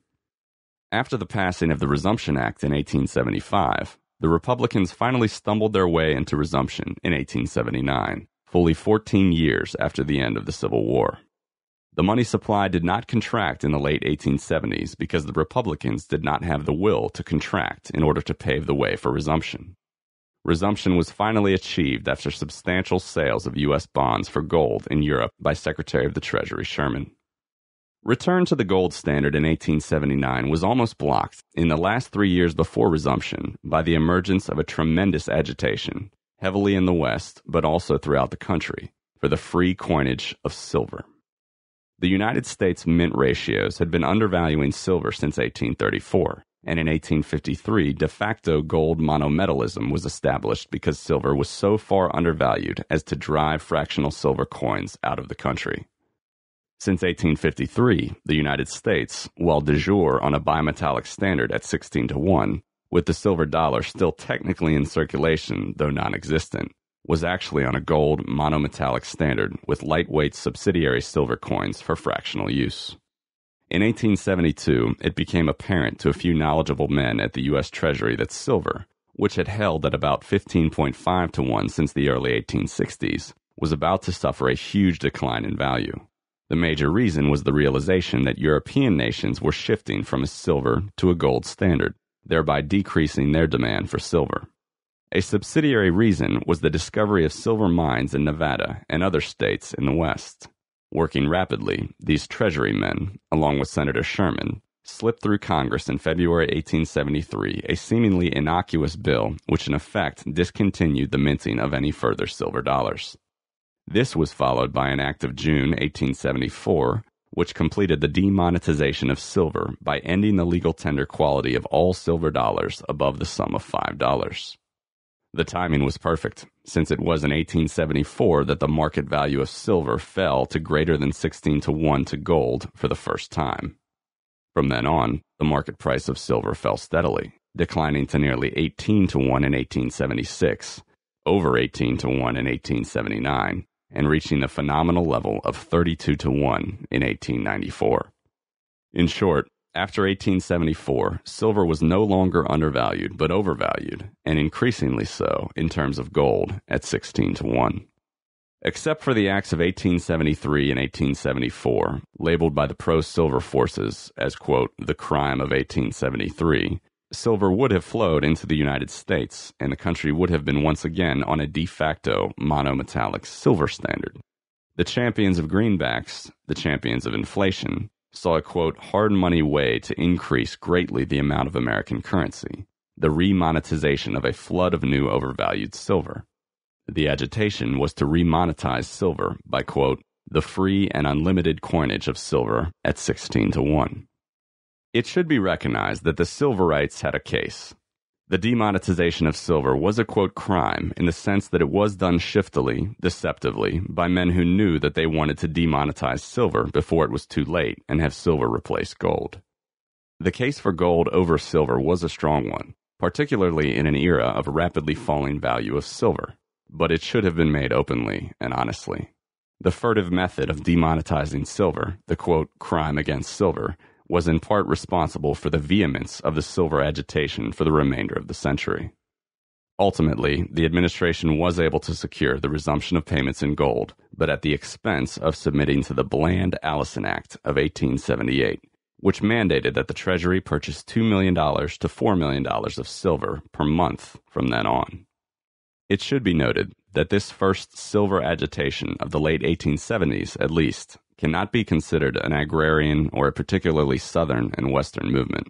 After the passing of the Resumption Act in 1875, the Republicans finally stumbled their way into resumption in 1879, fully 14 years after the end of the Civil War. The money supply did not contract in the late 1870s because the Republicans did not have the will to contract in order to pave the way for resumption. Resumption was finally achieved after substantial sales of U.S. bonds for gold in Europe by Secretary of the Treasury Sherman. Return to the gold standard in 1879 was almost blocked in the last three years before resumption by the emergence of a tremendous agitation, heavily in the West, but also throughout the country, for the free coinage of silver. The United States mint ratios had been undervaluing silver since 1834 and in 1853, de facto gold monometallism was established because silver was so far undervalued as to drive fractional silver coins out of the country. Since 1853, the United States, while de jure on a bimetallic standard at 16 to 1, with the silver dollar still technically in circulation, though non existent, was actually on a gold monometallic standard with lightweight subsidiary silver coins for fractional use. In 1872, it became apparent to a few knowledgeable men at the U.S. Treasury that silver, which had held at about 15.5 to 1 since the early 1860s, was about to suffer a huge decline in value. The major reason was the realization that European nations were shifting from a silver to a gold standard, thereby decreasing their demand for silver. A subsidiary reason was the discovery of silver mines in Nevada and other states in the West. Working rapidly, these Treasury men, along with Senator Sherman, slipped through Congress in February 1873 a seemingly innocuous bill which in effect discontinued the minting of any further silver dollars. This was followed by an act of June 1874 which completed the demonetization of silver by ending the legal tender quality of all silver dollars above the sum of $5. The timing was perfect, since it was in 1874 that the market value of silver fell to greater than 16 to 1 to gold for the first time. From then on, the market price of silver fell steadily, declining to nearly 18 to 1 in 1876, over 18 to 1 in 1879, and reaching the phenomenal level of 32 to 1 in 1894. In short, after 1874, silver was no longer undervalued but overvalued, and increasingly so in terms of gold at 16 to 1. Except for the acts of 1873 and 1874, labeled by the pro silver forces as, quote, the crime of 1873, silver would have flowed into the United States, and the country would have been once again on a de facto monometallic silver standard. The champions of greenbacks, the champions of inflation, saw a quote, hard money way to increase greatly the amount of American currency, the remonetization of a flood of new overvalued silver. The agitation was to remonetize silver by, quote, the free and unlimited coinage of silver at 16 to 1. It should be recognized that the Silverites had a case. The demonetization of silver was a quote crime in the sense that it was done shiftily, deceptively, by men who knew that they wanted to demonetize silver before it was too late and have silver replace gold. The case for gold over silver was a strong one, particularly in an era of rapidly falling value of silver but it should have been made openly and honestly. The furtive method of demonetizing silver, the quote, crime against silver, was in part responsible for the vehemence of the silver agitation for the remainder of the century. Ultimately, the administration was able to secure the resumption of payments in gold, but at the expense of submitting to the Bland Allison Act of 1878, which mandated that the Treasury purchase $2 million to $4 million of silver per month from then on. It should be noted that this first silver agitation of the late 1870s, at least, cannot be considered an agrarian or a particularly Southern and Western movement.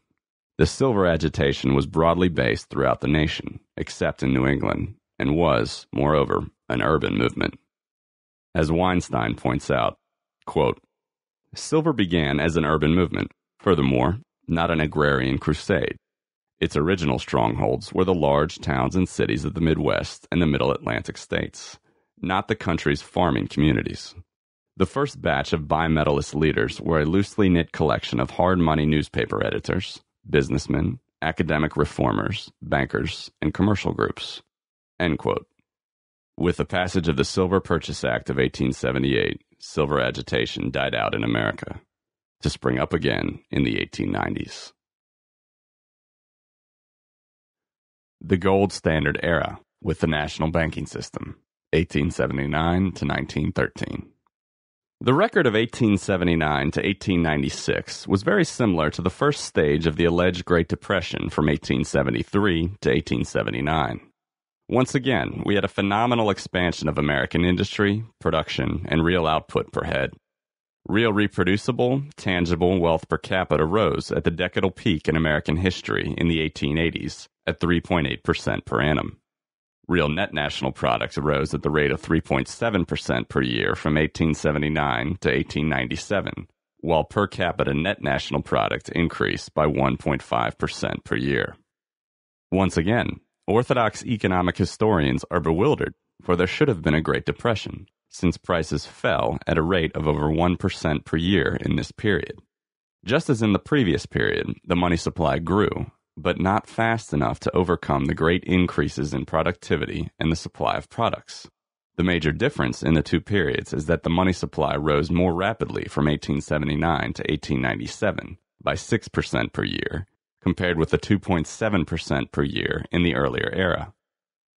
The silver agitation was broadly based throughout the nation, except in New England, and was, moreover, an urban movement. As Weinstein points out, quote, Silver began as an urban movement, furthermore, not an agrarian crusade. Its original strongholds were the large towns and cities of the Midwest and the Middle Atlantic states, not the country's farming communities. The first batch of bimetallist leaders were a loosely knit collection of hard money newspaper editors, businessmen, academic reformers, bankers, and commercial groups. With the passage of the Silver Purchase Act of 1878, silver agitation died out in America, to spring up again in the 1890s. The gold standard era with the national banking system, 1879 to 1913. The record of 1879 to 1896 was very similar to the first stage of the alleged Great Depression from 1873 to 1879. Once again, we had a phenomenal expansion of American industry, production, and real output per head. Real reproducible, tangible wealth per capita rose at the decadal peak in American history in the 1880s at 3.8% per annum. Real net national product rose at the rate of 3.7% per year from 1879 to 1897, while per capita net national product increased by 1.5% per year. Once again, orthodox economic historians are bewildered, for there should have been a Great Depression, since prices fell at a rate of over 1% per year in this period. Just as in the previous period, the money supply grew, but not fast enough to overcome the great increases in productivity and the supply of products. The major difference in the two periods is that the money supply rose more rapidly from 1879 to 1897 by 6% per year, compared with the 2.7% per year in the earlier era.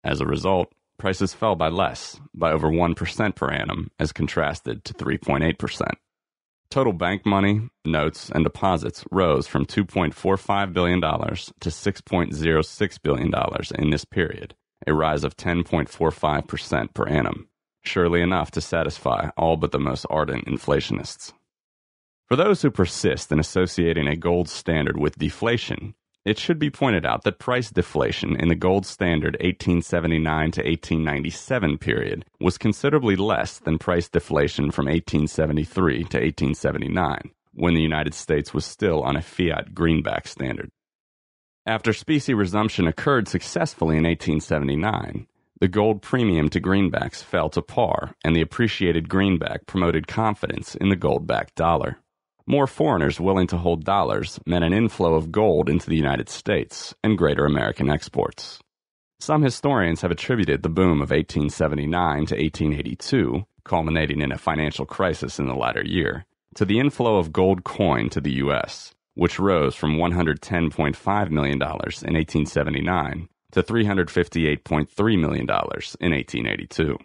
As a result, prices fell by less, by over 1% per annum, as contrasted to 3.8%. Total bank money, notes, and deposits rose from $2.45 billion to $6.06 billion in this period, a rise of 10.45% per annum, surely enough to satisfy all but the most ardent inflationists. For those who persist in associating a gold standard with deflation, it should be pointed out that price deflation in the gold standard 1879 to 1897 period was considerably less than price deflation from 1873 to 1879, when the United States was still on a fiat greenback standard. After specie resumption occurred successfully in 1879, the gold premium to greenbacks fell to par, and the appreciated greenback promoted confidence in the gold backed dollar. More foreigners willing to hold dollars meant an inflow of gold into the United States and greater American exports. Some historians have attributed the boom of 1879 to 1882, culminating in a financial crisis in the latter year, to the inflow of gold coin to the U.S., which rose from $110.5 million in 1879 to $358.3 million in 1882.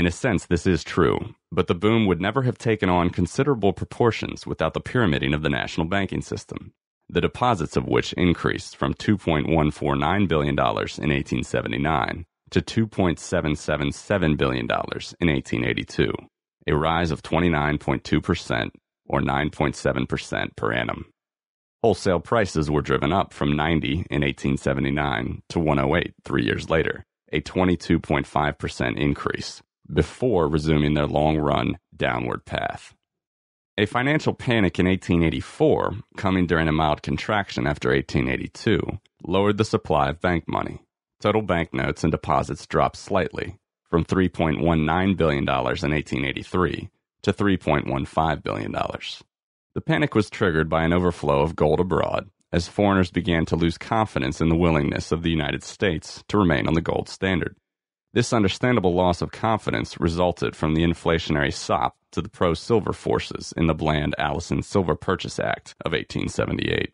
In a sense, this is true, but the boom would never have taken on considerable proportions without the pyramiding of the national banking system, the deposits of which increased from $2.149 billion in 1879 to $2.777 billion in 1882, a rise of 29.2% or 9.7% per annum. Wholesale prices were driven up from 90 in 1879 to 108 three years later, a 22.5% increase, before resuming their long run downward path. A financial panic in 1884, coming during a mild contraction after 1882, lowered the supply of bank money. Total banknotes and deposits dropped slightly, from $3.19 billion in 1883 to $3.15 billion. The panic was triggered by an overflow of gold abroad as foreigners began to lose confidence in the willingness of the United States to remain on the gold standard. This understandable loss of confidence resulted from the inflationary sop to the pro silver forces in the Bland Allison Silver Purchase Act of 1878.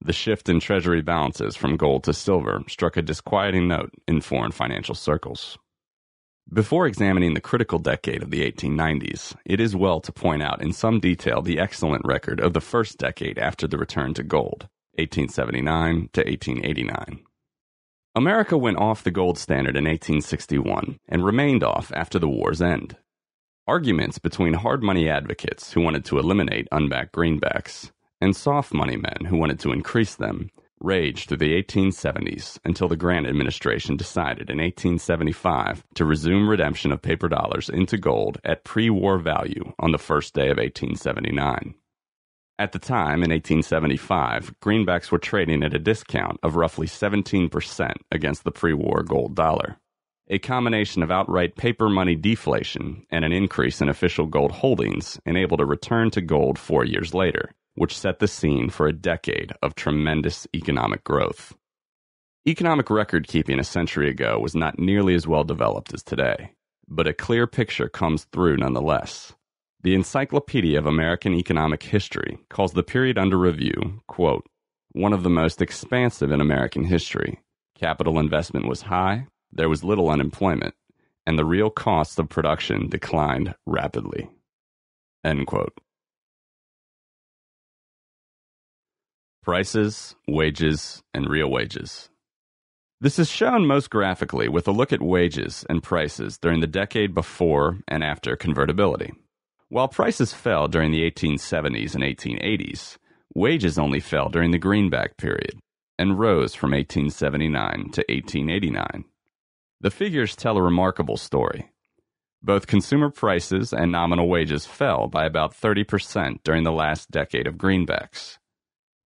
The shift in Treasury balances from gold to silver struck a disquieting note in foreign financial circles. Before examining the critical decade of the 1890s, it is well to point out in some detail the excellent record of the first decade after the return to gold, 1879 to 1889. America went off the gold standard in 1861 and remained off after the war's end. Arguments between hard money advocates who wanted to eliminate unbacked greenbacks and soft money men who wanted to increase them raged through the 1870s until the Grant administration decided in 1875 to resume redemption of paper dollars into gold at pre war value on the first day of 1879. At the time, in 1875, greenbacks were trading at a discount of roughly 17% against the pre war gold dollar. A combination of outright paper money deflation and an increase in official gold holdings enabled a return to gold four years later, which set the scene for a decade of tremendous economic growth. Economic record keeping a century ago was not nearly as well developed as today, but a clear picture comes through nonetheless. The Encyclopedia of American Economic History calls the period under review, quote, one of the most expansive in American history. Capital investment was high, there was little unemployment, and the real costs of production declined rapidly. End quote. prices, wages, and real wages. This is shown most graphically with a look at wages and prices during the decade before and after convertibility. While prices fell during the 1870s and 1880s, wages only fell during the greenback period and rose from 1879 to 1889. The figures tell a remarkable story. Both consumer prices and nominal wages fell by about 30% during the last decade of greenbacks.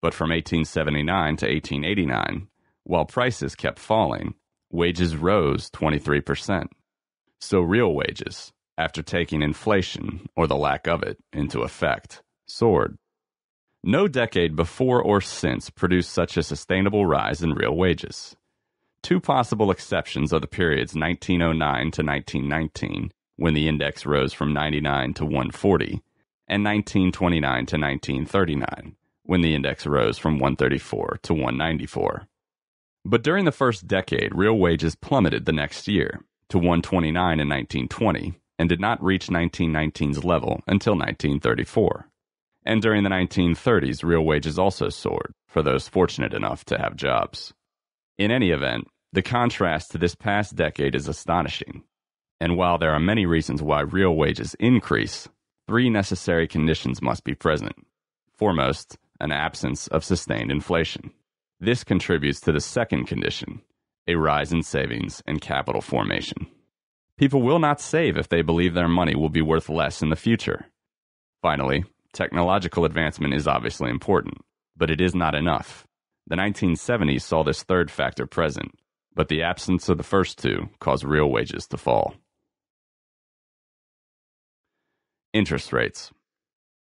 But from 1879 to 1889, while prices kept falling, wages rose 23%. So real wages, after taking inflation, or the lack of it, into effect, soared. No decade before or since produced such a sustainable rise in real wages. Two possible exceptions are the periods 1909 to 1919, when the index rose from 99 to 140, and 1929 to 1939, when the index rose from 134 to 194. But during the first decade, real wages plummeted the next year to 129 in 1920 and did not reach 1919's level until 1934. And during the 1930s, real wages also soared for those fortunate enough to have jobs. In any event, the contrast to this past decade is astonishing. And while there are many reasons why real wages increase, three necessary conditions must be present. Foremost, an absence of sustained inflation. This contributes to the second condition, a rise in savings and capital formation. People will not save if they believe their money will be worth less in the future. Finally, technological advancement is obviously important, but it is not enough. The 1970s saw this third factor present, but the absence of the first two caused real wages to fall. Interest rates.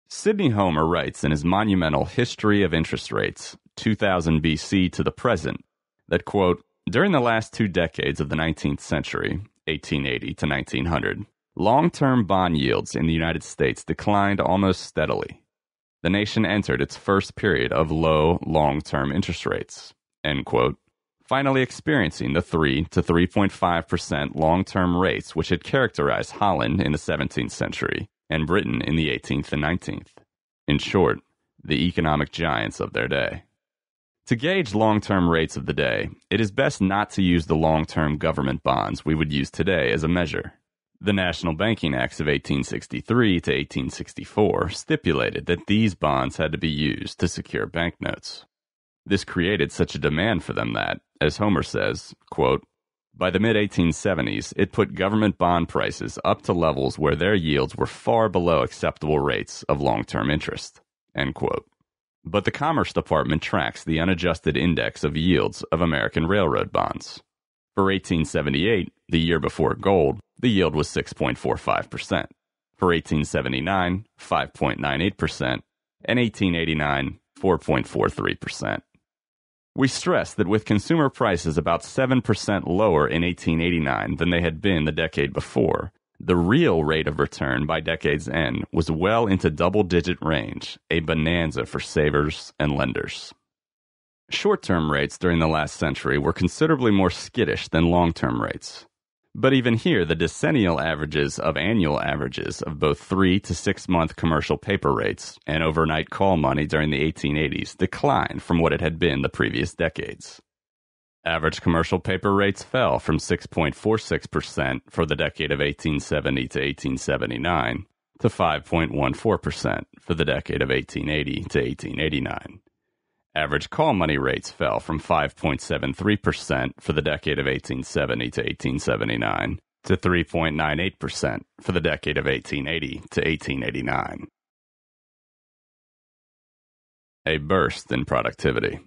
Sidney Homer writes in his monumental History of Interest Rates, 2000 BC to the present, that, quote, during the last two decades of the 19th century, 1880 to 1900, long term bond yields in the United States declined almost steadily. the nation entered its first period of low long term interest rates, quote, finally experiencing the 3 to 3.5% long term rates which had characterized Holland in the 17th century and Britain in the 18th and 19th. In short, the economic giants of their day. To gauge long term rates of the day, it is best not to use the long term government bonds we would use today as a measure. The National Banking Acts of 1863 to 1864 stipulated that these bonds had to be used to secure banknotes. This created such a demand for them that, as Homer says, quote, by the mid 1870s, it put government bond prices up to levels where their yields were far below acceptable rates of long term interest. End quote. But the Commerce Department tracks the unadjusted index of yields of American railroad bonds. For 1878, the year before gold, the yield was 6.45%. For 1879, 5.98%, and 1889, 4.43%. We stress that with consumer prices about 7% lower in 1889 than they had been the decade before, the real rate of return by decade's end was well into double digit range, a bonanza for savers and lenders. Short term rates during the last century were considerably more skittish than long term rates. But even here, the decennial averages of annual averages of both three to six month commercial paper rates and overnight call money during the 1880s declined from what it had been the previous decades. Average commercial paper rates fell from 6.46% for the decade of 1870 to 1879 to 5.14% for the decade of 1880 to 1889. Average call money rates fell from 5.73% for the decade of 1870 to 1879 to 3.98% for the decade of 1880 to 1889. A burst in productivity.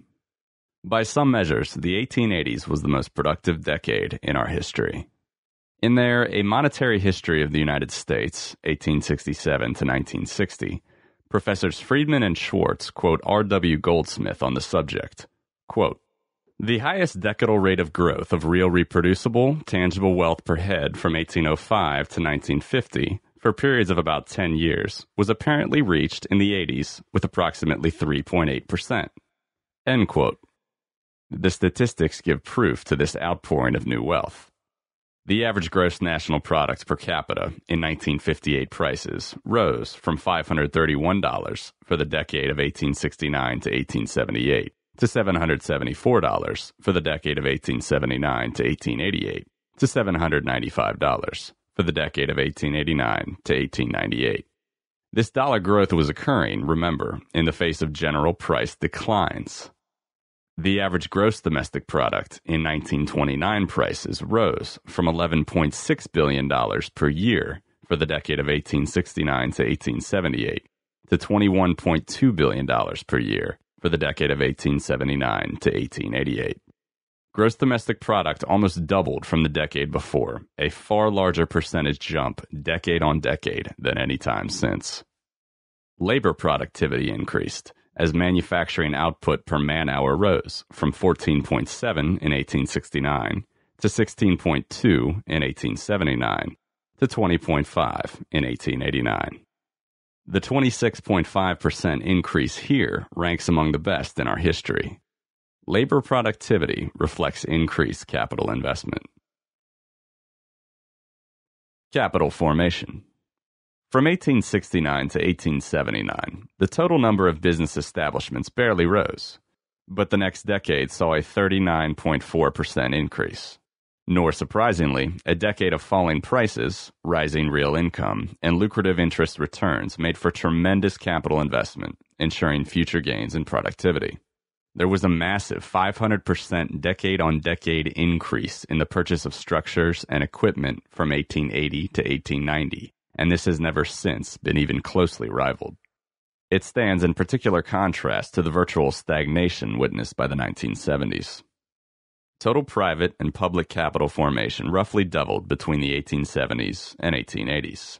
By some measures, the 1880s was the most productive decade in our history. In their A Monetary History of the United States, 1867 to 1960, Professors Friedman and Schwartz quote R.W. Goldsmith on the subject. Quote, the highest decadal rate of growth of real reproducible, tangible wealth per head from 1805 to 1950, for periods of about 10 years, was apparently reached in the 80s with approximately 3.8%. End quote. The statistics give proof to this outpouring of new wealth. The average gross national product per capita in 1958 prices rose from $531 for the decade of 1869 to 1878 to $774 for the decade of 1879 to 1888 to $795 for the decade of 1889 to 1898. This dollar growth was occurring, remember, in the face of general price declines. The average gross domestic product in 1929 prices rose from $11.6 billion per year for the decade of 1869 to 1878 to $21.2 billion per year for the decade of 1879 to 1888. Gross domestic product almost doubled from the decade before, a far larger percentage jump decade on decade than any time since. Labor productivity increased as manufacturing output per man hour rose from 14.7 in 1869 to 16.2 in 1879 to 20.5 in 1889. The 26.5% increase here ranks among the best in our history. Labor productivity reflects increased capital investment. Capital formation. From 1869 to 1879, the total number of business establishments barely rose, but the next decade saw a 39.4% increase. Nor surprisingly, a decade of falling prices, rising real income, and lucrative interest returns made for tremendous capital investment, ensuring future gains in productivity. There was a massive 500% decade on decade increase in the purchase of structures and equipment from 1880 to 1890 and this has never since been even closely rivaled. It stands in particular contrast to the virtual stagnation witnessed by the 1970s. Total private and public capital formation roughly doubled between the 1870s and 1880s.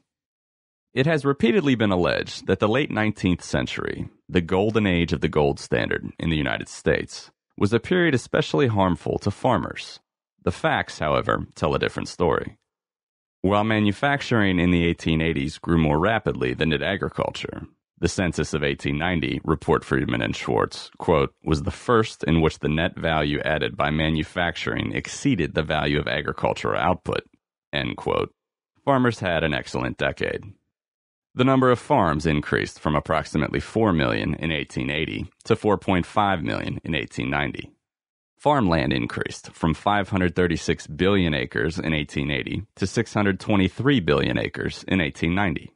It has repeatedly been alleged that the late 19th century, the golden age of the gold standard in the United States, was a period especially harmful to farmers. The facts, however, tell a different story. While manufacturing in the 1880s grew more rapidly than did agriculture, The census of 1890, report Friedman and Schwartz, quote, was the first in which the net value added by manufacturing exceeded the value of agricultural output, end quote. Farmers had an excellent decade. The number of farms increased from approximately 4 million in 1880 to 4.5 million in 1890. Farmland increased from 536 billion acres in 1880 to 623 billion acres in 1890.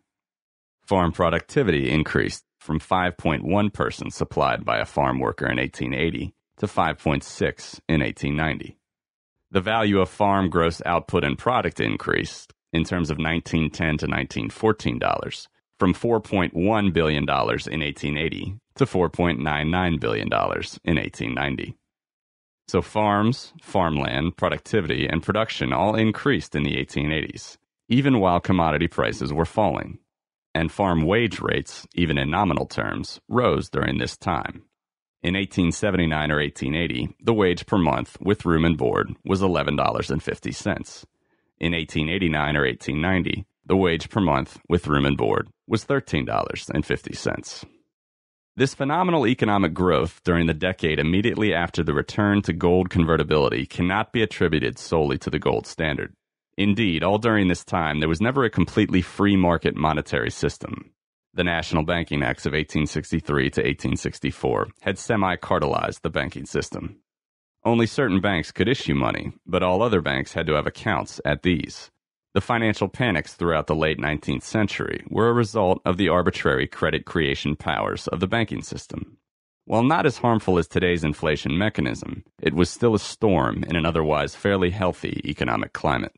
Farm productivity increased from 5.1 persons supplied by a farm worker in 1880 to 5.6 in 1890. The value of farm gross output and product increased in terms of 1910 to 1914 dollars from 4.1 billion dollars in 1880 to 4.99 billion dollars in 1890. So farms, farmland, productivity, and production all increased in the 1880s, even while commodity prices were falling and farm wage rates, even in nominal terms, rose during this time. In 1879 or 1880, the wage per month with room and board was $11.50. In 1889 or 1890, the wage per month with room and board was $13.50. This phenomenal economic growth during the decade immediately after the return to gold convertibility cannot be attributed solely to the gold standard. Indeed, all during this time, there was never a completely free market monetary system. The National Banking Acts of 1863 to 1864 had semi cartelized the banking system. Only certain banks could issue money, but all other banks had to have accounts at these. The financial panics throughout the late 19th century were a result of the arbitrary credit creation powers of the banking system. While not as harmful as today's inflation mechanism, it was still a storm in an otherwise fairly healthy economic climate.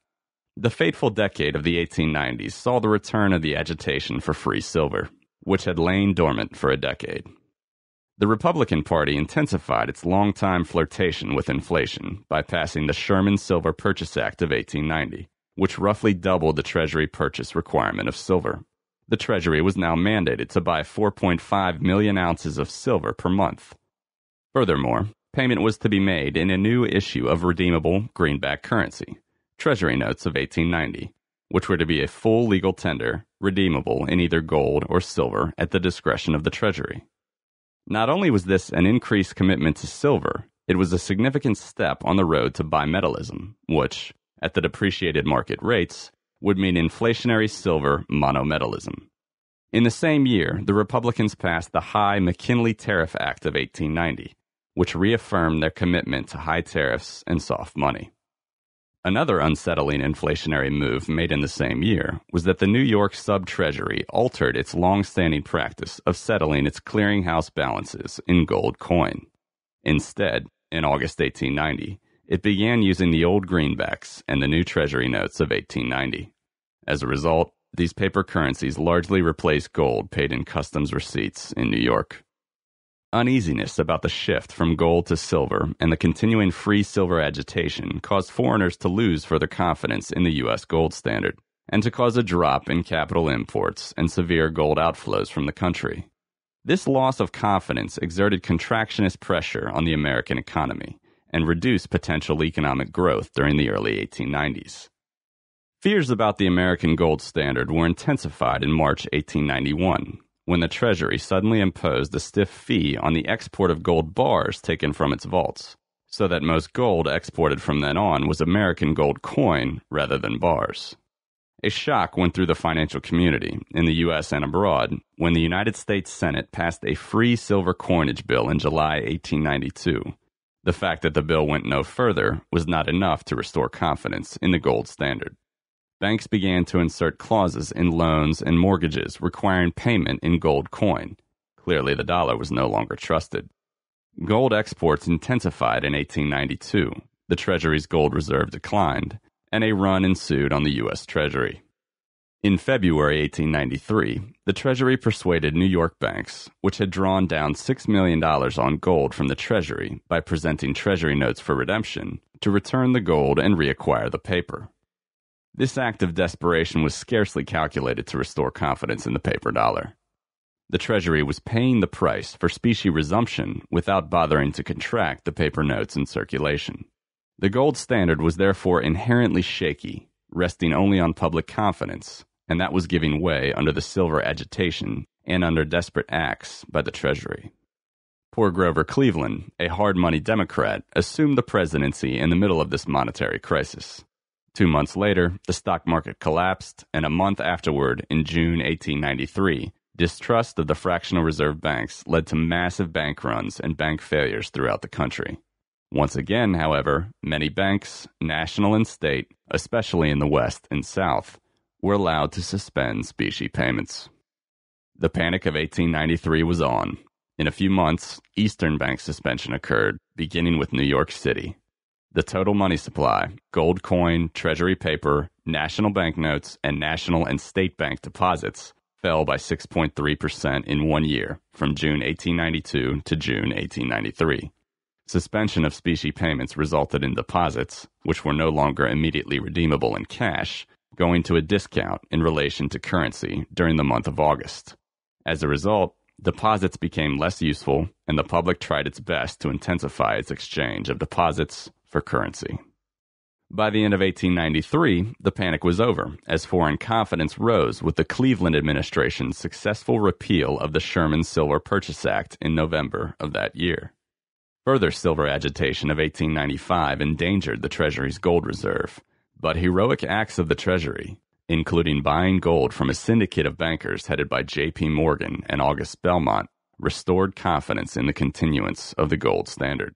The fateful decade of the 1890s saw the return of the agitation for free silver, which had lain dormant for a decade. The Republican Party intensified its longtime flirtation with inflation by passing the Sherman Silver Purchase Act of 1890, which roughly doubled the Treasury purchase requirement of silver. The Treasury was now mandated to buy 4.5 million ounces of silver per month. Furthermore, payment was to be made in a new issue of redeemable greenback currency, Treasury notes of 1890, which were to be a full legal tender, redeemable in either gold or silver at the discretion of the Treasury. Not only was this an increased commitment to silver, it was a significant step on the road to bimetallism, which, at the depreciated market rates, would mean inflationary silver monometallism. In the same year, the Republicans passed the High McKinley Tariff Act of 1890, which reaffirmed their commitment to high tariffs and soft money. Another unsettling inflationary move made in the same year was that the New York Sub Treasury altered its long standing practice of settling its clearinghouse balances in gold coin. Instead, in August 1890, it began using the old greenbacks and the new Treasury notes of 1890. As a result, these paper currencies largely replaced gold paid in customs receipts in New York. Uneasiness about the shift from gold to silver and the continuing free silver agitation caused foreigners to lose further confidence in the U.S. gold standard and to cause a drop in capital imports and severe gold outflows from the country. This loss of confidence exerted contractionist pressure on the American economy and reduce potential economic growth during the early 1890s. Fears about the American gold standard were intensified in March 1891 when the Treasury suddenly imposed a stiff fee on the export of gold bars taken from its vaults, so that most gold exported from then on was American gold coin rather than bars. A shock went through the financial community in the U.S. and abroad when the United States Senate passed a free silver coinage bill in July 1892. The fact that the bill went no further was not enough to restore confidence in the gold standard banks began to insert clauses in loans and mortgages requiring payment in gold coin. Clearly, the dollar was no longer trusted. Gold exports intensified in 1892, the Treasury's gold reserve declined, and a run ensued on the U.S. Treasury. In February 1893, the Treasury persuaded New York banks, which had drawn down $6 million on gold from the Treasury by presenting Treasury notes for redemption, to return the gold and reacquire the paper. This act of desperation was scarcely calculated to restore confidence in the paper dollar. The Treasury was paying the price for specie resumption without bothering to contract the paper notes in circulation. The gold standard was therefore inherently shaky, resting only on public confidence, and that was giving way under the silver agitation and under desperate acts by the Treasury. Poor Grover Cleveland, a hard money Democrat, assumed the presidency in the middle of this monetary crisis. Two months later, the stock market collapsed, and a month afterward, in June 1893, distrust of the fractional reserve banks led to massive bank runs and bank failures throughout the country. Once again, however, many banks, national and state, especially in the West and South, were allowed to suspend specie payments. The Panic of 1893 was on. In a few months, Eastern Bank suspension occurred, beginning with New York City. The total money supply, gold coin, treasury paper, national banknotes, and national and state bank deposits, fell by 6.3% in one year, from June 1892 to June 1893. Suspension of specie payments resulted in deposits, which were no longer immediately redeemable in cash, going to a discount in relation to currency during the month of August. As a result, deposits became less useful, and the public tried its best to intensify its exchange of deposits for currency. By the end of 1893, the panic was over, as foreign confidence rose with the Cleveland administration's successful repeal of the Sherman Silver Purchase Act in November of that year. Further silver agitation of 1895 endangered the Treasury's gold reserve, but heroic acts of the Treasury, including buying gold from a syndicate of bankers headed by J.P. Morgan and August Belmont, restored confidence in the continuance of the gold standard.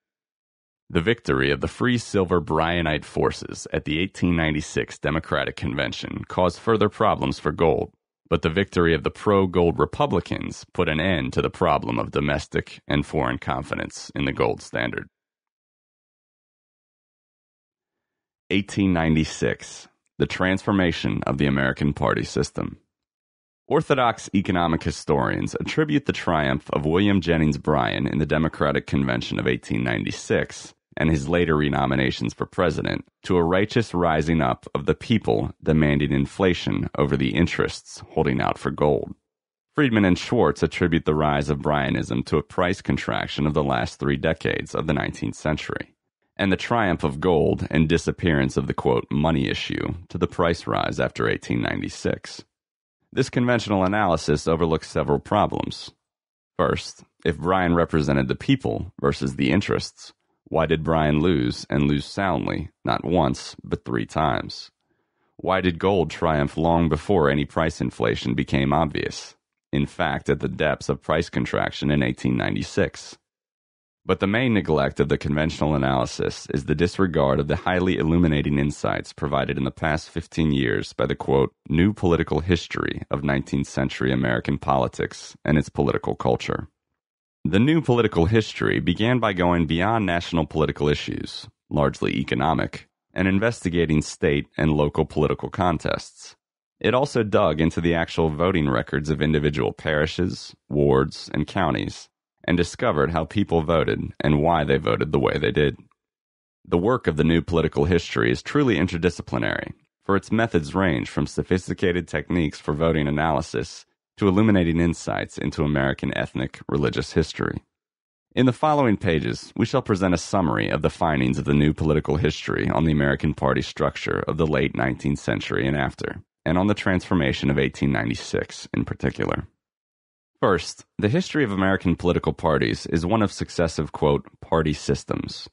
The victory of the Free Silver Bryanite forces at the 1896 Democratic Convention caused further problems for gold, but the victory of the pro gold Republicans put an end to the problem of domestic and foreign confidence in the gold standard. 1896 the transformation of the American party system. Orthodox economic historians attribute the triumph of William Jennings Bryan in the Democratic Convention of 1896 and his later renominations for president to a righteous rising up of the people demanding inflation over the interests holding out for gold. Friedman and Schwartz attribute the rise of Bryanism to a price contraction of the last three decades of the 19th century and the triumph of gold and disappearance of the quote money issue to the price rise after 1896. This conventional analysis overlooks several problems. First, if Bryan represented the people versus the interests, why did Bryan lose and lose soundly, not once, but three times? Why did gold triumph long before any price inflation became obvious? In fact, at the depths of price contraction in 1896. But the main neglect of the conventional analysis is the disregard of the highly illuminating insights provided in the past 15 years by the quote, new political history of 19th century American politics and its political culture. The new political history began by going beyond national political issues, largely economic, and investigating state and local political contests. It also dug into the actual voting records of individual parishes, wards, and counties and discovered how people voted and why they voted the way they did. The work of the new political history is truly interdisciplinary, for its methods range from sophisticated techniques for voting analysis to illuminating insights into American ethnic religious history. In the following pages, we shall present a summary of the findings of the new political history on the American party structure of the late 19th century and after, and on the transformation of 1896 in particular. First, the history of American political parties is one of successive, quote, party systems.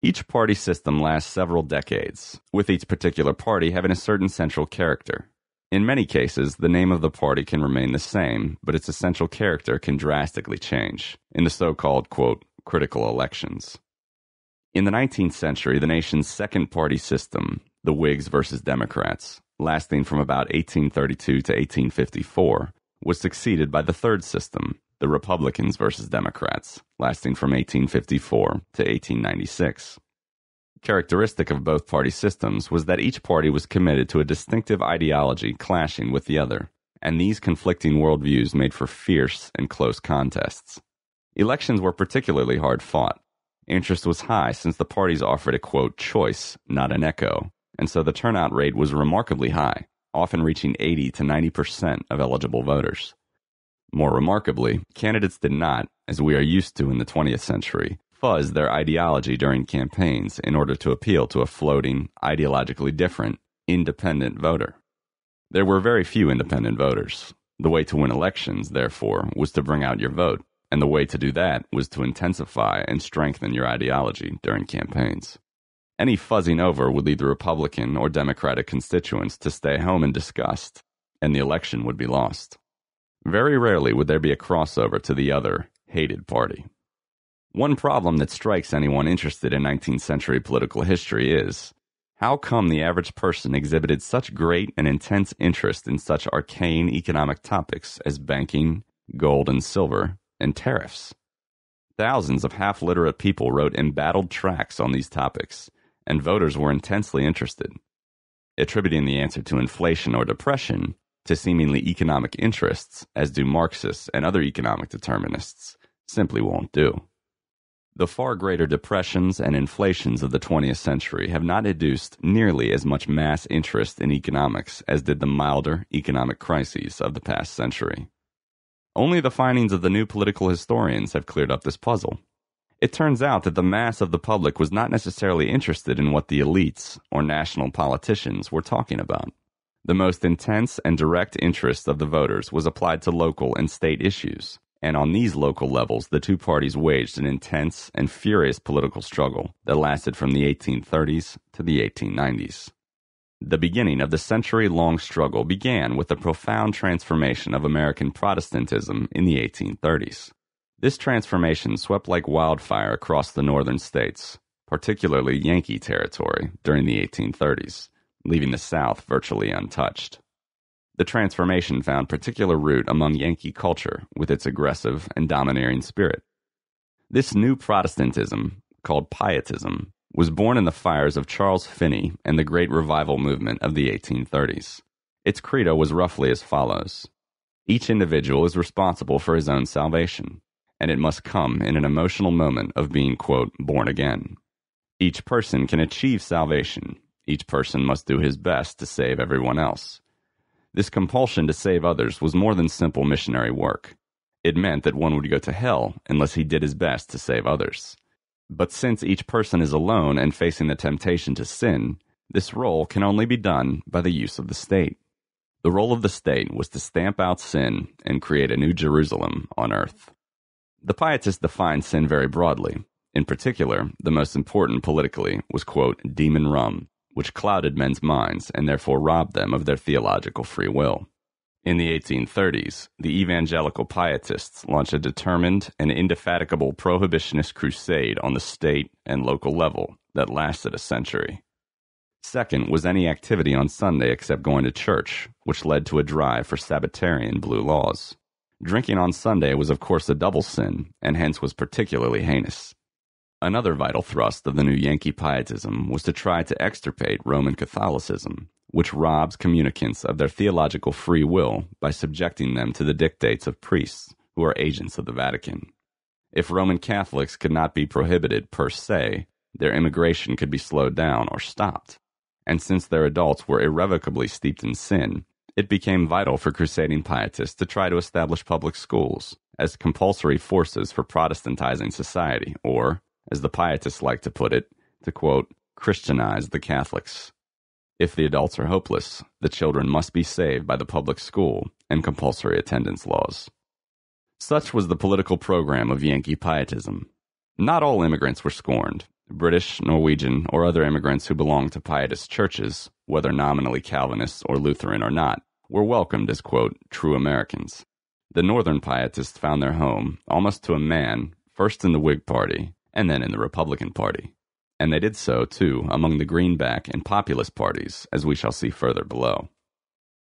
Each party system lasts several decades, with each particular party having a certain central character. In many cases, the name of the party can remain the same, but its essential character can drastically change in the so called, quote, critical elections. In the 19th century, the nation's second party system, the Whigs versus Democrats, lasting from about 1832 to 1854, was succeeded by the third system, the Republicans versus Democrats, lasting from 1854 to 1896. Characteristic of both party systems was that each party was committed to a distinctive ideology clashing with the other, and these conflicting worldviews made for fierce and close contests. Elections were particularly hard fought. Interest was high since the parties offered a quote choice, not an echo, and so the turnout rate was remarkably high, often reaching 80 to 90% of eligible voters. More remarkably, candidates did not, as we are used to in the 20th century, fuzz their ideology during campaigns in order to appeal to a floating, ideologically different, independent voter. There were very few independent voters. The way to win elections, therefore, was to bring out your vote, and the way to do that was to intensify and strengthen your ideology during campaigns. Any fuzzing over would lead the Republican or Democratic constituents to stay home in disgust, and the election would be lost. Very rarely would there be a crossover to the other, hated party. One problem that strikes anyone interested in 19th century political history is how come the average person exhibited such great and intense interest in such arcane economic topics as banking, gold and silver, and tariffs? Thousands of half literate people wrote embattled tracts on these topics, and voters were intensely interested. Attributing the answer to inflation or depression to seemingly economic interests, as do Marxists and other economic determinists, simply won't do. The far greater depressions and inflations of the 20th century have not induced nearly as much mass interest in economics as did the milder economic crises of the past century. Only the findings of the new political historians have cleared up this puzzle. It turns out that the mass of the public was not necessarily interested in what the elites or national politicians were talking about. The most intense and direct interest of the voters was applied to local and state issues, and on these local levels, the two parties waged an intense and furious political struggle that lasted from the 1830s to the 1890s. The beginning of the century long struggle began with the profound transformation of American Protestantism in the 1830s. This transformation swept like wildfire across the northern states, particularly Yankee territory, during the 1830s, leaving the South virtually untouched. The transformation found particular root among Yankee culture with its aggressive and domineering spirit. This new Protestantism, called Pietism, was born in the fires of Charles Finney and the Great Revival movement of the 1830s. Its credo was roughly as follows Each individual is responsible for his own salvation and it must come in an emotional moment of being, quote, born again. Each person can achieve salvation. Each person must do his best to save everyone else. This compulsion to save others was more than simple missionary work. It meant that one would go to hell unless he did his best to save others. But since each person is alone and facing the temptation to sin, this role can only be done by the use of the state. The role of the state was to stamp out sin and create a new Jerusalem on earth. The Pietists defined sin very broadly. In particular, the most important politically was, quote, demon rum, which clouded men's minds and therefore robbed them of their theological free will. In the 1830s, the evangelical Pietists launched a determined and indefatigable prohibitionist crusade on the state and local level that lasted a century. Second was any activity on Sunday except going to church, which led to a drive for Sabbatarian blue laws. Drinking on Sunday was, of course, a double sin, and hence was particularly heinous. Another vital thrust of the new Yankee Pietism was to try to extirpate Roman Catholicism, which robs communicants of their theological free will by subjecting them to the dictates of priests who are agents of the Vatican. If Roman Catholics could not be prohibited per se, their immigration could be slowed down or stopped. And since their adults were irrevocably steeped in sin, it became vital for crusading pietists to try to establish public schools as compulsory forces for Protestantizing society, or, as the pietists like to put it, to quote, Christianize the Catholics. If the adults are hopeless, the children must be saved by the public school and compulsory attendance laws. Such was the political program of Yankee pietism. Not all immigrants were scorned. British, Norwegian, or other immigrants who belonged to pietist churches, whether nominally Calvinist or Lutheran or not, were welcomed as, quote, true Americans. The Northern Pietists found their home, almost to a man, first in the Whig Party and then in the Republican Party. And they did so, too, among the Greenback and Populist parties, as we shall see further below.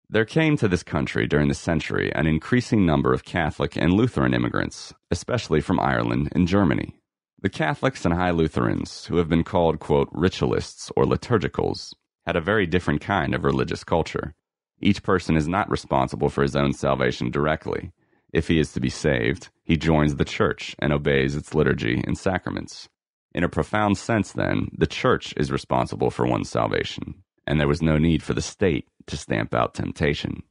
There came to this country during the century an increasing number of Catholic and Lutheran immigrants, especially from Ireland and Germany. The Catholics and High Lutherans, who have been called, quote, ritualists or liturgicals, had a very different kind of religious culture. Each person is not responsible for his own salvation directly. If he is to be saved, he joins the church and obeys its liturgy and sacraments. In a profound sense, then, the church is responsible for one's salvation, and there was no need for the state to stamp out temptation.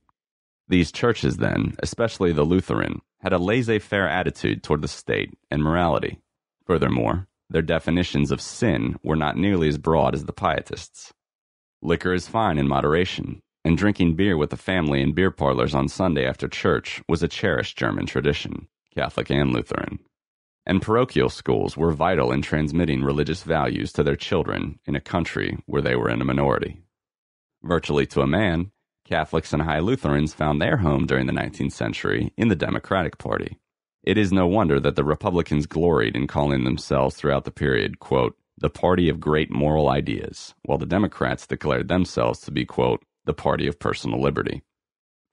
These churches, then, especially the Lutheran, had a laissez faire attitude toward the state and morality. Furthermore, their definitions of sin were not nearly as broad as the Pietists. Liquor is fine in moderation, and drinking beer with the family in beer parlors on Sunday after church was a cherished German tradition, Catholic and Lutheran. And parochial schools were vital in transmitting religious values to their children in a country where they were in a minority. Virtually to a man, Catholics and High Lutherans found their home during the 19th century in the Democratic Party. It is no wonder that the Republicans gloried in calling themselves throughout the period, quote, the party of great moral ideas, while the Democrats declared themselves to be, quote, the party of personal liberty.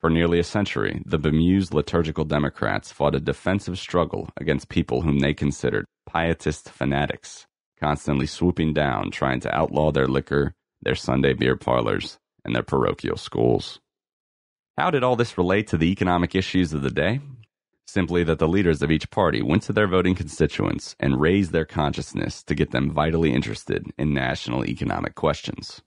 For nearly a century, the bemused liturgical Democrats fought a defensive struggle against people whom they considered pietist fanatics, constantly swooping down trying to outlaw their liquor, their Sunday beer parlors, and their parochial schools. How did all this relate to the economic issues of the day? Simply that the leaders of each party went to their voting constituents and raised their consciousness to get them vitally interested in national economic questions.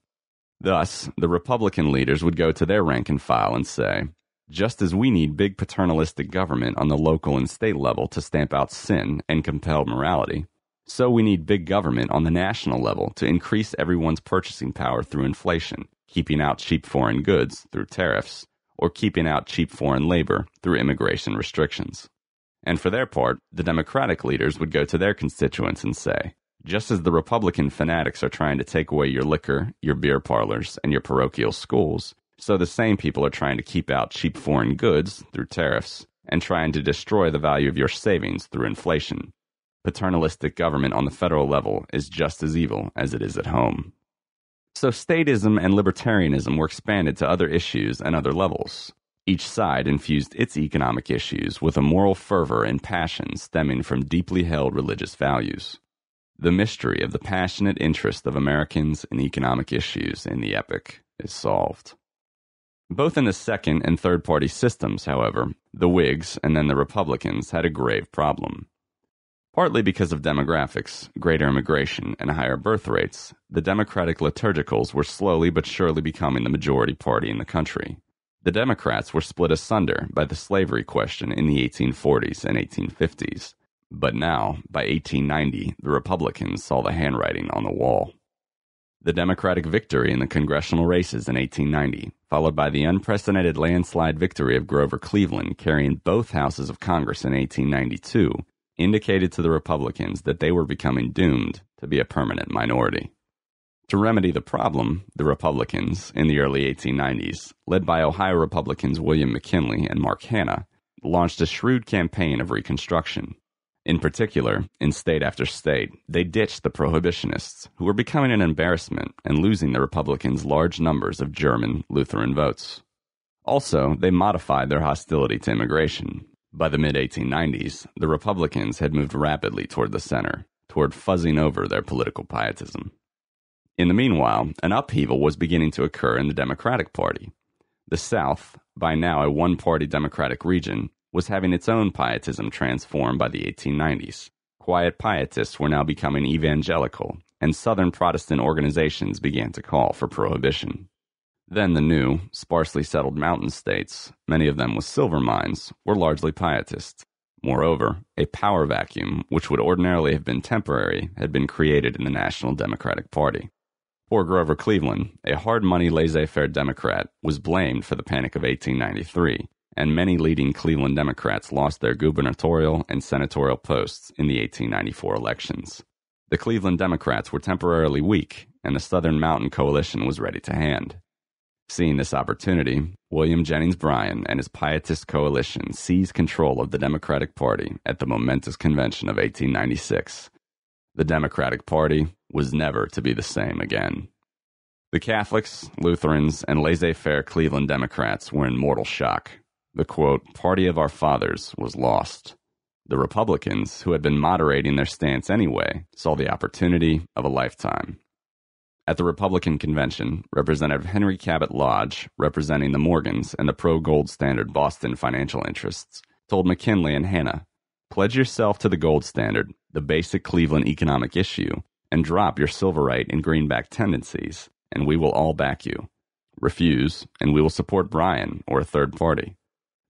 Thus, the Republican leaders would go to their rank and file and say, just as we need big paternalistic government on the local and state level to stamp out sin and compel morality, so we need big government on the national level to increase everyone's purchasing power through inflation, keeping out cheap foreign goods through tariffs, or keeping out cheap foreign labor through immigration restrictions. And for their part, the Democratic leaders would go to their constituents and say, just as the Republican fanatics are trying to take away your liquor, your beer parlors, and your parochial schools, so the same people are trying to keep out cheap foreign goods through tariffs and trying to destroy the value of your savings through inflation. Paternalistic government on the federal level is just as evil as it is at home. So statism and libertarianism were expanded to other issues and other levels. Each side infused its economic issues with a moral fervor and passion stemming from deeply held religious values. The mystery of the passionate interest of Americans in economic issues in the epoch is solved. Both in the second and third party systems, however, the Whigs and then the Republicans had a grave problem. Partly because of demographics, greater immigration, and higher birth rates, the Democratic liturgicals were slowly but surely becoming the majority party in the country. The Democrats were split asunder by the slavery question in the 1840s and 1850s, but now, by 1890, the Republicans saw the handwriting on the wall. The Democratic victory in the congressional races in 1890, followed by the unprecedented landslide victory of Grover Cleveland carrying both houses of Congress in 1892, indicated to the Republicans that they were becoming doomed to be a permanent minority. To remedy the problem, the Republicans, in the early 1890s, led by Ohio Republicans William McKinley and Mark Hanna, launched a shrewd campaign of Reconstruction. In particular, in state after state, they ditched the prohibitionists, who were becoming an embarrassment and losing the Republicans large numbers of German Lutheran votes. Also, they modified their hostility to immigration. By the mid 1890s, the Republicans had moved rapidly toward the center, toward fuzzing over their political pietism. In the meanwhile, an upheaval was beginning to occur in the Democratic Party. The South, by now a one party Democratic region, was having its own pietism transformed by the 1890s. Quiet pietists were now becoming evangelical, and Southern Protestant organizations began to call for prohibition. Then the new, sparsely settled mountain states, many of them with silver mines, were largely pietist. Moreover, a power vacuum, which would ordinarily have been temporary, had been created in the National Democratic Party. Poor Grover Cleveland, a hard money laissez faire Democrat, was blamed for the Panic of 1893 and many leading Cleveland Democrats lost their gubernatorial and senatorial posts in the 1894 elections. The Cleveland Democrats were temporarily weak, and the Southern Mountain Coalition was ready to hand. Seeing this opportunity, William Jennings Bryan and his Pietist coalition seized control of the Democratic Party at the momentous convention of 1896. The Democratic Party was never to be the same again. The Catholics, Lutherans, and laissez faire Cleveland Democrats were in mortal shock the quote, party of our fathers was lost. The Republicans, who had been moderating their stance anyway, saw the opportunity of a lifetime. At the Republican convention, Representative Henry Cabot Lodge, representing the Morgans and the pro gold standard Boston financial interests, told McKinley and Hanna Pledge yourself to the gold standard, the basic Cleveland economic issue, and drop your silverite and greenback tendencies, and we will all back you. Refuse, and we will support Bryan or a third party.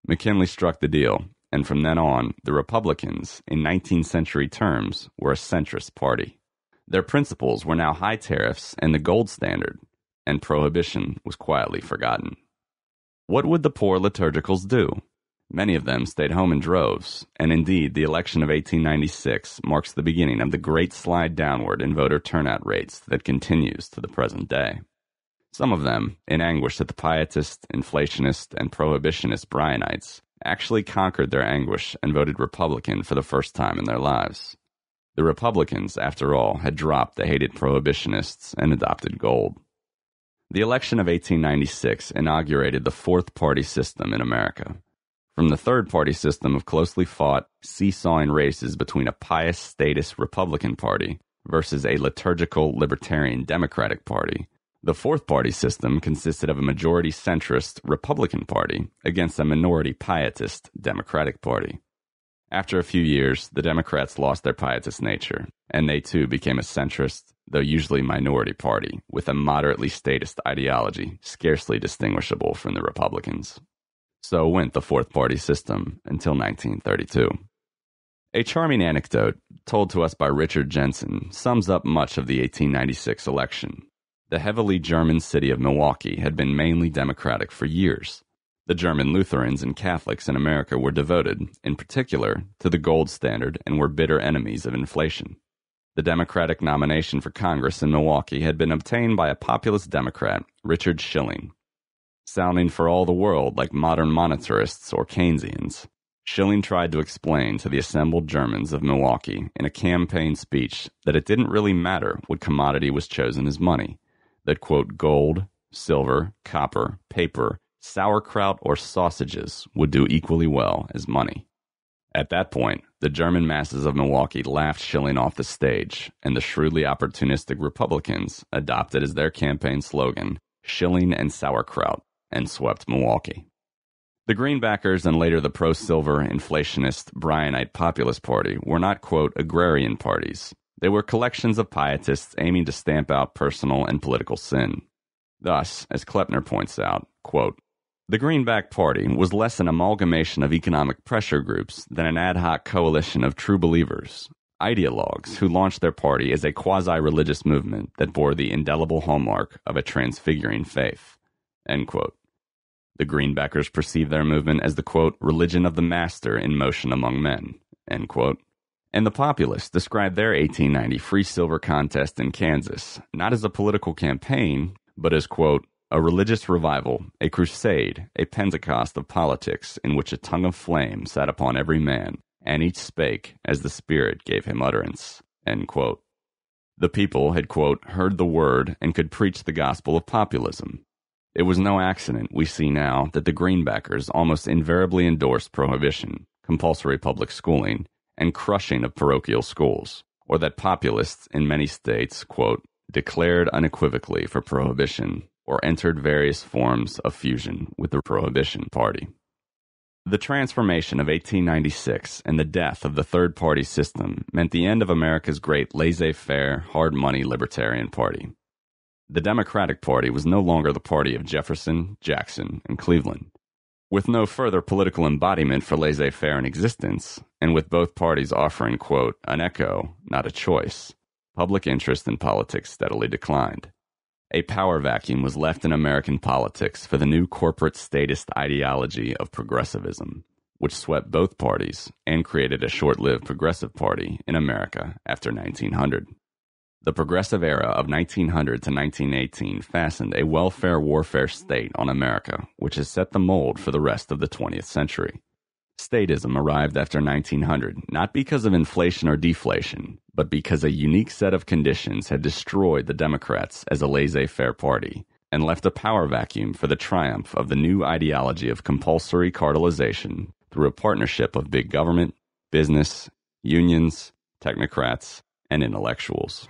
McKinley struck the deal, and from then on, the Republicans, in 19th century terms, were a centrist party. Their principles were now high tariffs and the gold standard, and prohibition was quietly forgotten. What would the poor liturgicals do? Many of them stayed home in droves, and indeed the election of 1896 marks the beginning of the great slide downward in voter turnout rates that continues to the present day. Some of them, in anguish at the pietist, inflationist, and prohibitionist Bryanites, actually conquered their anguish and voted Republican for the first time in their lives. The Republicans, after all, had dropped the hated prohibitionists and adopted gold. The election of 1896 inaugurated the fourth party system in America. From the third party system of closely fought, seesawing races between a pious statist Republican Party versus a liturgical libertarian Democratic Party, the fourth party system consisted of a majority centrist Republican Party against a minority pietist Democratic Party. After a few years, the Democrats lost their pietist nature, and they too became a centrist, though usually minority party, with a moderately statist ideology scarcely distinguishable from the Republicans. So went the fourth party system until 1932. A charming anecdote, told to us by Richard Jensen, sums up much of the 1896 election the heavily German city of Milwaukee had been mainly Democratic for years. The German Lutherans and Catholics in America were devoted, in particular, to the gold standard and were bitter enemies of inflation. The Democratic nomination for Congress in Milwaukee had been obtained by a populist Democrat, Richard Schilling. Sounding for all the world like modern monetarists or Keynesians, Schilling tried to explain to the assembled Germans of Milwaukee in a campaign speech that it didn't really matter what commodity was chosen as money that quote gold, silver, copper, paper, sauerkraut, or sausages would do equally well as money. At that point, the German masses of Milwaukee laughed Schilling off the stage, and the shrewdly opportunistic Republicans adopted as their campaign slogan Schilling and sauerkraut and swept Milwaukee. The Greenbackers and later the pro silver inflationist Bryanite Populist Party were not, quote, agrarian parties, they were collections of pietists aiming to stamp out personal and political sin. Thus, as Kleppner points out, quote, the Greenback Party was less an amalgamation of economic pressure groups than an ad hoc coalition of true believers, ideologues who launched their party as a quasi religious movement that bore the indelible hallmark of a transfiguring faith. The Greenbackers perceived their movement as the quote, religion of the master in motion among men. End quote and the Populists described their 1890 free silver contest in Kansas not as a political campaign, but as, quote, a religious revival, a crusade, a Pentecost of politics in which a tongue of flame sat upon every man, and each spake as the Spirit gave him utterance. The people had, quote, heard the word and could preach the gospel of populism. It was no accident, we see now, that the Greenbackers almost invariably endorsed prohibition, compulsory public schooling, and crushing of parochial schools, or that populists in many states, quote, declared unequivocally for prohibition or entered various forms of fusion with the Prohibition Party. The transformation of 1896 and the death of the third party system meant the end of America's great laissez faire, hard money libertarian party. The Democratic Party was no longer the party of Jefferson, Jackson, and Cleveland. With no further political embodiment for laissez faire in existence, and with both parties offering, quote, an echo, not a choice, public interest in politics steadily declined. A power vacuum was left in American politics for the new corporate statist ideology of progressivism, which swept both parties and created a short lived progressive party in America after 1900. The progressive era of 1900 to 1918 fastened a welfare warfare state on America, which has set the mold for the rest of the 20th century. Statism arrived after 1900, not because of inflation or deflation, but because a unique set of conditions had destroyed the Democrats as a laissez faire party and left a power vacuum for the triumph of the new ideology of compulsory cartelization through a partnership of big government, business, unions, technocrats, and intellectuals.